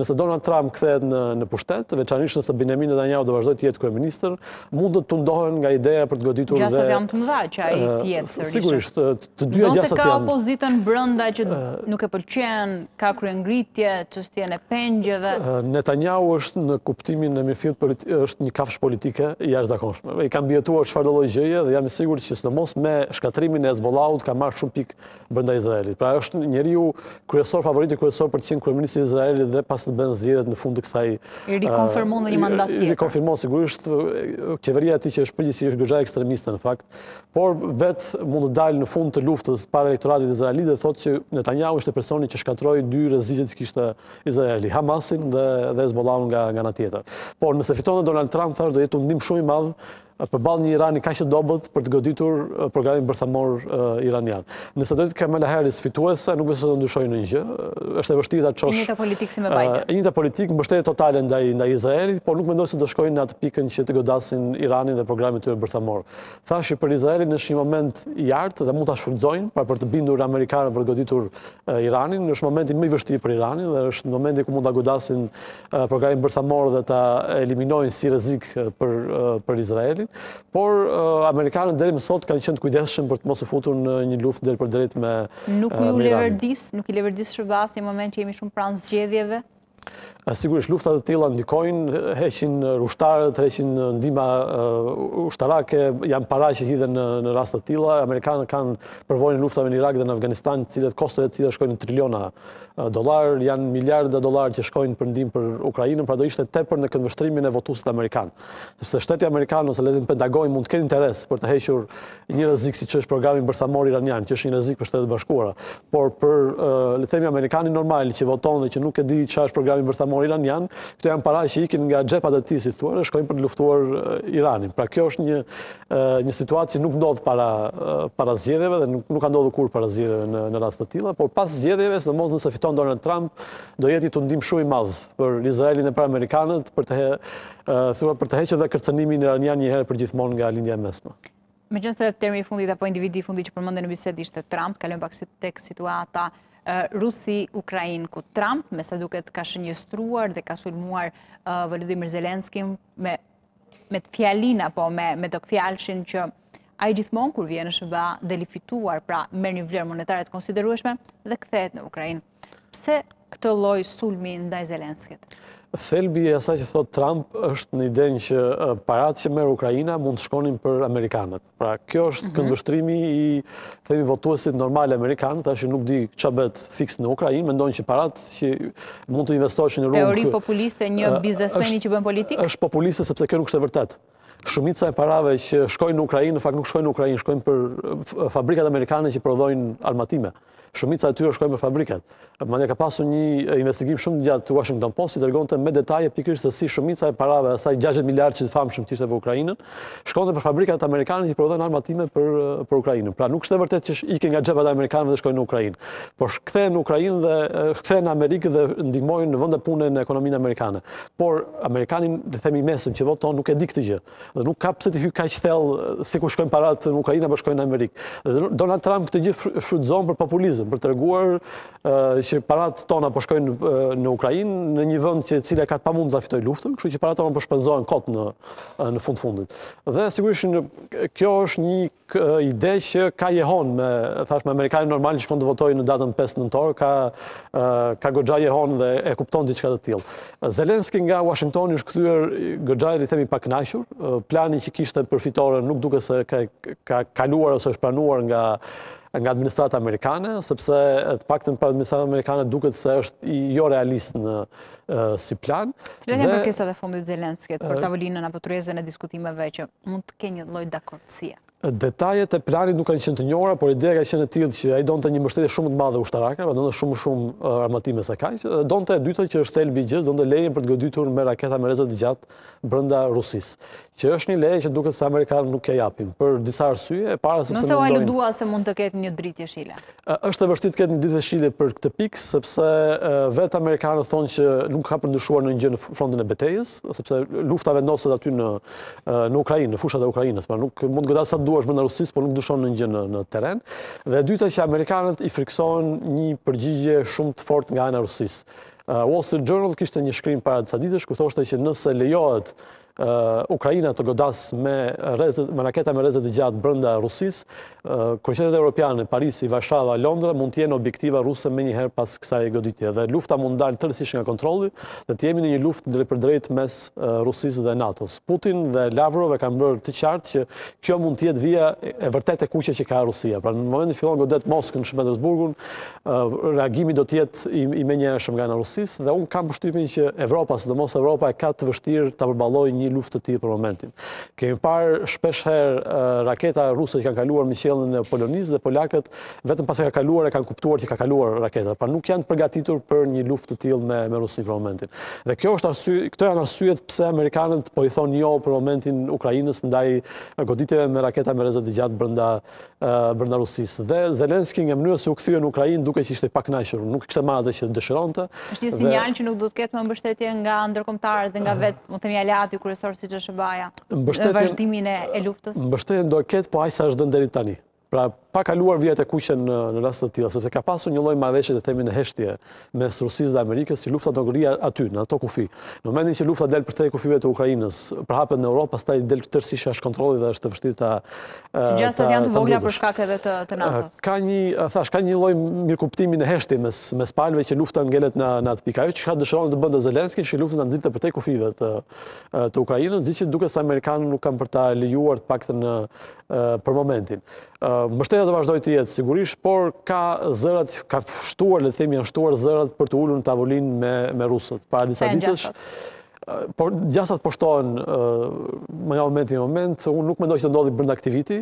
nëse Donald Trump kthehet në në pushtet, veçanisht nëse Benjamin Netanyahu do vazhdojë të jetë kryeministër, mund të tundohen nga ideja për të goditur dhe... Gjasat janë të mëdha që ai të jetë sërish. Sigurisht, Të dyja gjasat janë... Edhe pse ka opozitën brenda që nuk e pëlqen, ka kryengritje, çështjen e pengjeve... Netanjahu është në kuptimin e mirë të fjalës është një kafshë politike e jashtëzakonshme. I ka mbijetuar çfarëdolloj gjëje dhe jam i sigurt që sidomos me shkatërrimin e Hezbollahut ka marrë shumë pikë brenda Izraelit. Pra është njeriu kryesor, favoriti kryesor për të qenë kryeministër i Izraelit dhe pasi të bëhen zgjedhjet në fund të kësaj... I rikonfirmon dhe një mandat tjetër. I rikonfirmon sigurisht qeveria e tij që është përgjithësisht goxha ekstremiste në fakt. Por vetë mund të dalë në fund të luftës para elektoratit izraelit dhe thotë që Netanyahu ishte personi që shkatërroi dy rreziqet që kishte Izraeli, Hamasin dhe dhe Hezbollahun nga ana tjetër. Por nëse fiton dhe Donald Trump thashë do jetë tundim shumë i madh përballë një Irani kaq të dobët për të goditur programin bërthamor iranian. Nëse do jetë Kamala Harris fituese, nuk besoj të ndryshojë ndonjë gjë. Është e vështirë ta çosh. E njëjta politikë si me Biden. E njëjta politikë mbështetje totale ndaj ndaj Izraelit, por nuk mendoj se do shkojnë në atë pikën që të godasin Iranin dhe programin e tyre bërthamor. Thashë për Izraelin është një moment i artë dhe mund ta shfrytëzojnë pra për të bindur amerikanët për të goditur Iranin, është momenti më i vështirë për Iranin dhe është momenti ku mund ta godasin programin bërthamor dhe ta eliminojnë si rrezik për për Izraelin, por amerikanët deri më sot kanë qenë të kujdesshëm për të mos u futur në një luftë drejtpërdrejt me Nuk ju leverdis, nuk i leverdis SHBA-s në moment që jemi shumë pranë zgjedhjeve? Sigurisht, lufta të tilla ndikojnë, heqin ushtarët, heqin ndihma ushtarake, janë para që hidhen në raste të tilla. Amerikanët kanë përvojën e luftave në Irak dhe në Afganistan, kostot e të cilave shkojnë në triliona dollarë, janë miliarda dollarë që shkojnë për ndihmë për Ukrainën, pra do ishte tepër në këndvështrimin e votuesit amerikan. Sepse shteti amerikan ose le themi Pentagoni mund të kenë interes për të hequr një rrezik siç është programi bërthamor iranian, që është një rrezik për Shtetet e Bashkuara. Por për le të themi amerikanin normal që voton dhe që nuk e di çfarë është programi bërthamor iranian, këto janë para që ikin nga xhepat e tij si të thuash dhe shkojnë për të luftuar Iranin. Pra kjo është një një situatë që nuk ndodh para para zgjedhjeve dhe nuk nuk ka ndodhur kurrë para zgjedhjeve në në raste të tilla, por pas zgjedhjeve, sidomos nëse fiton Donald Trump, do jetë një tundim shumë i madh për Izraelin e për amerikanët, për të, thua, për të hequr dhe kërcënimin iranian një herë përgjithmonë nga Lindja e Mesme. Meqenëse termi i fundit apo individi i fundit që përmende në bisedë ishte Trump, kalojmë paksa tek situata Rusi-Ukrainë, ku Trump, me sa duket, ka shënjestruar dhe ka sulmuar Volodymyr Zelenskin me me togfjalën apo me, me togfjalëshin që ai gjithmonë kur vjen në SHBA del i fituar, pra merr një vlerë monetare të konsiderueshme dhe kthehet në Ukrainë. Pse këtë lloj sulmi ndaj Zelenskit? Thelbi e asaj që thotë Trump është në idenë që paratë që merr Ukraina mund të shkonin për amerikanët. Pra, kjo është mhm. këndvështrimi i le themi votuesit normal amerikan, thashë nuk di ça bëhet fiks në Ukrainë, mendon që paratë që mund të investoheshin në rrugë. Teori populiste e një biznesmeni që bën politikë? është populiste sepse kjo nuk është e vërtetë. Shumica e parave që shkojnë në Ukrainë, në fakt nuk shkojnë në Ukrainë, shkojnë për fabrikat amerikane që prodhojnë armatime. Shumica e tyre shkojnë për fabrikat. Madje ka pasur një investigim shumë të gjatë te Washington Post, që tregonte me detaje pikërisht se si shumica e parave, asaj 60 miliardëshes së famshme që ishte për Ukrainën, shkonte për fabrikat amerikane që prodhojnë armatime për, për Ukrainën. Pra nuk është e vërtetë që ikin nga xhepat e amerikanëve dhe shkojnë në Ukrainë. Por kthehen në Ukrainë dhe kthehen në Amerikë dhe ndihmojnë në vende pune në ekonominë amerikane. Por amerikani, le themi i mesëm që voton, nuk e di këtë gjë. Dhe nuk ka pse të hyj kaq thellë si ku shkojnë parat në Ukrainë apo shkojnë në Amerikë. Dhe Donald Trump këtë gjë shfrytëzon për populizëm, për të treguar që parat tona po shkojnë në Ukrainë, në një vend që e cila e ka të pamund ta fitojë luftën, kështu që parat tona po shpenzohen kot në fund të fundit. Dhe sigurisht kjo është një ide që ka jehon me thash me amerikanin normal që shkon të votojë në datën 5 nëntor ka ka goxha jehon dhe e kupton diçka të tillë. Zelenski nga Washingtoni është kthyer goxha i themi i pakënaqur, plani që kishte për fitoren nuk duket se ka ka kaluar ose është pranuar nga nga administrata amerikane, sepse të paktën për administratën amerikane duket se është jo realist në si plan. Cilat janë kërkesat e fundit të Zelenskit për tavolinën apo tryezën e diskutimeve që mund të kenë një lloj dakordësie. Detajet e planit nuk kanë qenë të njohura, por ideja ka qenë e tillë që ai donte një mbështetje shumë më të madhe ushtarake, pra donte shumë më shumë armatime sesa kaq, dhe donte e dyta që është thelbi i gjithë, donte lejen për të goditur me raketa me rreze të gjatë brenda Rusisë, që është një leje që duket se amerikanët nuk e japin për disa arsye, e para sepse mendojnë Nëse u aludua se mund të ketë një dritë jeshile. Është e vështirë të ketë një dritë jeshile për këtë pikë, sepse vetë amerikanët thonë që nuk ka për të ndryshuar ndonjë gjë në frontin e betejës, sepse lufta vendoset aty në në Ukrainë, në fushat e Ukrainës, pra nuk mund të godas sa duash brenda Rusisë, por nuk ndryshon ndonjë gjë në, në terren. Dhe e dyta që amerikanët i frikësohen një përgjigje shumë të fortë nga ana e Rusisë. Wall Street Journal kishte një shkrim para disa ditësh ku thoshte që nëse lejohet Ukraina të godasë me raketa me rreze të gjatë brenda Rusisë, kryeqytetet europiane, Parisi, Varshava, Londra mund të jenë objektiva ruse menjëherë pas kësaj goditje dhe lufta mund të dalë tërësisht nga kontrolli dhe të jemi në një luftë drejtpërdrejt mes Rusisë dhe NATO-s. Putin dhe Lavrov e kanë bërë të qartë që Kjo mund të jetë vija e vërtetë e kuqe që ka Rusia. Pra në momentin fillon godet Moskën, Shën Petërsburgun, reagimi do të jetë i, i menjëhershëm nga ana e Rusisë dhe unë kam përshtypjen që Evropa, sidomos Evropa e ka të vështirë ta përballojë një luftë të tillë për momentin. Kemi parë shpesh herë raketa ruse që kanë kaluar mbi qiellin e Polonisë dhe polakët Vetëm pasi ka kaluar e kanë kuptuar që ka kaluar raketa, pra nuk janë të përgatitur për një luftë të tillë me me Rusinë për momentin. Dhe kjo është arsye, këto janë arsyet pse amerikanët po i thonë jo për momentin Ukrainës ndaj goditjeve me raketa me rreze të gjatë brenda brenda Rusisë. Dhe Zelensky nga mënyra se u kthye në Ukrainë dukej që ishte i pakënaqur, nuk kishte marrë atë që dëshironte. Është një sinjal që nuk do të ketë më mbështetje nga ndërkombëtarët dhe nga vet, më themi aleati kryesor siç është SHBA-ja. Në vazhdimin e luftës. Mbështetjen do ketë, po aq sa është dhënë deri tani. Pra, pa kaluar vijat e kuqe në në rast të tilla, sepse ka pasur një lloj marrëveshje të themi në heshtje mes Rusisë dhe Amerikës, që lufta do ngelet aty, në ato kufi. Në momentin që lufta del përtej kufive të Ukrainës, përhapet në Europë, pastaj del tërësisht jashtë kontrollit dhe është e vështirë ta ta Që gjasat janë të vogla për shkak edhe të të NATO-s. Ka një, thash, ka një lloj mirëkuptimi në heshtje mes mes palëve që lufta ngelet në në atë pikë. Ajo çka dëshiron të bënte Zelensky është që luftën ta nxirrte përtej kufive të të Ukrainës, gjë që duket se amerikanët nuk kanë për ta lejuar të paktën në për momentin. Mbështetja do vazhdoj të jetë sigurisht, por ka zërat, ka shtuar, le të themi, janë shtuar zërat për t'u ulur në tavolinë me, me rusët. Para disa ditësh, por gjasat po shtohen më nga momenti në moment, unë nuk mendoj që do ndodhi brenda këtij viti,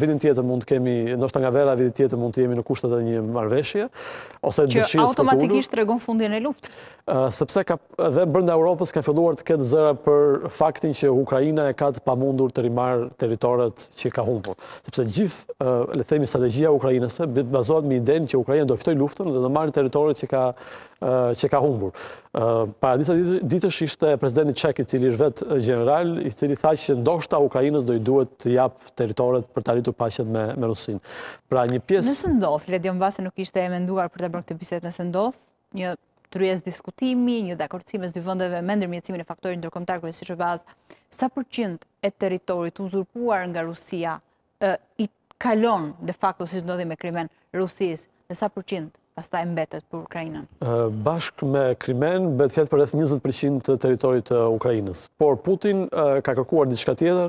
vitin tjetër mund të kemi, ndoshta nga vera vitin tjetër mund të jemi në kushtet e një marrëveshje, ose dëshirës për t'u ulur. Që automatikisht tregon fundin e luftës. Sepse ka Edhe brenda Europës ka filluar të ketë zëra për faktin që Ukraina e ka të pamundur të rimarrë territoret që ka humbur. Sepse gjithë, le të themi, strategjia ukrainase bazohet në idenë që Ukraina do fitoj luftën dhe do marrë territoret që ka që ka humbur. Para disa ditësh ishte presidenti çek, i cili është vetë gjeneral, i cili tha që ndoshta Ukrainës do i duhet të jap territoret për të arritur paqen me me Rusinë. Pra një pjesë Nëse ndodh, Ledion, mbase nuk ishte e menduar për të bërë këtë bisedë, nëse ndodh, një tryezë diskutimi, një dakordësi mes dy vendeve me ndërmjetësimin e faktorit ndërkombëtar kryesisht në bazë sa përqind e territorit uzurpuar nga Rusia i kalon de facto siç ndodhi me Krimenë Rusisë dhe sa përqind pastaj mbetet për Ukrainën. Bashkë me Krimenë bëhet fjalë për rreth 20% të territorit të Ukrainës. Por Putin ka kërkuar diçka tjetër.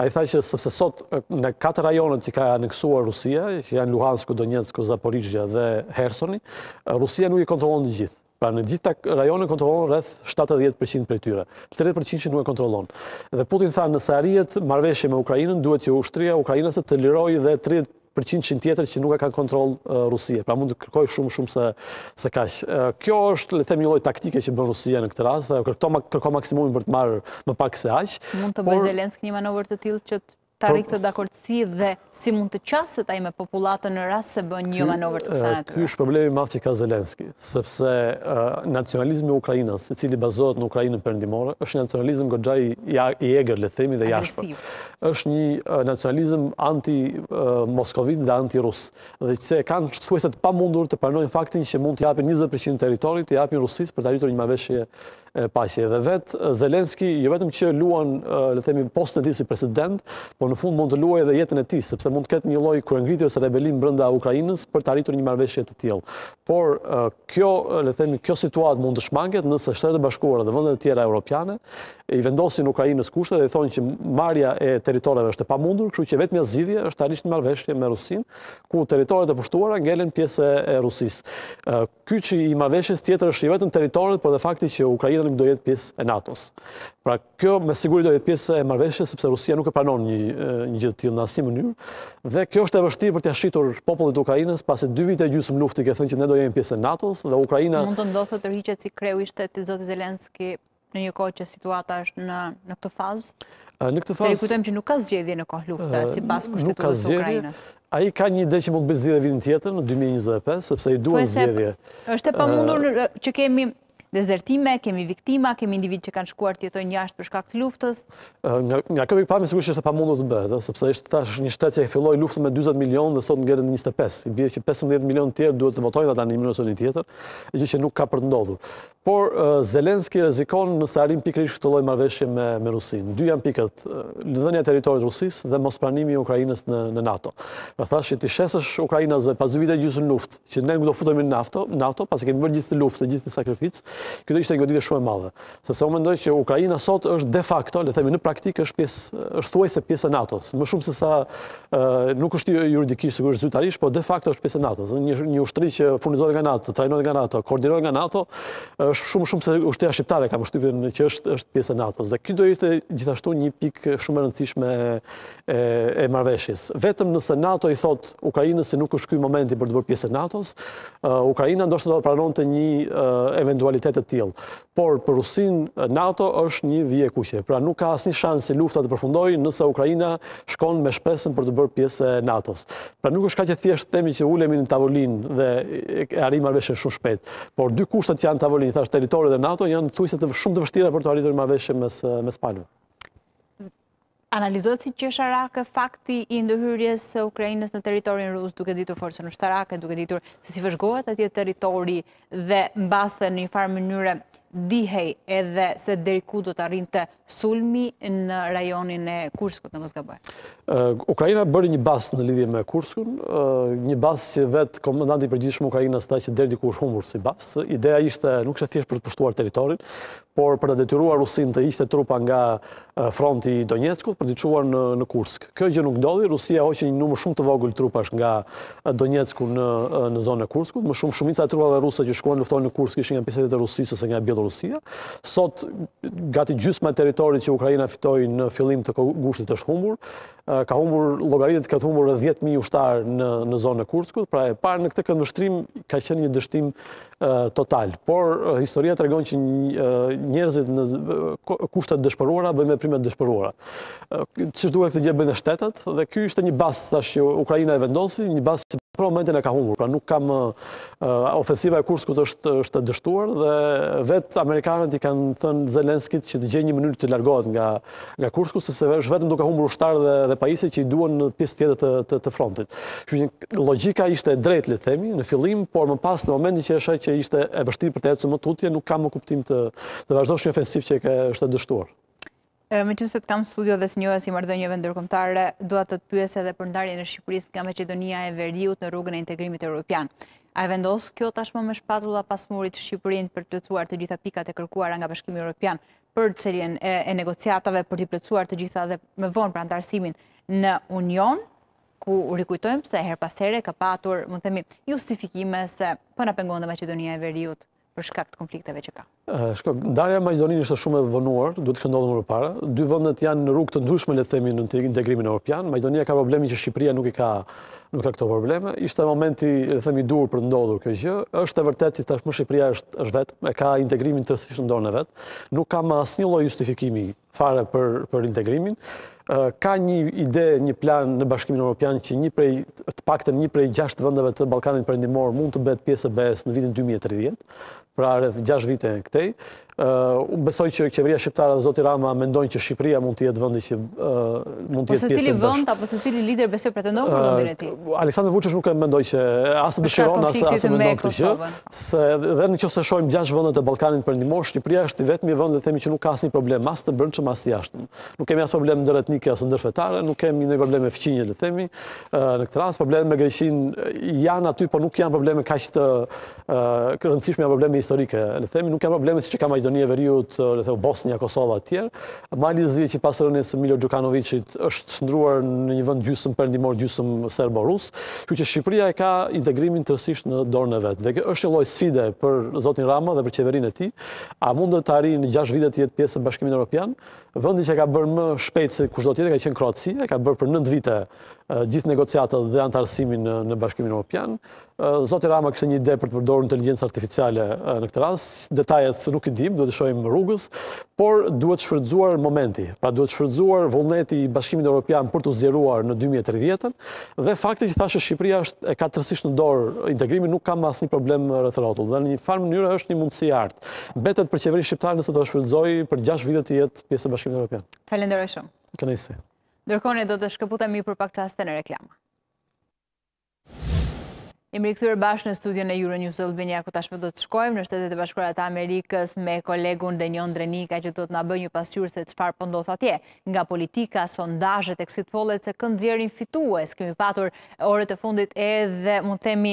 Ai tha që sepse sot në katër rajonet që ka aneksuar Rusia, që janë Luhansku, Donetsku, Zaporizhia dhe Hersoni, Rusia nuk i kontrollon të gjithë. Pra në gjithë atë rajonin kontrollon rreth 70% prej tyre. 30% që nuk e kontrollon. Dhe Putin tha nëse arrihet marrëveshje me Ukrainën, duhet që ushtria ukrainase të lirojë dhe 30 përqindëshin tjetër që nuk e ka në kontroll Rusia. Pra mund të kërkojë shumë shumë se se kaq. Kjo është le të themi një lloj taktike që bën Rusia në këtë rast, ajo kërkon kërkon maksimumin për të marrë më pak se aq. Mund të bëjë Zelenski një manovër të tillë që të ta arrijë këtë dakordësi dhe si mund të qaset ai me popullatën në rast se bën një manovër të kësaj natyre. Ky është problemi i madh që ka Zelenski, sepse nacionalizmi ukrainas, i cili bazohet në Ukrainën perëndimore, është një nacionalizëm goxha i egër, le të themi dhe i ashpër. Është një nacionalizëm anti moskovit dhe anti rus. Dhe që e kanë thuajse të pamundur të pranojnë faktin që mund të japin 20% të territorit, t'ia japin Rusisë për të arritur një marrëveshje e paqe. Dhe vetë Zelenski jo vetëm që luan, le të themi, postin e tij si president, por në fund mund të luajë edhe jetën e tij, sepse mund të ketë një lloj kryengritje ose rebelim brenda Ukrainës për të arritur një marrëveshje të tillë. Por kjo, le të themi, kjo situatë mund të shmanget nëse Shtetet e Bashkuara dhe vendet e tjera europiane i vendosin Ukrainës kushte dhe i thonë që marrja e territoreve është e pamundur, kështu që e vetmja zgjidhje është të arrish një marrëveshje me Rusinë, ku territoret e pushtuara ngelen pjesë e Rusisë. Kyçi i marrëveshjes tjetër është jo vetëm territoret, por dhe fakti që Ukraina nuk do jetë pjesë e NATO-s. Pra, kjo me siguri do jetë pjesë e marrëveshjes sepse Rusia nuk e pranon një një gjë të tillë në asnjë mënyrë. Dhe kjo është e vështirë për t'ia shitur popullit të Ukrainës pasi dy vite e gjysmë luftë i ke thënë që ne do jemi pjesë e NATO-s dhe Ukraina mund të ndodhë të tërhiqet si kreu i shtetit zoti Zelenski në një kohë që situata është në në këtë fazë? Në këtë fazë... Se kujtojmë që nuk ka zgjedhje në kohë lufte, sipas kushtetutës së Ukrainës. Ai ka një ide që mund të bëjë zgjedhje vitin tjetër, në 2025, sepse i duhet zgjedhje. është e pamundur që kemi dezertime, kemi viktima, kemi individ që kanë shkuar të jetojnë jashtë për shkak të luftës. Nga kjo pikëpamje sigurisht që është e pamundur të bëhet, sepse është tash një shtet që e filloi luftën me 40 milion dhe sot ngelën 25. I bie që 15 milion të tjerë duhet të votojnë ata në një mënyrë ose një tjetër, gjë që nuk ka për të ndodhur. Por Zelenski rrezikon nëse arrin pikërisht këtë lloj marrëveshje me me Rusinë. Dy janë pikat, dhënia e territorit Rusisë dhe mospranimi i Ukrainës në në NATO. Pra thashë t'u shesësh ukrainasve pas dy vite e gjysmë luftë, që ne nuk do futemi në NATO, pasi kemi bërë gjithë këtë luftë, gjithë këtë sakrificë, kjo do ishte një goditje shumë e madhe. Sepse unë mendoj që Ukraina sot është de facto, le të themi në praktikë është pjesë është thuajse pjesë e NATO-s, më shumë se sa Nuk është juridikisht sigurisht zyrtarisht, por de facto është pjesë e NATO-s. Një një ushtri që furnizohet nga NATO, trajnohet nga NATO, koordinohet nga NATO, është shumë më shumë se ushtria shqiptare kam përshtypjen që është është pjesë e NATO-s. Dhe kjo do ishte gjithashtu një pikë shumë e rëndësishme e, e marrëveshjes. Vetëm nëse NATO i thotë Ukrainës se nuk është ky momenti për t'u bërë pjesë e NATO-s, uh, Ukraina ndoshta do të pranonte një uh, eventualitet të tillë. Por për Rusinë NATO është një vijë e kuqe, pra nuk ka asnjë shans që lufta të përfundojë nëse Ukraina shkon me shpresën për t'u bërë pjesë e NATO-s. Pra nuk është kaq e thjeshtë të themi që ulemi në tavolinë dhe e arrijmë marrëveshjen shumë shpejt. Por dy kushtet që janë në tavolinë, thashë territori dhe NATO, janë thuajse të shumë të vështira për të arritur një marrëveshje mes mes palëve. Analizohet si qesharake fakti i ndërhyrjes së Ukrainës në territorin rus, duke ditur forcën ushtarake, duke ditur se si vëzhgohet atje territori dhe mbase në një farë mënyre dihej edhe se deri ku do të arrinte sulmi në rajonin e Kurskut, në mos gaboj. Ukraina bëri një bast në lidhje me Kurskun, një bast që vetë komandanti i përgjithshëm ukrainas e tha që deri diku është humbur si bast. Ideja ishte, nuk qe thjesht për të pushtuar territorin, por për të detyruar Rusinë të hiqte trupa nga fronti i Donjeckut për t'i çuar në në Kursk. Kjo gjë nuk ndodhi, Rusia hoqi një numër shumë të vogël trupash nga Donjecku në në zonën e Kurskut, më shumë shumica e trupave ruse që shkuan luftojnë në Kursk ishin nga pjesët e Rusisë ose nga Bjellorusia. Sot gati gjysma e territorit që Ukraina fitoi në fillim të gushtit është humbur. ka humbur llogaritet të ketë humbur rreth 10000 ushtarë në në zonën e Kurskut, pra e parë në këtë këndvështrim ka qenë një dështim total. Por historia tregon që njerëzit në kushte të dëshpëruara bëjnë veprime të dëshpëruara. Siç duhet këtë gjë bëjnë shtetet dhe ky ishte një bast thashë që Ukraina e vendosi, një bast për momentin e ka humbur, pra nuk ka ofensiva e Kurskut është e dështuar dhe vetë amerikanët i kanë thënë Zelenskit që të gjejë një mënyrë të largohet nga nga Kursku sepse është vetëm duke humbur ushtarë dhe dhe pajisje që i duhen në pjesë tjetër të të, të frontit. Kështu që logjika ishte e drejtë le të themi në fillim, por më pas në momentin që është që ishte e vështirë për të ecur më tutje, nuk ka më kuptim të të vazhdosh një ofensivë që është e dështuar. Meqenëse të kam në studio dhe si njohës i marrëdhënieve ndërkombëtare, dua të të pyes edhe për ndarjen e Shqipërisë nga Maqedonia e Veriut në rrugën e integrimit europian. A e vendos kjo tashmë me shpatulla pas murit Shqipërinë për të plotësuar të gjitha pikat e kërkuara nga Bashkimi Europian për çeljen e negociatave për të plotësuar të gjitha dhe më vonë për anëtarësimin në Union, ku rikujtojmë se herë pas here ka patur, le të themi, justifikime se po na pengon dhe Maqedonia e Veriut për shkak të konflikteve që ka. Shko, ndarja me Maqedoninë ishte shumë e vonuar, duhet të kishte ndodhur më përpara. Dy vendet janë në rrugë të ndryshme le të themi në integrimin europian. Maqedonia ka probleme që Shqipëria nuk i ka nuk ka këto probleme. Ishte momenti, le të themi, i duhur për të ndodhur kjo gjë. Është e vërtetë që tashmë Shqipëria është është vetëm, e ka integrimin tërësisht në dorën e vet. Nuk ka më asnjë lloj justifikimi fare për integrimin. Ka një ide, një plan në Bashkimin Europian që një prej, të paktën një prej 6 vendeve të Ballkanit Perëndimor mund të bëhet pjesë e BE-së në vitin 2030, pra rreth 6 vite e këtej. Besoj që qeveria shqiptare dhe zoti Rama mendojnë që Shqipëria mund të jetë vendi që mund të jetë pjesë e bashkë. Po secili vend, apo secili lider besoj pretendon për vendin e tij? Aleksandr Vuçiç nuk e mendoj që as e dëshiron, as e mendon këtë gjë. se edhe në qoftë se shohim gjashtë vendet e Ballkanit Perëndimor, Shqipëria është i vetmi vend le të themi që nuk ka asnjë problem as të brendshëm as të jashtëm. Nuk kemi as probleme ndëretnike as ndërfetare, nuk kemi ndonjë problem me fqinjët le të themi. Në këtë rast problemet me Greqinë janë aty, por nuk janë probleme kaq të rëndësishme, janë probleme historike, le të themi, nuk janë probleme siç ka Maqedonia e Veriut, le të themi Bosnja, Kosova etj. Mali i Zi që pas rënies së Milo Gjukanoviqit është shndërruar në një vend gjysëm perëndimor gjysëm serbo-rus, kështu që Shqipëria e ka integrimin tërësisht në dorën e vet. Dhe është një lloj sfide për zotin Rama dhe për qeverinë e tij, a mund të arrijë në 6 vite të jetë pjesë e Bashkimit Europian? Vendi që ka bërë më shpejt se kushdo tjetër ka qenë Kroacia, ka bërë për 9 vite gjithë negociatat dhe anëtarësimin në Bashkimin Europian. Zoti Rama kishte një ide për të përdorur inteligjencën artificiale në këtë rast. Detajet nuk i dimë, duhet të shohim rrugës, por duhet shfrytëzuar momenti. Pra duhet shfrytëzuar vullneti i Bashkimit Evropian për t'u zgjeruar në 2030-ën dhe fakti që thashë Shqipëria është e ka tërësisht në dorë integrimin nuk ka më asnjë problem rreth rrotull. Dhe në një farë mënyre është një mundësi e artë. Mbetet për qeverinë shqiptare nëse do e shfrytëzojë për 6 vite të jetë pjesë e Bashkimit Evropian. Falënderoj shumë. Kënaqësi. Ndërkohë ne do të shkëputemi për pak çaste në reklama. Jemi rikthyer bashkë në studion e Euronews Albania, ku tashmë do të shkojmë në Shtetet e Bashkuara të Amerikës me kolegun Denion Ndrenika që do të na bëjë një pasqyrë se çfarë po ndodh atje. Nga politika, sondazhet, exit pollet, se kë nxjerrin fitues, kemi patur orët e fundit edhe mund të themi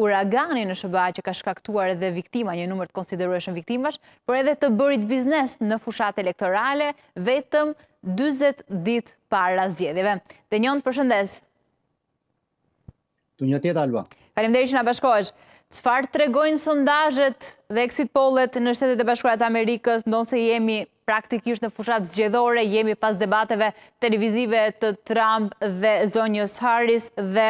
uragani në SHBA që ka shkaktuar edhe viktima, një numër të konsiderueshëm viktimash, por edhe të bërit biznes në fushatë elektorale, vetëm 20 ditë para zgjedhjeve. Denion, përshëndetje, Tungjatjeta, Alba. Faleminderit që na bashkohesh. Çfarë tregojnë sondazhet dhe exit pollet në Shtetet e Bashkuara të Amerikës, ndonëse jemi praktikisht në fushatë zgjedhore, jemi pas debateve televizive të Trump dhe zonjës Harris dhe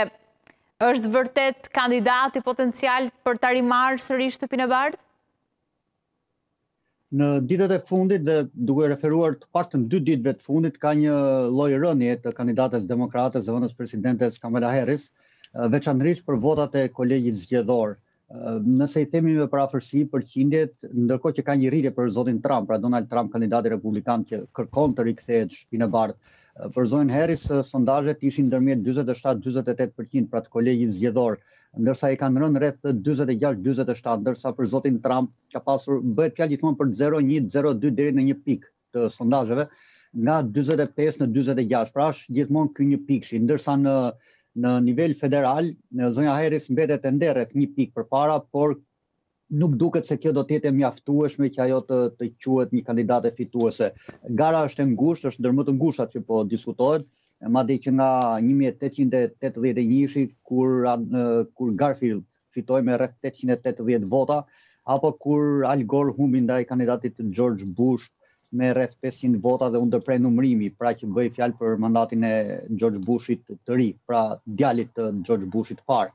është vërtet kandidati potencial për ta rimarrë sërish Shtëpinë e Bardhë? Në ditët e fundit dhe duke iu referuar të paktën dy ditëve të fundit ka një lloj rënie të kandidates demokrate zëvendëspresidentes Kamala Harris, veçanërisht për votat e kolegjit zgjedhor. Nëse i themi me përafërsi përqindjet, ndërkohë që ka një rritje për zotin Trump, pra Donald Trump kandidati republikan që kërkon të rikthehet në Shtëpinë e Bardhë, për zonjën Harris sondazhet ishin ndërmjet 47-48 për qind pra të kolegjit zgjedhor, ndërsa i kanë rënë rreth 46-47, ndërsa për zotin Trump ka pasur bëhet fjalë gjithmonë për 0-1, 0-2 deri në një pikë të sondazheve nga 45 në 46. Pra është gjithmonë ky një pikëshi, ndërsa në në nivel federal, në zonja Harris mbetet ende rreth një pikë përpara, por nuk duket se kjo do të jetë e mjaftueshme që ajo të të quhet një kandidate fituese. Gara është e ngushtë, është ndër më të ngushtat që po diskutohet, madje që nga 1881-shi kur kur Garfield fitoi me rreth 880 vota, apo kur Al Gore humbi ndaj kandidatit George Bush me rreth 500 vota dhe u ndërpre numërimi, pra që bëhej fjalë për mandatin e George Bushit të ri, pra djalit të George Bushit të parë.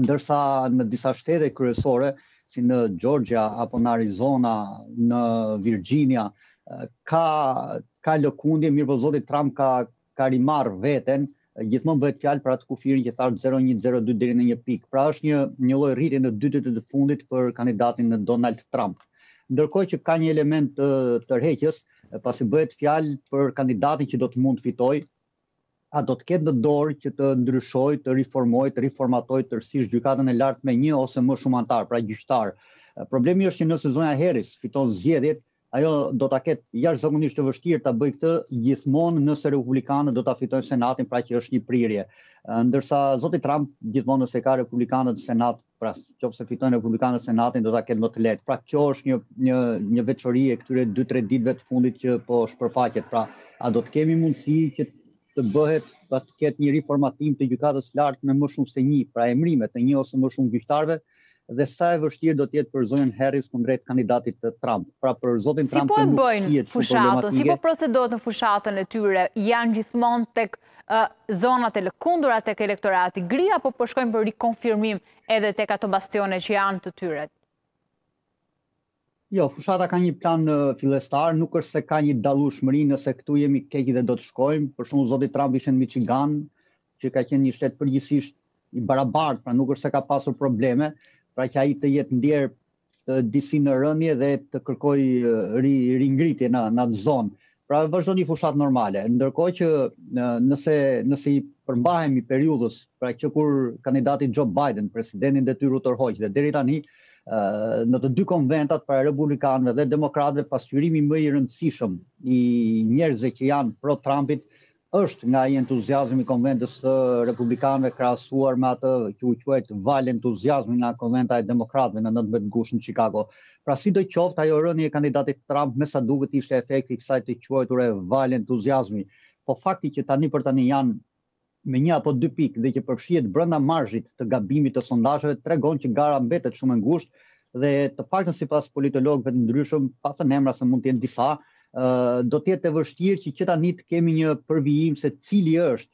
Ndërsa në disa shtete kryesore, si në Georgia apo në Arizona, në Virginia, ka ka lëkundje, mirëpo zoti Trump ka ka rimarrë veten, gjithmonë bëhet fjalë për atë kufirin që thashë 0-1, 0-2 deri në një pikë. Pra është një një lloj rritje në dy ditët e fundit për kandidatin Donald Trump. Ndërkohë që ka një element tërheqës, pasi bëhet fjalë për kandidatin që do të mund të fitojë, a do të ketë në dorë që të ndryshojë, të riformojë, të riformatojë tërësisht gjykatën e lartë me një ose më shumë anëtarë, pra gjyqtarë. Problemi është që nëse zonja Harris fiton zgjedhjet, Ajo do ta ketë jashtëzakonisht të vështirë ta bëjë këtë gjithmonë nëse republikanët do ta fitojnë Senatin, pra që është një prirje. Ndërsa zoti Trump gjithmonë nëse ka republikanët në Senat, pra nëse fitojnë republikanët Senatin do ta ketë më të lehtë. Pra kjo është një një një veçori e këtyre 2-3 ditëve të fundit që po shpërfaqet. Pra a do të kemi mundësi që të bëhet pra të ketë një riformatim të gjykatës së lartë me më shumë se një, pra emrimet e një ose më shumë gjyqtarëve dhe sa e vështirë do të jetë për zonjën Harris kundrejt kandidatit Trump. Pra për zotin Trump si po e bëjnë fushatën, si po procedohet në fushatën e tyre, janë gjithmonë tek zonat e lëkundura tek elektorati gri apo po shkojnë për rikonfirmim edhe tek ato bastione që janë të tyre? Jo, fushata ka një plan fillestar, nuk është se ka një dallueshmëri nëse këtu jemi keq dhe do të shkojmë. Për shembull, zoti Trump ishte në Michigan, që ka qenë një shtet përgjithsisht i barabartë, pra nuk është se ka pasur probleme, pra që ai të jetë ndjerë disi në rënie dhe të kërkojë ri, ringritje në, në atë zonë. Pra vazhdon një fushatë normale, ndërkohë që nëse nëse i përmbahemi periudhës, pra që kur kandidati Joe Biden, presidenti në detyrë u tërhoq dhe deri tani në të dy konventat pra republikanëve dhe demokratëve pasqyrimi më i rëndësishëm i njerëzve që janë pro Trumpit është nga ai entuziazëm i konventës së republikanëve krahasuar me atë që u quajt valë entuziazmi nga konventa e demokratëve në nëntëmbëdhjetë gusht në Çikago. Pra sidoqoftë ajo rënie e kandidatit Trump me sa duket ishte efekti i kësaj të quajture valë entuziazmi. Po fakti që tani për tani janë me një apo dy pikë dhe që përfshihet brenda marzhit të gabimit të sondazheve tregon që gara mbetet shumë e ngushtë dhe të paktën sipas politologëve të ndryshëm, pa thënë emra se mund të jenë disa, do të jetë e vështirë që që tani të kemi një përvijim se cili është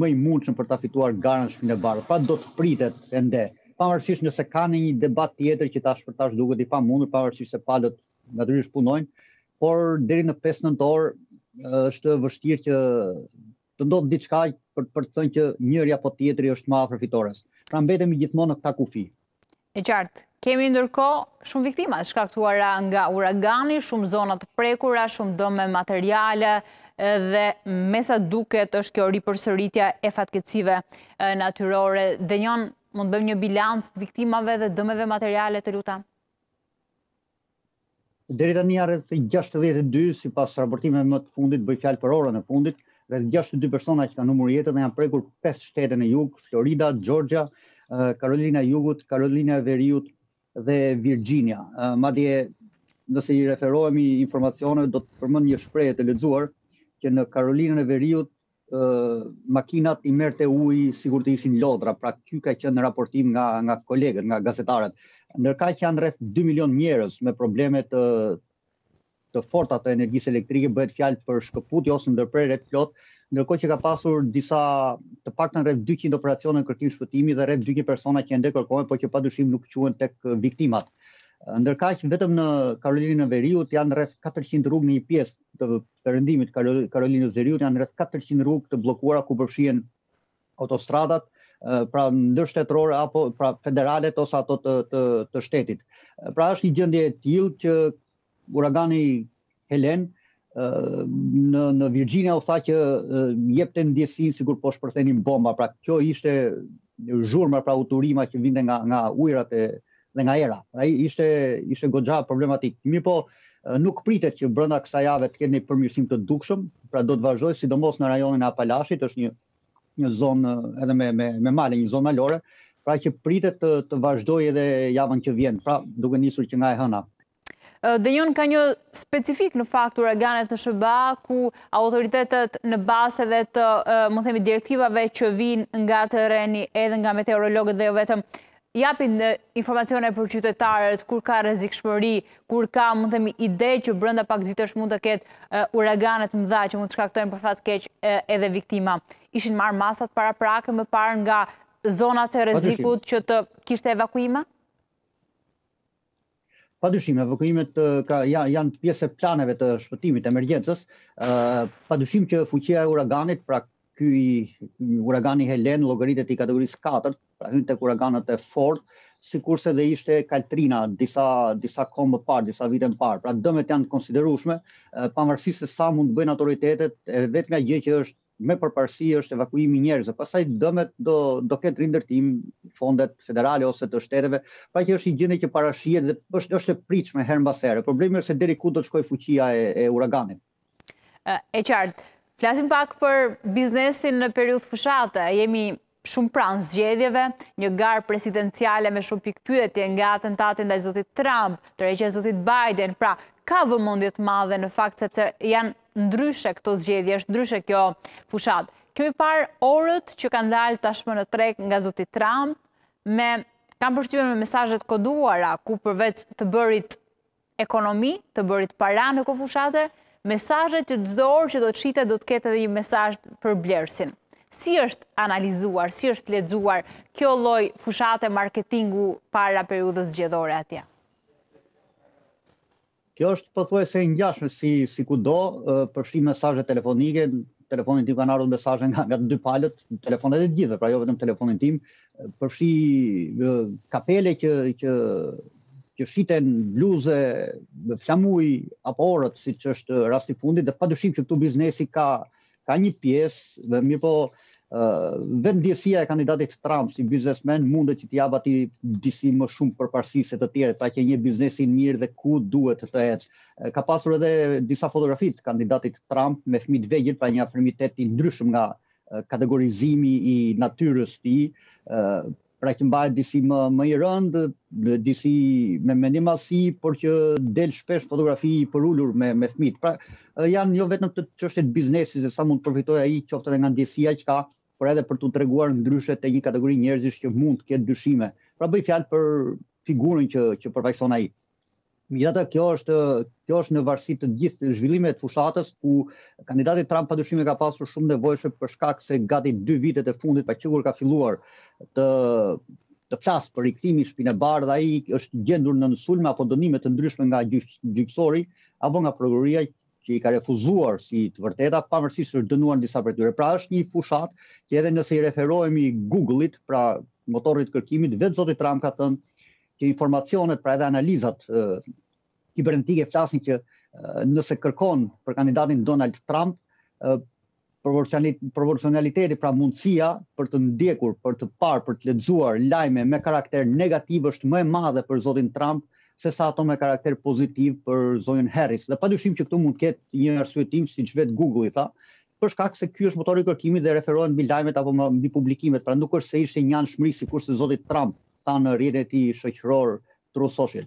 më i mundshëm për ta fituar garën Shtëpinë e Bardhë. Pra do të pritet ende, pavarësisht nëse ka në një debat tjetër që tash për tash duket i pamundur, pavarësisht se palët natyrisht punojnë, por deri në 5 nëntor është vështirë që të ndodhë diçka për për të thënë që njëri apo tjetri është më afër fitores. Pra mbetemi gjithmonë në këta kufi. E qartë, kemi ndërkohë shumë viktima të shkaktuara nga uragani, shumë zona të prekura, shumë dëme materiale dhe me sa duket është kjo ripërsëritja e fatkeqësive natyrore. Denion, mund të bëjmë një bilanc të viktimave dhe dëmeve materiale të lutem? Deri tani janë rreth gjashtëdhjetë e dy, sipas raportimeve më të fundit, bëhet fjalë për orën e fundit, rreth gjashtëdhjetë e dy persona që kanë humbur jetën dhe janë prekur pesë shtete në jug, Florida, Xhorxhia, Karolina e Jugut, Karolina e Veriut dhe Virxhinia. Madje nëse i referohemi informacioneve do të përmend një shprehje të lexuar që në Karolinën e Veriut makinat i merrte uji sikur të ishin lodra, pra ky ka qenë një raportim nga nga kolegët, nga gazetarët. Ndërkaq janë rreth 2 milion njerëz me probleme të të forta të energjisë elektrike, bëhet fjalë për shkëputje ose ndërprerje të plotë, ndërkohë që ka pasur disa të paktën rreth 200 operacione kërkim shpëtimi dhe rreth 200 persona që ende kërkohen, por që padyshim nuk quhen tek viktimat. Ndërkaq vetëm në Karolinën e Veriut janë rreth 400 rrugë në një pjesë të perëndimit Karolinës së Veriut janë rreth 400 rrugë të bllokuara ku përfshihen autostradat, pra ndërshtetërore apo pra federalet ose ato të të të shtetit. Pra është një gjendje e tillë që uragani Helen në në Virginia u tha që jepte ndjesinë sikur po shpërthenin bomba, pra kjo ishte zhurma pra uturima që vinte nga nga ujërat e dhe nga era. Pra ishte, ishte goxha problematik. Mirëpo, nuk pritet që brenda kësaj jave të ketë një përmirësim të dukshëm, pra do të vazhdojë sidomos në rajonin e Apalashit, është një, një zonë edhe me, me, me male, një zonë malore, pra që pritet të, të vazhdojë edhe javën që vjen, pra duke nisur që nga e hëna. Denion, ka një specifikë në fakt uraganet në SHBA, ku autoritetet në bazë edhe të, mund të themi, direktivave që vijnë nga terreni edhe nga meteorologët dhe jo vetëm, japin informacione për qytetarët, kur ka rrezikshmëri, kur ka, mund të themi, ide që brenda pak ditësh mund të ketë uragane të mëdha, që mund të shkaktojnë për fat të keq edhe viktima. Ishin marrë masat paraprake më parë nga zonat e rrezikut që të kishte evakuime? Padyshim, evakuimet ka, janë, janë pjesë e planeve të shpëtimit të emergjencës. Padyshim që fuqia e uraganit, pra ky uragani Helen, llogaritet i kategorisë 4, pra hyn tek uraganët e fortë, sikurse dhe ishte Katrina disa, disa kohë më parë, disa vite më parë. Pra dëmet janë të konsiderueshme, pavarësisht se sa mund të bëjnë autoritetet, e vetmja gjë që është me përparësi është evakuimi i njerëzve, pastaj dëmet do do ketë rindërtim fondet federale ose të shteteve, pra që është një gjendje që parashihet dhe është është e pritshme herë mbas here. Problemi është se deri ku do të shkojë fuqia e, e uraganit. E qartë. Flasim pak për biznesin në periudhë fushate. Jemi shumë pranë zgjedhjeve, një garë presidenciale me shumë pikëpyetje nga atentati ndaj zotit Trump, tërheqja e zotit Biden, pra ka vëmendje të madhe në fakt sepse janë ndryshe këto zgjedhje, është ndryshe kjo fushatë. Kemi parë orët që kanë dalë tashmë në treg nga zoti Trump, mekanë përfshirë me mesazhe të koduara, ku përveç të bërit Ekonomi, të bërit para në kohë fushate, mesazhe që çdo orë që do të shitet do të ketë edhe një mesazh për blerësin. Si është analizuar, si është lexuar kjo lloj fushate marketingu para periudhës zgjedhore atje? Kjo është pothuajse e ngjashme si, si kudo, përfshi mesazhet telefonike, telefonin tim kanë ardhur mesazhe nga, nga dy palët, telefonat e të gjithëve, pra jo vetëm telefonin tim, përfshi kapele që që që shiten bluza me flamuj apo orët siç është rasti i fundit dhe pa dyshim që këtu biznesi ka ka një pjesë edhe mirëpo vetë ndjesia e kandidatit Trump si biznesmen mundet që t'i japë atij disi më shumë përparësi se të tjerët, ta njohë biznesin mirë dhe ku duhet të ecë. Ka pasur edhe disa fotografi të kandidatit Trump me fëmijë të vegjël, pra një afrimitet i ndryshëm nga kategorizimi i natyrës së tij, pra që mbahet disi më, më i rëndë, disi me mendjemadhësi, por që del shpesh fotografi i përulur me, me fmijt. Pra janë jo vetëm te çështjet e biznesit, se sa mund të përfitojë ai qoftë edhe nga ndjesia që ka, por edhe për t'u treguar ndryshe te një kategori njerëzish që mund të ketë dyshime. Pra bëhet fjalë për figurën që, që përfaqëson ai. Megjithatë, kjo është kjo është në varësi të gjithë zhvillimeve të fushatës ku kandidati Trump pa dyshim e ka pasur shumë të nevojshme për shkak se gati dy vitet e fundit pra që kur ka filluar të të flasë për rikthimin në Shtëpinë e Bardhë, ai është gjendur në sulme apo dënime të ndryshme nga gjyqësori apo nga prokuroria që i ka refuzuar si të vërteta, pavarësisht se është dënuar disa prej tyre. Pra është një fushatë që edhe nëse i referohemi Google-it, pra motorit të kërkimit, vetë zoti Trump ka thënë që informacionet, pra edhe analizat kibernetike flasin që nëse kërkon për kandidatin Donald Trump, proporcionaliteti, pra mundësia për të ndjekur, për të parë, për të lexuar lajme me karakter negativ është më e madhe për zotin Trump, se sa ato me karakter pozitiv për zonjën Harris. Dhe pa dyshim që këtu mund të ketë një arsyetim, siç vetë Google-i tha, për shkak se ky është motor kërkimi dhe referohen mbi lajmet apo mbi publikimet, pra nuk është se ishte një anshmëri sikurse zoti Trump tha në rrjetin e tij shoqëror Truth Social.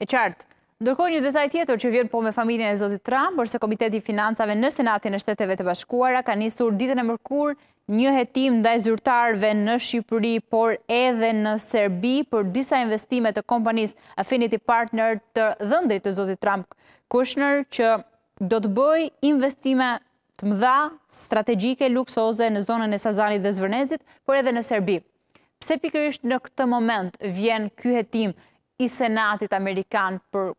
E qartë. Ndërkohë një detaj tjetër që vjen po me familjen e zotit Trump është se Komiteti i Financave në Senatin e Shteteve të Bashkuara ka nisur ditën e mërkurë një hetim ndaj zyrtarëve në Shqipëri, por edhe në Serbi për disa investime të kompanisë Affinity Partner të dhëndrit të zotit Trump Kushner që do të bëjë investime të mëdha, strategjike, luksoze në zonën e Sazanit dhe Zvërnecit, por edhe në Serbi. Pse pikërisht në këtë moment vjen ky hetim i Senatit Amerikan për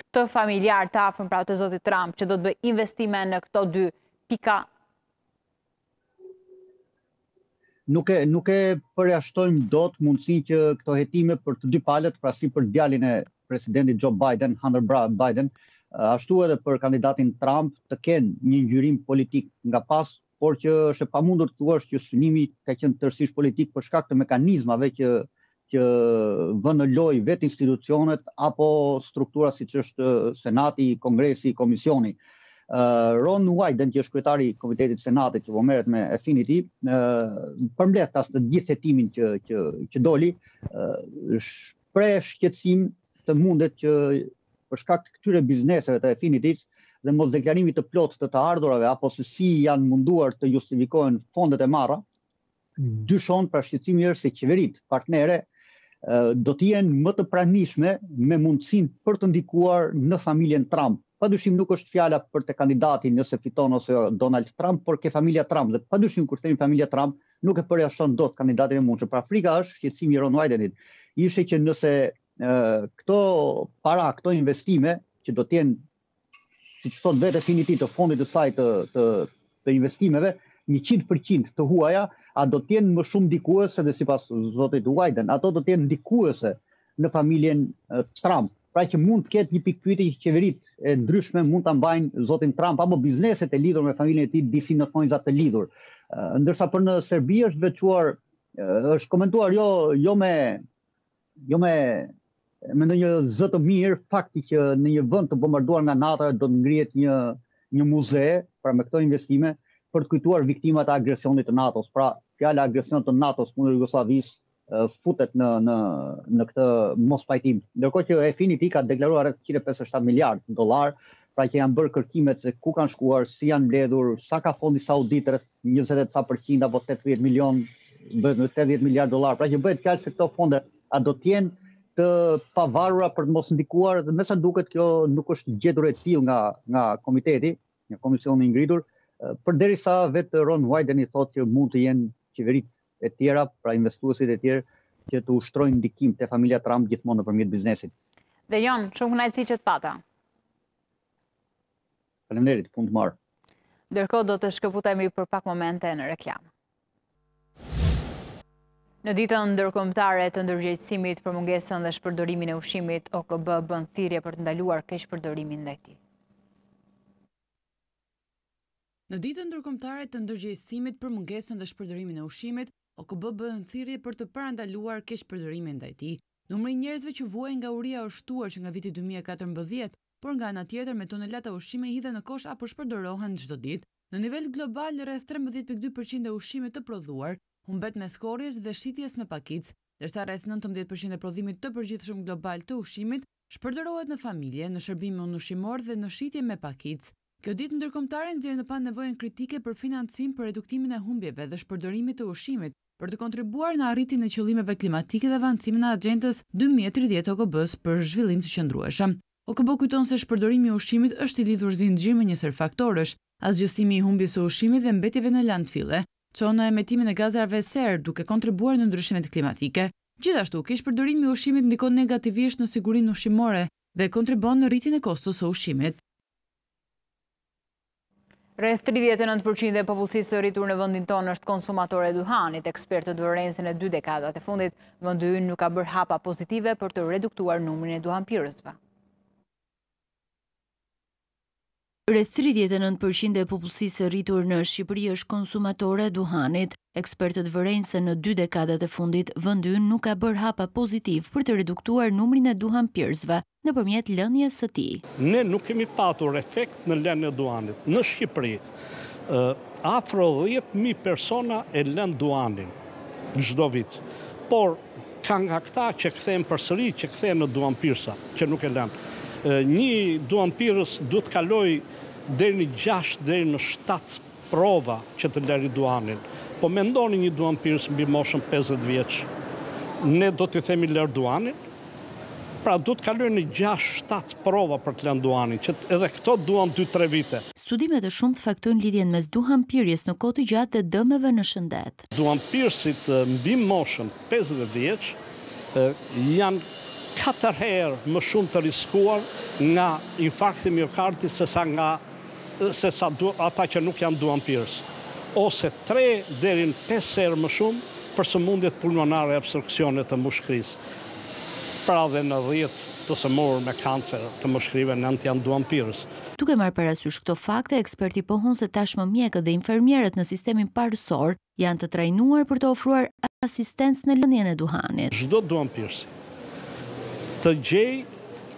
këtë familjar të afërm pra të Zotit Trump që do të bëjë investime në këto dy pika? Nuk e, nuk e përjashtojmë dot mundësinë që këto hetime për të dy palët, pra si për djalin e presidentit Joe Biden, Hunter Biden, ashtu edhe për kandidatin Trump të kenë një ngjyrim politik nga pas por që është e pamundur të thuash që synimi ka qenë tërësisht politik për shkak të mekanizmave që që vënë në lojë vetë institucionet apo struktura siç është Senati, Kongresi, Komisioni. Ron Wyden, që është kryetari i Komitetit të Senatit që po merret me Affinity, përmbledhtas të gjithë hetimin që që që doli, Preh shqetësim se mundet që për shkak të këtyre bizneseve të Affinity-t dhe mosdeklarimit të plotë të të ardhurave apo se si janë munduar të justifikohen fondet e marra, dyshon pra shqetësimi është se qeveritë partnere do të jenë më të pranishme me mundësinë për të ndikuar në familjen Trump. Pa dyshim nuk është fjala për te kandidati nëse fiton ose jo, Donald Trump, por ke familja Trump. Dhe pa dyshim kur themi familja Trump, nuk e përjashton dot kandidatin e mundshëm. Pra frika është shqetësimi i Ron Wydenit. Ishte që nëse këto para, këto investime që do të jenë siç thotë vetë Affinity të fondit të saj të të të investimeve 100% të huaja, a do të jenë më shumë ndikuese dhe sipas zotit Wyden, ato do të jenë ndikuese në familjen Trump. Pra që mund të ketë një pikëpyetje që qeveritë e ndryshme mund ta mbajnë zotin Trump apo bizneset e lidhur me familjen e tij disi në thonjza të lidhur. Ndërsa për në Serbi është veçuar është komentuar jo jo me jo me me ndonjë zë të mirë fakti që në një vend të bombarduar nga NATO do të ngrihet një një muze, pra me këto investime për të kujtuar viktimat e agresionit të NATO-s. Pra, fjala agresion të NATO-s kundër Jugosllavisë futet në në në këtë mospajtim. Ndërkohë që Affinity ka deklaruar rreth 157 miliardë dollarë, pra që janë bërë kërkimet se ku kanë shkuar, si janë mbledhur, sa ka fondi saudit rreth 28% apo 80 milionë bëhet me 80 miliardë dollarë, pra që bëhet fjalë se këto fonde a do të jenë të pavarura për të mos ndikuar dhe me sa duket kjo nuk është gjetur e tillë nga nga komiteti, nga komisioni i ngritur, përderisa vetë Ron Wyden i thotë që mund të jenë qeveritë e tjera, pra investuesit e tjerë që të ushtrojnë ndikim te familja Trump gjithmonë nëpërmjet biznesit. Dejon, shumë kënaqësi që të pata. Faleminderit, punë të mbarë. Ndërkohë do të shkëputemi për pak momente në reklamë. Në ditën ndërkombëtare të ndërgjegjësimit për mungesën dhe shpërdorimin e ushqimit, OKB bën thirrje për të ndaluar keqpërdorimin ndaj tij. Në Ditën Ndërkombëtare të Ndërgjegjësimit për Mungesën dhe Shpërdorimin e Ushqimit, OKB bën thirrje për të parandaluar keqpërdorimin ndaj tij. Numri i njerëzve që vuajnë nga uria është shtuar që nga viti dy mijë e katërmbëdhjetë, por nga ana tjetër me tonelata ushqime hidhen në kosh apo shpërdorohen çdo ditë. Në nivel global, rreth trembëdhjetë pikë dy për qind e ushqimit të prodhuar humbet mes korrjes dhe shitjes me pakicë, ndërsa rreth nëntëmbëdhjetë për qind e prodhimit të përgjithshëm global të ushqimit Shpërdorohet në familje, në shërbimin ushqimor dhe në shitje me pakicë. Kjo ditë ndërkombëtare nxjerr në pah nevojën kritike për financim për reduktimin e humbjeve dhe shpërdorimit të ushqimit, për të kontribuar në arritjen e qëllimeve klimatike dhe avancimin e Axhendës dy mijë e tridhjetë OKB-së për zhvillim të qëndrueshëm. OKB kujton se shpërdorimi i ushqimit është i lidhur zinxhir me një sërë faktorësh, Asgjësimi i humbjes së ushqimit dhe mbetjeve në landfille çon në emetimin e gazrave serë, duke kontribuar në ndryshimet klimatike. Gjithashtu, keqpërdorimi i ushqimit ndikon negativisht në sigurinë ushqimore dhe kontribon në rritjen e kostos së ushqimit. Rreth tridhjetë e nëntë për qind e popullsisë së rritur në vendin tonë është konsumatore e duhanit. Ekspertët vërejnë se në dy dekadat e fundit, vendi ynë nuk ka bërë hapa pozitive për të reduktuar numrin e duhanpirësve. Rreth tridhjetë e nëntë për qind e popullsisë së rritur në Shqipëri është konsumatore e duhanit. Ekspertët vërejnë se në dy dekadat e fundit, vendi ynë nuk ka bërë hapa pozitivë për të reduktuar numrin e duhanpirësve nëpërmjet lënies së tij. Ne nuk kemi patur efekt në lënien e duhanit. Në Shqipëri, afro dhjetë mijë persona e lënë duhanin çdo vit, por Ka nga këta që kthehen përsëri, që kthehen në duanpirësa, që nuk e lënë. Një duanpirës duhet të kalojë deri në gjashtë deri në shtatë prova që të lëri duanin. Po mendoni një duanpirës mbi moshën pesëdhjetë vjeç, ne do t'i themi lër duanin? Pra duhet të kalojë në gjashtë shtatë prova për të lënë duanin, që edhe këto duan dy tre vite. Studimet e shumta faktojnë lidhjen mes duhanpirjes në kohë të gjatë dhe dëmeve në shëndet. Duanpirësit mbi moshën pesëdhjetë vjeç janë katër herë më shumë të riskuar nga infarkti i miokardit sesa nga sesa ata që nuk janë duanpirës, ose tre deri në pesë herë më shumë për sëmundjet pulmonare të obstruksionit të mushkërisë. Pra dhe në dhjetë të sëmurë me kancer të mushkërive nëntë janë duanpirës. Duke marrë parasysh këto fakte, eksperti pohon se tashmë mjekët dhe infermierët në sistemin parësor janë të trajnuar për të ofruar asistencë në lënien e duhanit. Çdo duhanpirës të gjejë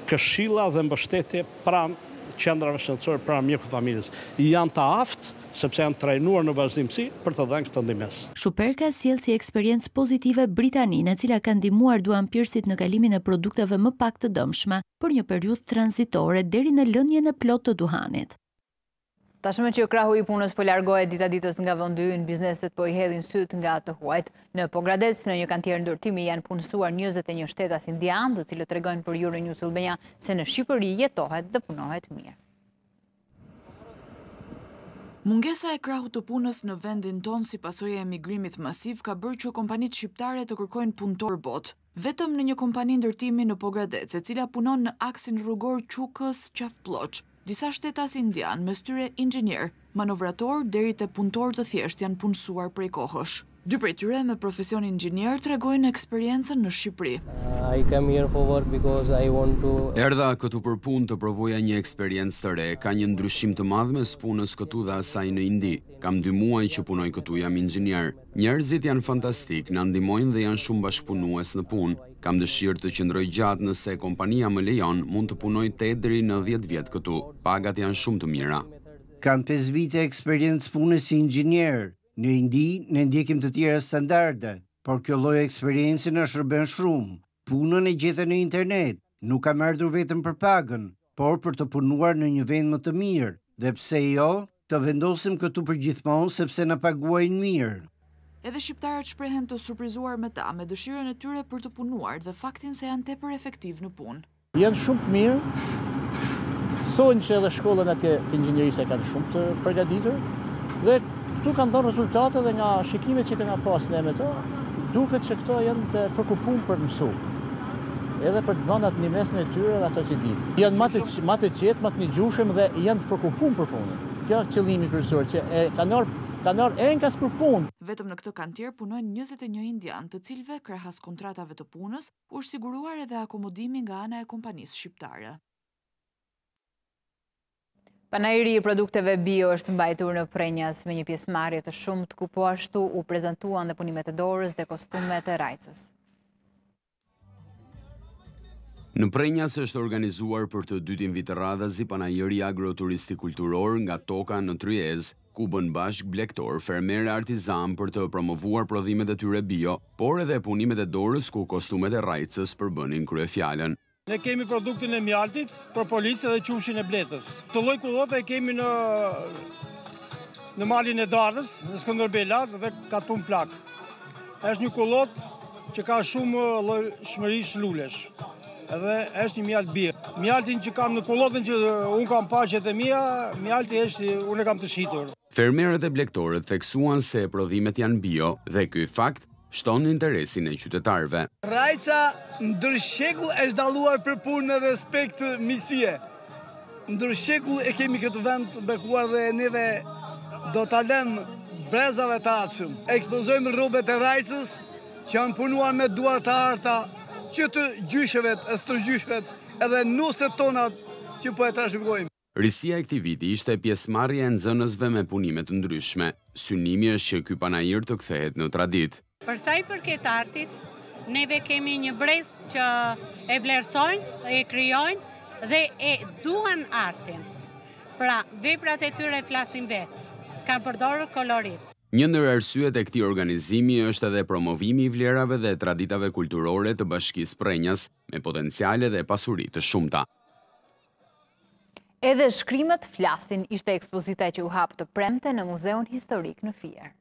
këshilla dhe mbështetje pranë qendrave shëndetësore, pranë mjekut të familjes, janë të aftë, sepse janë trajnuar në vazhdimësi për të dhënë këtë ndihmesë. Shuperka sjell si eksperiencë pozitive Britaninë, e cila ka ndihmuar duhanpirësit në kalimin e produkteve më pak të dëmshme, për një periudhë tranzitore deri në lënien e plotë të duhanit. Tashmë që krahu i punës po largohet dita ditës nga vëndi ynë, bizneset po i hedhin sytë nga të huajt. Në Pogradec, në një kantier ndërtimi, janë punësuar 21 shtetas indianë, të cilët tregojnë për Euronews Albania se në Shqipëri jetohet dhe punohet mirë. Mungesa e krahut të punës në vendin tonë si pasojë e emigrimit masiv ka bërë që kompanitë shqiptare të kërkojnë punëtorë botë. Vetëm në një kompani ndërtimi në Pogradec, e cila punon në aksin rrugor Qukës-Qafë Plloçë, disa shtetas indianë, mes tyre inxhinierë, manovratorë deri te punëtorë të thjeshtë janë punësuar prej kohësh. Dy prej tyre me profesion inxhinier tregojnë eksperiencën në Shqipëri. Erdha këtu për punë të provoja një eksperiencë të re. Ka një ndryshim të madh mes punës këtu dhe asaj në Indi. Kam dy muaj që punoj këtu, jam inxhinier. Njerëzit janë fantastikë, na ndihmojnë dhe janë shumë bashkëpunues në punë. Kam dëshirë të qëndroj gjatë, nëse kompania më lejon, mund të punoj tetë deri në dhjetë vjet këtu. Pagat janë shumë të mira. Kam pesë vite eksperiencë pune si inxhinier. Në Indi ne ndjekim të tjera standarde, por kjo lloj eksperience na shërben shumë. Punën e gjeta në internet, nuk kam ardhur vetëm për pagën, por për të punuar në një vend më të mirë dhe pse jo, të vendosem këtu përgjithmonë sepse na paguajnë mirë. Edhe shqiptarët shprehen të surprizuar me ta, me dëshirën e tyre për të punuar dhe faktin se janë tepër efektivë në punë. Janë shumë të mirë. Thonë që edhe shkollën atje të inxhinierisë e kanë shumë të përgatitur dhe këtu kanë dhënë rezultate dhe nga shikimet që kena pas ne me to, duket që këto janë të përkupum për mësu. Edhe për të dhënë atë ndihmesën e tyre dhe ato që di. Janë ma të qetë, ma të ndëgjushëm dhe janë të përkupum për punën. Kjo është qëllimi kryesor që e kanë ardh kanë ardh enkas për punë. Vetëm në këtë kantier punojnë njëzet e një indianë, të cilëve, krahas kontratave të punës, U është siguruar edhe akomodimi nga ana e kompanisë shqiptare. Panairi i produkteve bio është mbajtur në Prrenjas me një pjesëmarrje të shumtë ku po ashtu u prezantuan dhe punimet e dorës dhe kostumet e Rrajcës. Në Prrenjas është organizuar për të dytin vit radhazi Panairi Agroturistik Kulturor nga Toka në Tryezë. ku bënë bashkë blegtorë, fermerë e artizanë për të promovuar prodhimet e tyre bio, por edhe punimet e dorës ku kostumet e Rrajcës përbënin kryefjalën. Ne kemi produktin e mjaltit, propolisit dhe qumështin e bletës. Këtë lloj kullote e kemi në në malin e Dardhës, në Skënderbej lart dhe Katun Plak. Është një kullot që ka shumë llojshmëri lulesh. Edhe është një mjaltë bio. Mjaltin që kam në kullotën që unë kam parqet e mia, mjalti është, unë e kam të shitur. Fermerët e blegtorët theksuan se prodhimet janë bio dhe ky fakt shton interesin e qytetarëve. Rrajca ndër shekuj është dalluar për punë e respekt miqësie. Ndër shekuj e kemi këtë vend të bekuar dhe neve do ta lëmë brezave të ardhshëm. Ekspozojmë rrobet e Rrajcës që janë punuar me duart e arta që të gjyshevet e stërgjyshevet edhe nuset tonat që po e trashëgojnë. Risia e këtij viti ishte pjesëmarrja e nxënësve me punime të ndryshme. Synimi është që ky panair të kthehet në traditë. Për sa i përket artit, neve kemi një brez që e vlerësojnë, e krijojnë dhe e duan artin. Pra, veprat e tyre flasin vetë. Kanë përdorur kolorit. Një ndër arsyet e këtij organizimi është edhe promovimi i vlerave dhe traditave kulturore të bashkisë Prrenjas, me potenciale dhe pasuri të shumta. Edhe shkrimet flasin ishte ekspozita që u hap të premten në Muzeun Historik në Fier.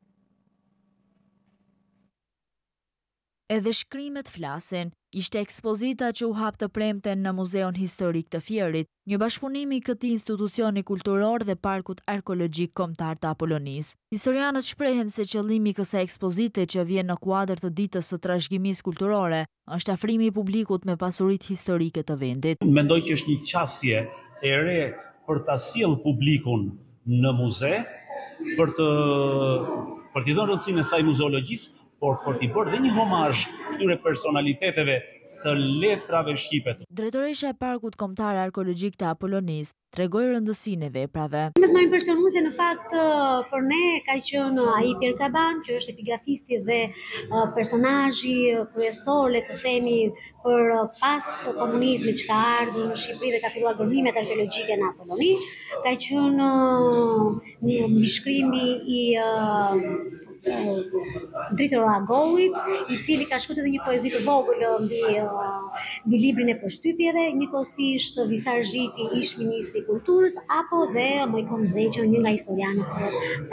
Edhe shkrimet flasin. Ishte ekspozita që u hap të premten në Muzeun Historik të Fierit, një bashkëpunim i këtij institucioni kulturor dhe Parkut Arkeologjik Kombëtar të Apolonisë. Historianët shprehen se qëllimi i kësaj ekspozite që vjen në kuadër të Ditës së Trashëgimisë Kulturore është afrimi i publikut me pasuritë historike të vendit. Mendoj që është një qasje e re për ta sjellë publikun në muze, për të për t'i dhënë rëndësinë e saj muzeologjisë, por për t'i bërë dhe një homazh këtyre personaliteteve të letrave shqipe. Drejtoresha e Parkut Kombëtar Arkeologjik të Apolonisë tregoi rëndësinë e veprave. Më impresionues në fakt për ne ka qenë ai Pierre Cabanes, që është epigrafisti dhe personazhi kryesor, le të themi, për pas komunizmit që ka ardhur në Shqipëri dhe ka filluar gërmimet arkeologjike në Apoloni, ka qenë Një mbishkrim i Dritëro Agollit, i cili ka shkruar edhe një poezi të vogël mbi mbi librin e përshtypjeve, njëkohësisht Visar Zhiti, ish ministri i kulturës, apo dhe Moikom Zeqo, një nga historianët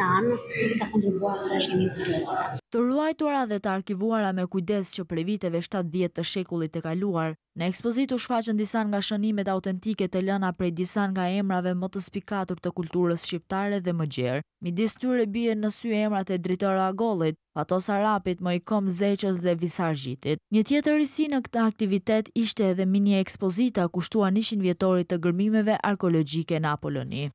tanë, i cili ka kontribuar në trashëgiminë kulturore. Të ruajtura dhe të arkivuara me kujdes që prej viteve shtatëdhjetë të shekullit të kaluar, Në ekspozitë u shfaqën disa nga shënimet autentike të lëna prej disa nga emrave më të spikatur të kulturës shqiptare dhe më gjerë. Midis tyre bien në sy emrat e Dritëro Agollit, Fatos Arapit, Moikom Zeqos dhe Visar Zhitit. Një tjetër risi në këtë aktivitet ishte edhe mini-ekspozita kushtuar njëqind vjetorit të gërmimeve arkeologjike në Apoloni.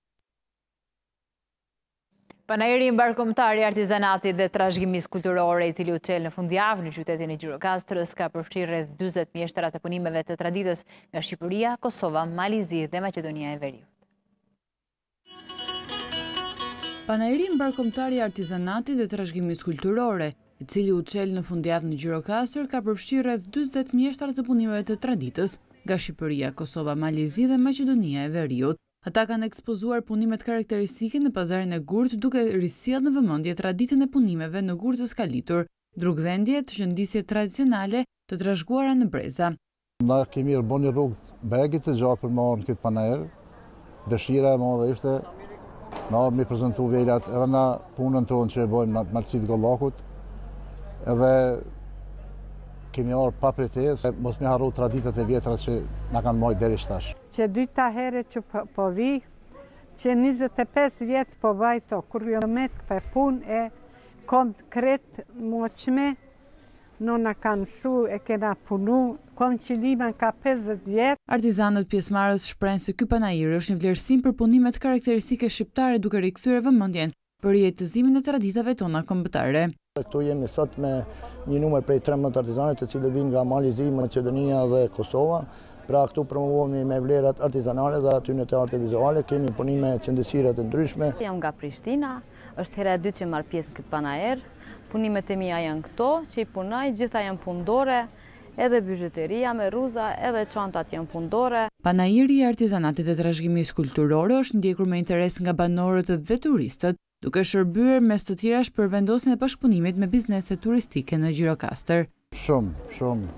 Panairi mbarëkombëtar i artizanatit dhe trashëgimisë kulturore, i cili u çel në fundjavë në qytetin e Gjirokastrës, ka përfshirë rreth 40 mjeshtra të punimeve të traditës nga Shqipëria, Kosova, Mali i Zi dhe Maqedonia e Veriut. Panairi mbarëkombëtar i artizanatit dhe trashëgimisë kulturore, i cili u çel në fundjavë në Gjirokastër, ka përfshirë rreth 40 mjeshtra të punimeve të traditës nga Shqipëria, Kosova, Mali i Zi dhe Maqedonia e Veriut. Ata kanë ekspozuar punimet karakteristike në pazarin e gurtë duke risjellë në vëmendje traditën e punimeve në gur të skalitur, drugdhendje, te qëndisjet tradicionale të trashëguara në breza. Na kemi bo një rrugë bajagi të gjatë për me ardhë në këtë panair, dëshira e madhe ishte me ardhë me prezentu vlerat edhe na punën tonë që e bojmë në malësi t'Gollakut, edhe kemi ardhë pa pritesë, mos me harru traditat e vjetra që na kanë majtë deri tash. Qe e dyta herë që po vij, qe njëzet e pesë vjet po baj kto kur kom met pa punë e kom krejt moçme nona ka msu e kena punu kom qilima ka pesëdhjetë vjet. Artizanët pjesëmarrës shprehen se ky panair është një vlerësim për punimet karakteristike shqiptare duke rikthyer vëmendjen për jetësimin e traditave tona kombëtare. Këtu jemi sot me një numër prej 13 artizanëve të cilët vijnë nga Mali i Zi, Maqedonia dhe Kosova. Pra këtu promovohemi me vlerat artizanale dhe atyre në arte vizuale, kemi punime qëndistarie të ndryshme. Jam nga Prishtina, është hera e dytë që marr pjesë në këtë panair. Punimet e mia janë këto, që i punoj, gjitha janë punëdore, Edhe bizhuteria me rruza edhe çantat janë punë dore. Panairi i artizanatit dhe trashëgimisë kulturore është ndjekur me interes nga banorët dhe turistët, duke shërbyer mes të tjerash për vendosjen e bashkëpunimit me bizneset turistike në Gjirokastër. Shumë, shumë.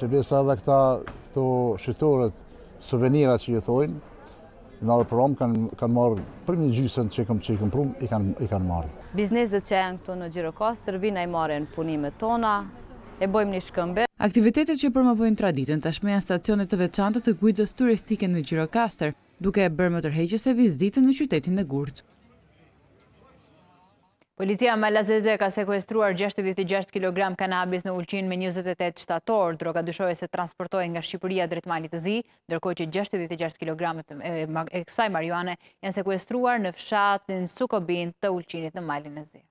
Që besa edhe këta këtu shitoret, suvenirat që ju thojnë, Na e prum kanë marrë përgjysën që i kem prum, i kanë marrë. Bizneset që janë këtu në Gjirokastër vijnë e i marrin punimet tona, e bojmë një shkëmbim. Aktivitetet që promovojnë traditën tashmë janë stacione të veçanta të guidës turistike në Gjirokastër, duke e bërë më tërheqëse vizitën në qytetin e gurtë. Policia Malazeze ka sekuestruar 66 kg kanabis në Ulqin më 28 shtator. Droga dyshohet se transportohej nga Shqipëria drejt Malit të Zi, ndërkohë që 66 kilogramët e kësaj marijuane janë sekuestruar në fshatin Sukobin të Ulqinit në Malin e Zi.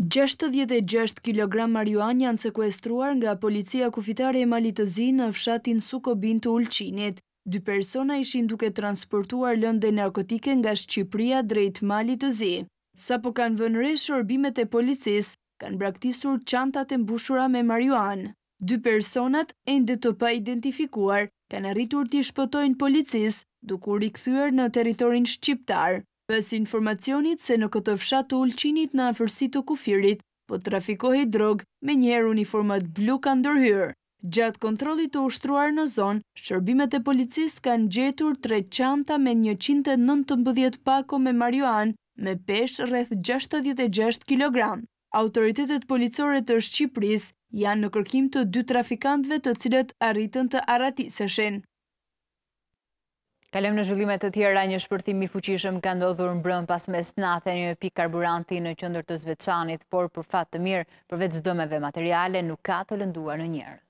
66 kilogram marijuanë janë sekuestruar nga policia kufitare e Malit të Zi në fshatin Sukobin të Ulqinit. Dy persona ishin duke transportuar lëndën narkotike nga Shqipria drejt Malit të Zi. Sapo kanë vënë re shërbimet e policisë, kanë braktisur çantat e mbushura me marijuanë. Dy personat, ende të paidentifikuar, kanë arritur t'i shpëtojnë policisë, duke u rikthyer në territorin shqiptar, pas informacionit se në këtë fshat të Ulqinit në afërsi të kufirit po trafikohej drogë, menjëherë uniformat blu kanë ndërhyrë. Gjatë kontrollit të ushtruar në zonë, shërbimet e policisë kanë gjetur tre çanta me njëqind e nëntëmbëdhjetë pako me marijuanë me peshë rreth gjashtëdhjetë e gjashtë kilogramë. Autoritetet policore të Shqipërisë janë në kërkim të dy trafikantëve të cilët arritën të arratiseshin. Kalojmë në zhvillime të tjera, një shpërthim i fuqishëm ka ndodhur mbrëmë pas mesnate në një pikë karburanti në qendër të Zveçanit, por për fat të mirë, përveç dëmeve materiale, nuk ka të lënduar në njerëz.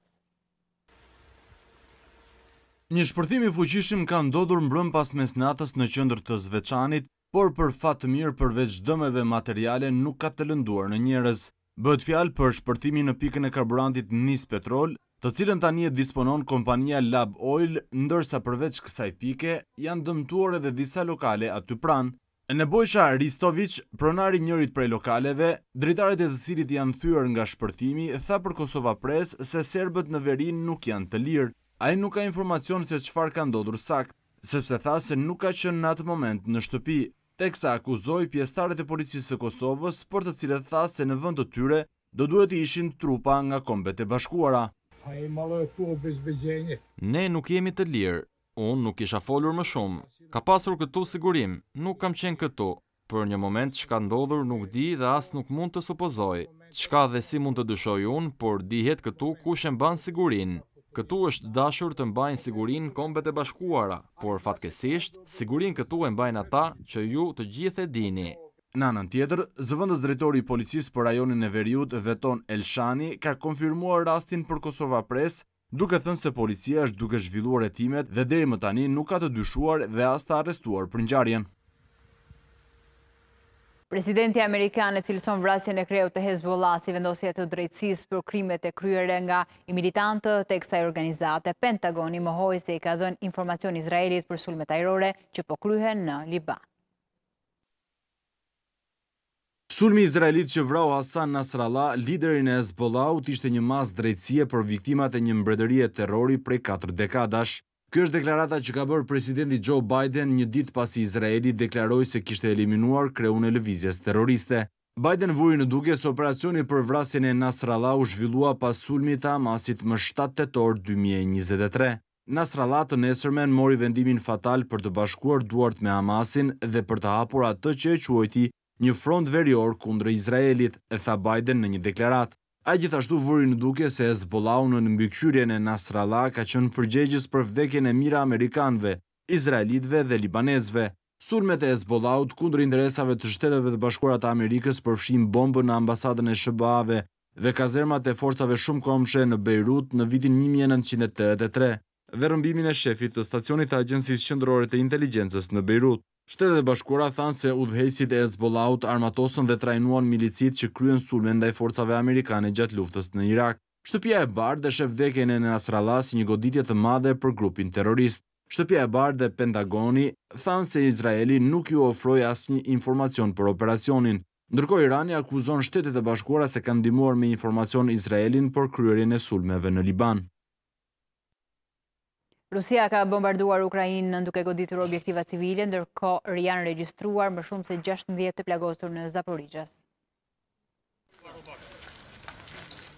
Një shpërthim i fuqishëm ka ndodhur mbrëmë pas mesnatës në qendër të Zveçanit, Por për fat të mirë përveç dëmeve materiale nuk ka të lënduar në njerëz. Bëhet fjalë për shpërthimin në pikën e karburantit Nis Petrol, të cilën tani e disponon kompania Lab Oil, ndërsa përveç kësaj pike, janë dëmtuar edhe disa lokale aty pranë. Nebojsha Ristoviq, pronar i njërit prej lokaleve, dritaret e të cilit janë thyer nga shpërthimi, tha për Kosova Press se serbët në veri nuk janë të lirë. Ai nuk ka informacion se çfarë ka ndodhur saktë. sepse tha se nuk ka qenë në atë moment në shtëpi, teksa akuzoi pjesëtarët e Policisë së Kosovës për të cilët tha se në vend të tyre do duhet të ishin trupa nga Kombet e Bashkuara. Ne nuk jemi të lirë. Unë nuk kisha folur më shumë. Ka pasur këtu sigurim, nuk kam qenë këtu. Për një moment çka ka ndodhur nuk di dhe as nuk mund të supozoj. Çka dhe si mund të dyshoj unë, por dihet këtu kush e mban sigurinë. Këtu është dashur të mbajnë sigurinë Kombet e Bashkuara, por fatkeqësisht, sigurinë këtu e mbajnë ata që ju të gjithë e dini. Në anën tjetër, zëvendësdrejtori i policisë për rajonin e veriut Veton Elshani ka konfirmuar rastin për Kosova Press duke thënë se policia është duke zhvilluar hetimet dhe deri më tani nuk ka të dyshuar dhe as të arrestuar për ngjarjen. Presidenti amerikan e cilëson vrasjen e kreut të Hezbollah si vendosje të drejtësisë për krimet e kryere nga militantët e kësaj organizate. Pentagoni mohoi se i ka dhënë informacion Izraelit për sulmet ajrore që po kryhen në Liban. Sulmi izraelit që vrau Hassan Nasrallah, liderin e Hezbollahut, ishte një masë drejtësie për viktimat e një mbretërie terrori prej katër dekadash. Kjo është deklarata që ka bërë Presidenti Joe Biden një ditë pasi Izraeli deklaroi se kishte eliminuar kreun e lëvizjes terroriste. Biden vuri në dukje se operacioni për vrasjen e Nasrallah u zhvillua pas sulmit të Hamasit më shtatë tetor dy mijë e njëzet e tre. Nasrallah të nesërmen mori vendimin fatal për të bashkuar duart me Hamasin dhe për të hapur atë që e quajti një front verior kundër Izraelit, tha Biden në një deklaratë. Ai gjithashtu vuri në dukje se Hezbollahu nën mbikëqyrjen e Nasrallah ka qenë përgjegjës për vdekjen e mijëra amerikanëve, izraelitëve dhe libanezëve. Sulmet e Hezbollahut kundër interesave të Shteteve të Bashkuara të Amerikës përfshijnë bombën në ambasadën e SHBA-ve dhe kazermat e forcave shumëkombëshe në Bejrut në vitin një mijë e nëntëqind e tetëdhjetë e tre, dhe rrëmbimin e shefit të stacionit të Agjencisë Qendrore të Inteligjencës në Bejrut. Shtetet e Bashkuara thanë se udhëheqësit e Hezbollahut armatosën dhe trajnuan milicitë që kryen sulme ndaj forcave amerikane gjatë luftës në Irak. Shtëpia e Bardhë e sheh vdekjen e Nasrallah si një goditje të madhe për grupin terrorist. Shtëpia e Bardhë dhe Pentagoni thanë se Izraeli nuk iu ofroi asnjë informacion për operacionin. Ndërkohë Irani akuzon Shtetet e Bashkuara se kanë ndihmuar me informacion Izraelin për kryerjen e sulmeve në Liban. Rusia ka bombarduar Ukrainën duke goditur objektiva civile, ndërkohë janë regjistruar më shumë se gjashtëmbëdhjetë të plagosur në Zaporizhzhia.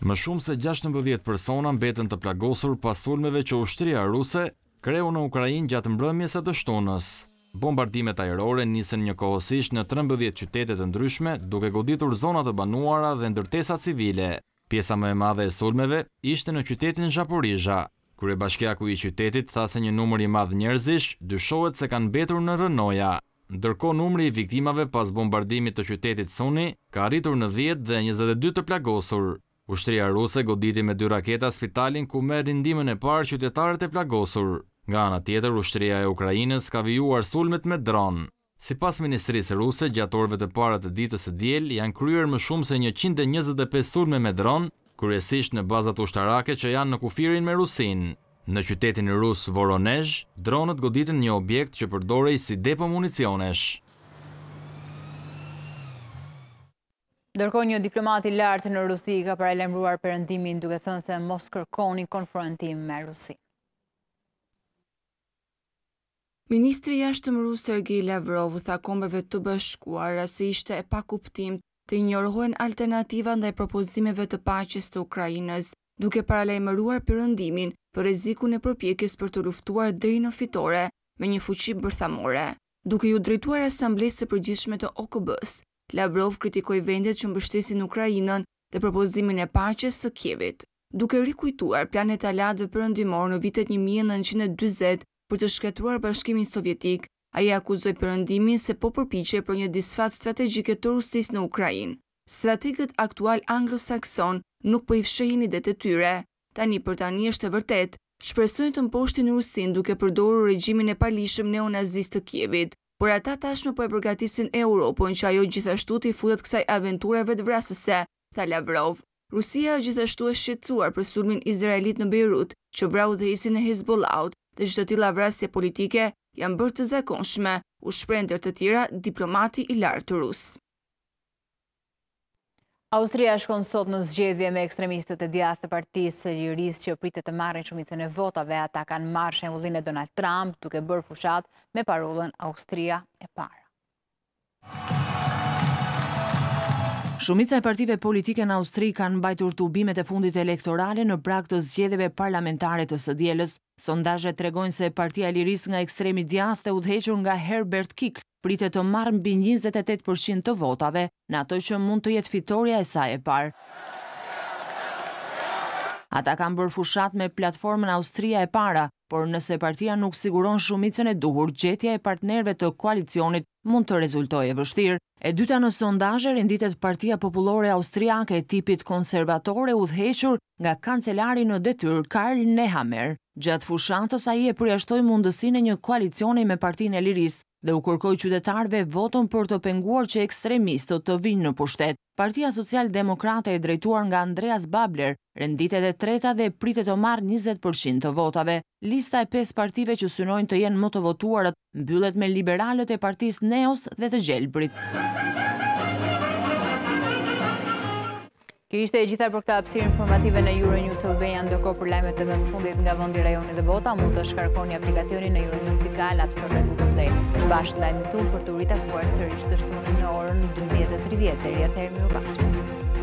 Më shumë se gjashtëmbëdhjetë persona mbetën të plagosur pas sulmeve që ushtria ruse kreu në Ukrainë gjatë mbrëmjes së të shtunës. Bombardimet ajrore nisën njëkohësisht në trembëdhjetë qytete të ndryshme, duke goditur zona të banuara dhe ndërtesa civile. Pjesa më e madhe e sulmeve ishte në qytetin Zhaporizha. Kryebashkiaku i qytetit tha se një numër i madh njerëzish dyshohet se kanë mbetur në rrënoja. Ndërkohë numri i viktimave pas bombardimit të qytetit Suny ka arritur në dhjetë dhe njëzet e dy të plagosur. Ushtria ruse goditi me dy raketa spitalin ku merrnin ndihmën e parë qytetarët e plagosur. Nga ana tjetër, ushtria e Ukrainës ka vijuar sulmet me dronë. Sipas ministrisë ruse, gjatë orëve të para të ditës së diel janë kryer më shumë se njëqind e njëzet e pesë sulme me dronë, kryesisht në bazat ushtarake që janë në kufirin me Rusinë. Në qytetin rus Voronezh, dronët goditën një objekt që përdorej si depo municionesh. Ndërkohë një diplomat i lartë në Rusi i ka paralajmëruar Perëndimin duke thënë se mos kërkoni konfrontim me Rusinë. Ministri i Jashtëm rus Sergei Lavrov u tha Kombeve të Bashkuara se ishte e pakuptimtë të injorohen alternativa ndaj propozimeve të paqes të Ukrainës, duke paralajmëruar Perëndimin për rrezikun e përpjekjes për të luftuar deri në fitore me një fuqi bërthamore. Duke iu drejtuar Asamblesë së Përgjithshme të OKB-së, Lavrov kritikoi vendet që mbështesin Ukrainën dhe propozimin e paqes së Kievit, duke rikujtuar planet e aleatëve perëndimorë në vitet një mijë e nëntëqind e dyzet për të shkatërruar Bashkimin Sovjetik, ai e akuzoi Perëndimin se po përpiqej për një disfatë strategjike të Rusisë në Ukrainë. Strategët aktualë anglo-saksonë nuk po i fshehin idetë e tyre. Tani për tani është e vërtetë, shpresojnë të mposhtin Rusinë duke përdorur regjimin e paligjshëm neonazist të Kievit. Por ata tashmë po e përgatisin Europën që ajo gjithashtu t'i futet kësaj aventure vetëvrasëse, tha Lavrov. Rusia është gjithashtu e shqetësuar për sulmin izraelit në Bejrut, që vrau udhëheqësin e Hezbollahut dhe që të tilla vrasje politike janë bërë të zakonshme, u shpreh ndër të tjera diplomati i lartë rus. Austria shkon sot në zgjedhje me ekstremistët e djathtë të partisë së lirisë që pritet të marrin shumicën e votave, ata kanë marrë shembullin e Donald Trump duke bërë fushatë me parullën Austria e para. Shumica e partive politike në Austri kanë mbajtur tubimet e fundit elektorale në prag të zgjedhjeve parlamentare të së dielës. Sondazhet tregojnë se Partia e Lirisë nga ekstremi i djathtë e udhëhequr nga Herbert Kickl pritet të marrë mbi njëzet e tetë për qind të votave në atë që mund të jetë fitorja e saj e parë. Ata kanë bërë fushatë me platformën Austria e Para, por nëse partia nuk siguron shumicën e duhur, gjetja e partnerëve të koalicionit mund të rezultojë e vështirë. E dyta në sondazhe renditet Partia Popullore Austriake e tipit konservator e udhëhequr nga kancelari në detyrë Karl Nehammer. Gjatë fushatës ai e përjashtoi mundësinë e një koalicioni me Partinë e Lirisë dhe u kërkoi qytetarëve votën për të penguar që ekstremistët të vijnë në pushtet. Partia Socialdemokrate e drejtuar nga Andreas Babler renditet e treta dhe pritet të marrë njëzet për qind të votave. Lista e pesë partive që synojnë të jenë më të votuarat mbyllet me liberalët e partisë Neos dhe të gjelbrit. Kjo ishte e gjitha për këtë hapësirë informative në Euronews Albania, ndërkohë për lajmet më të fundit nga vendi, rajoni dhe bota, mund të shkarkoni aplikacionin Euronews.al, App Store dhe Google Play. Bashkë ndahemi këtu për t'u ritakuar sërish të shtunë në orën 12.30, deri atëherë mirupafshim.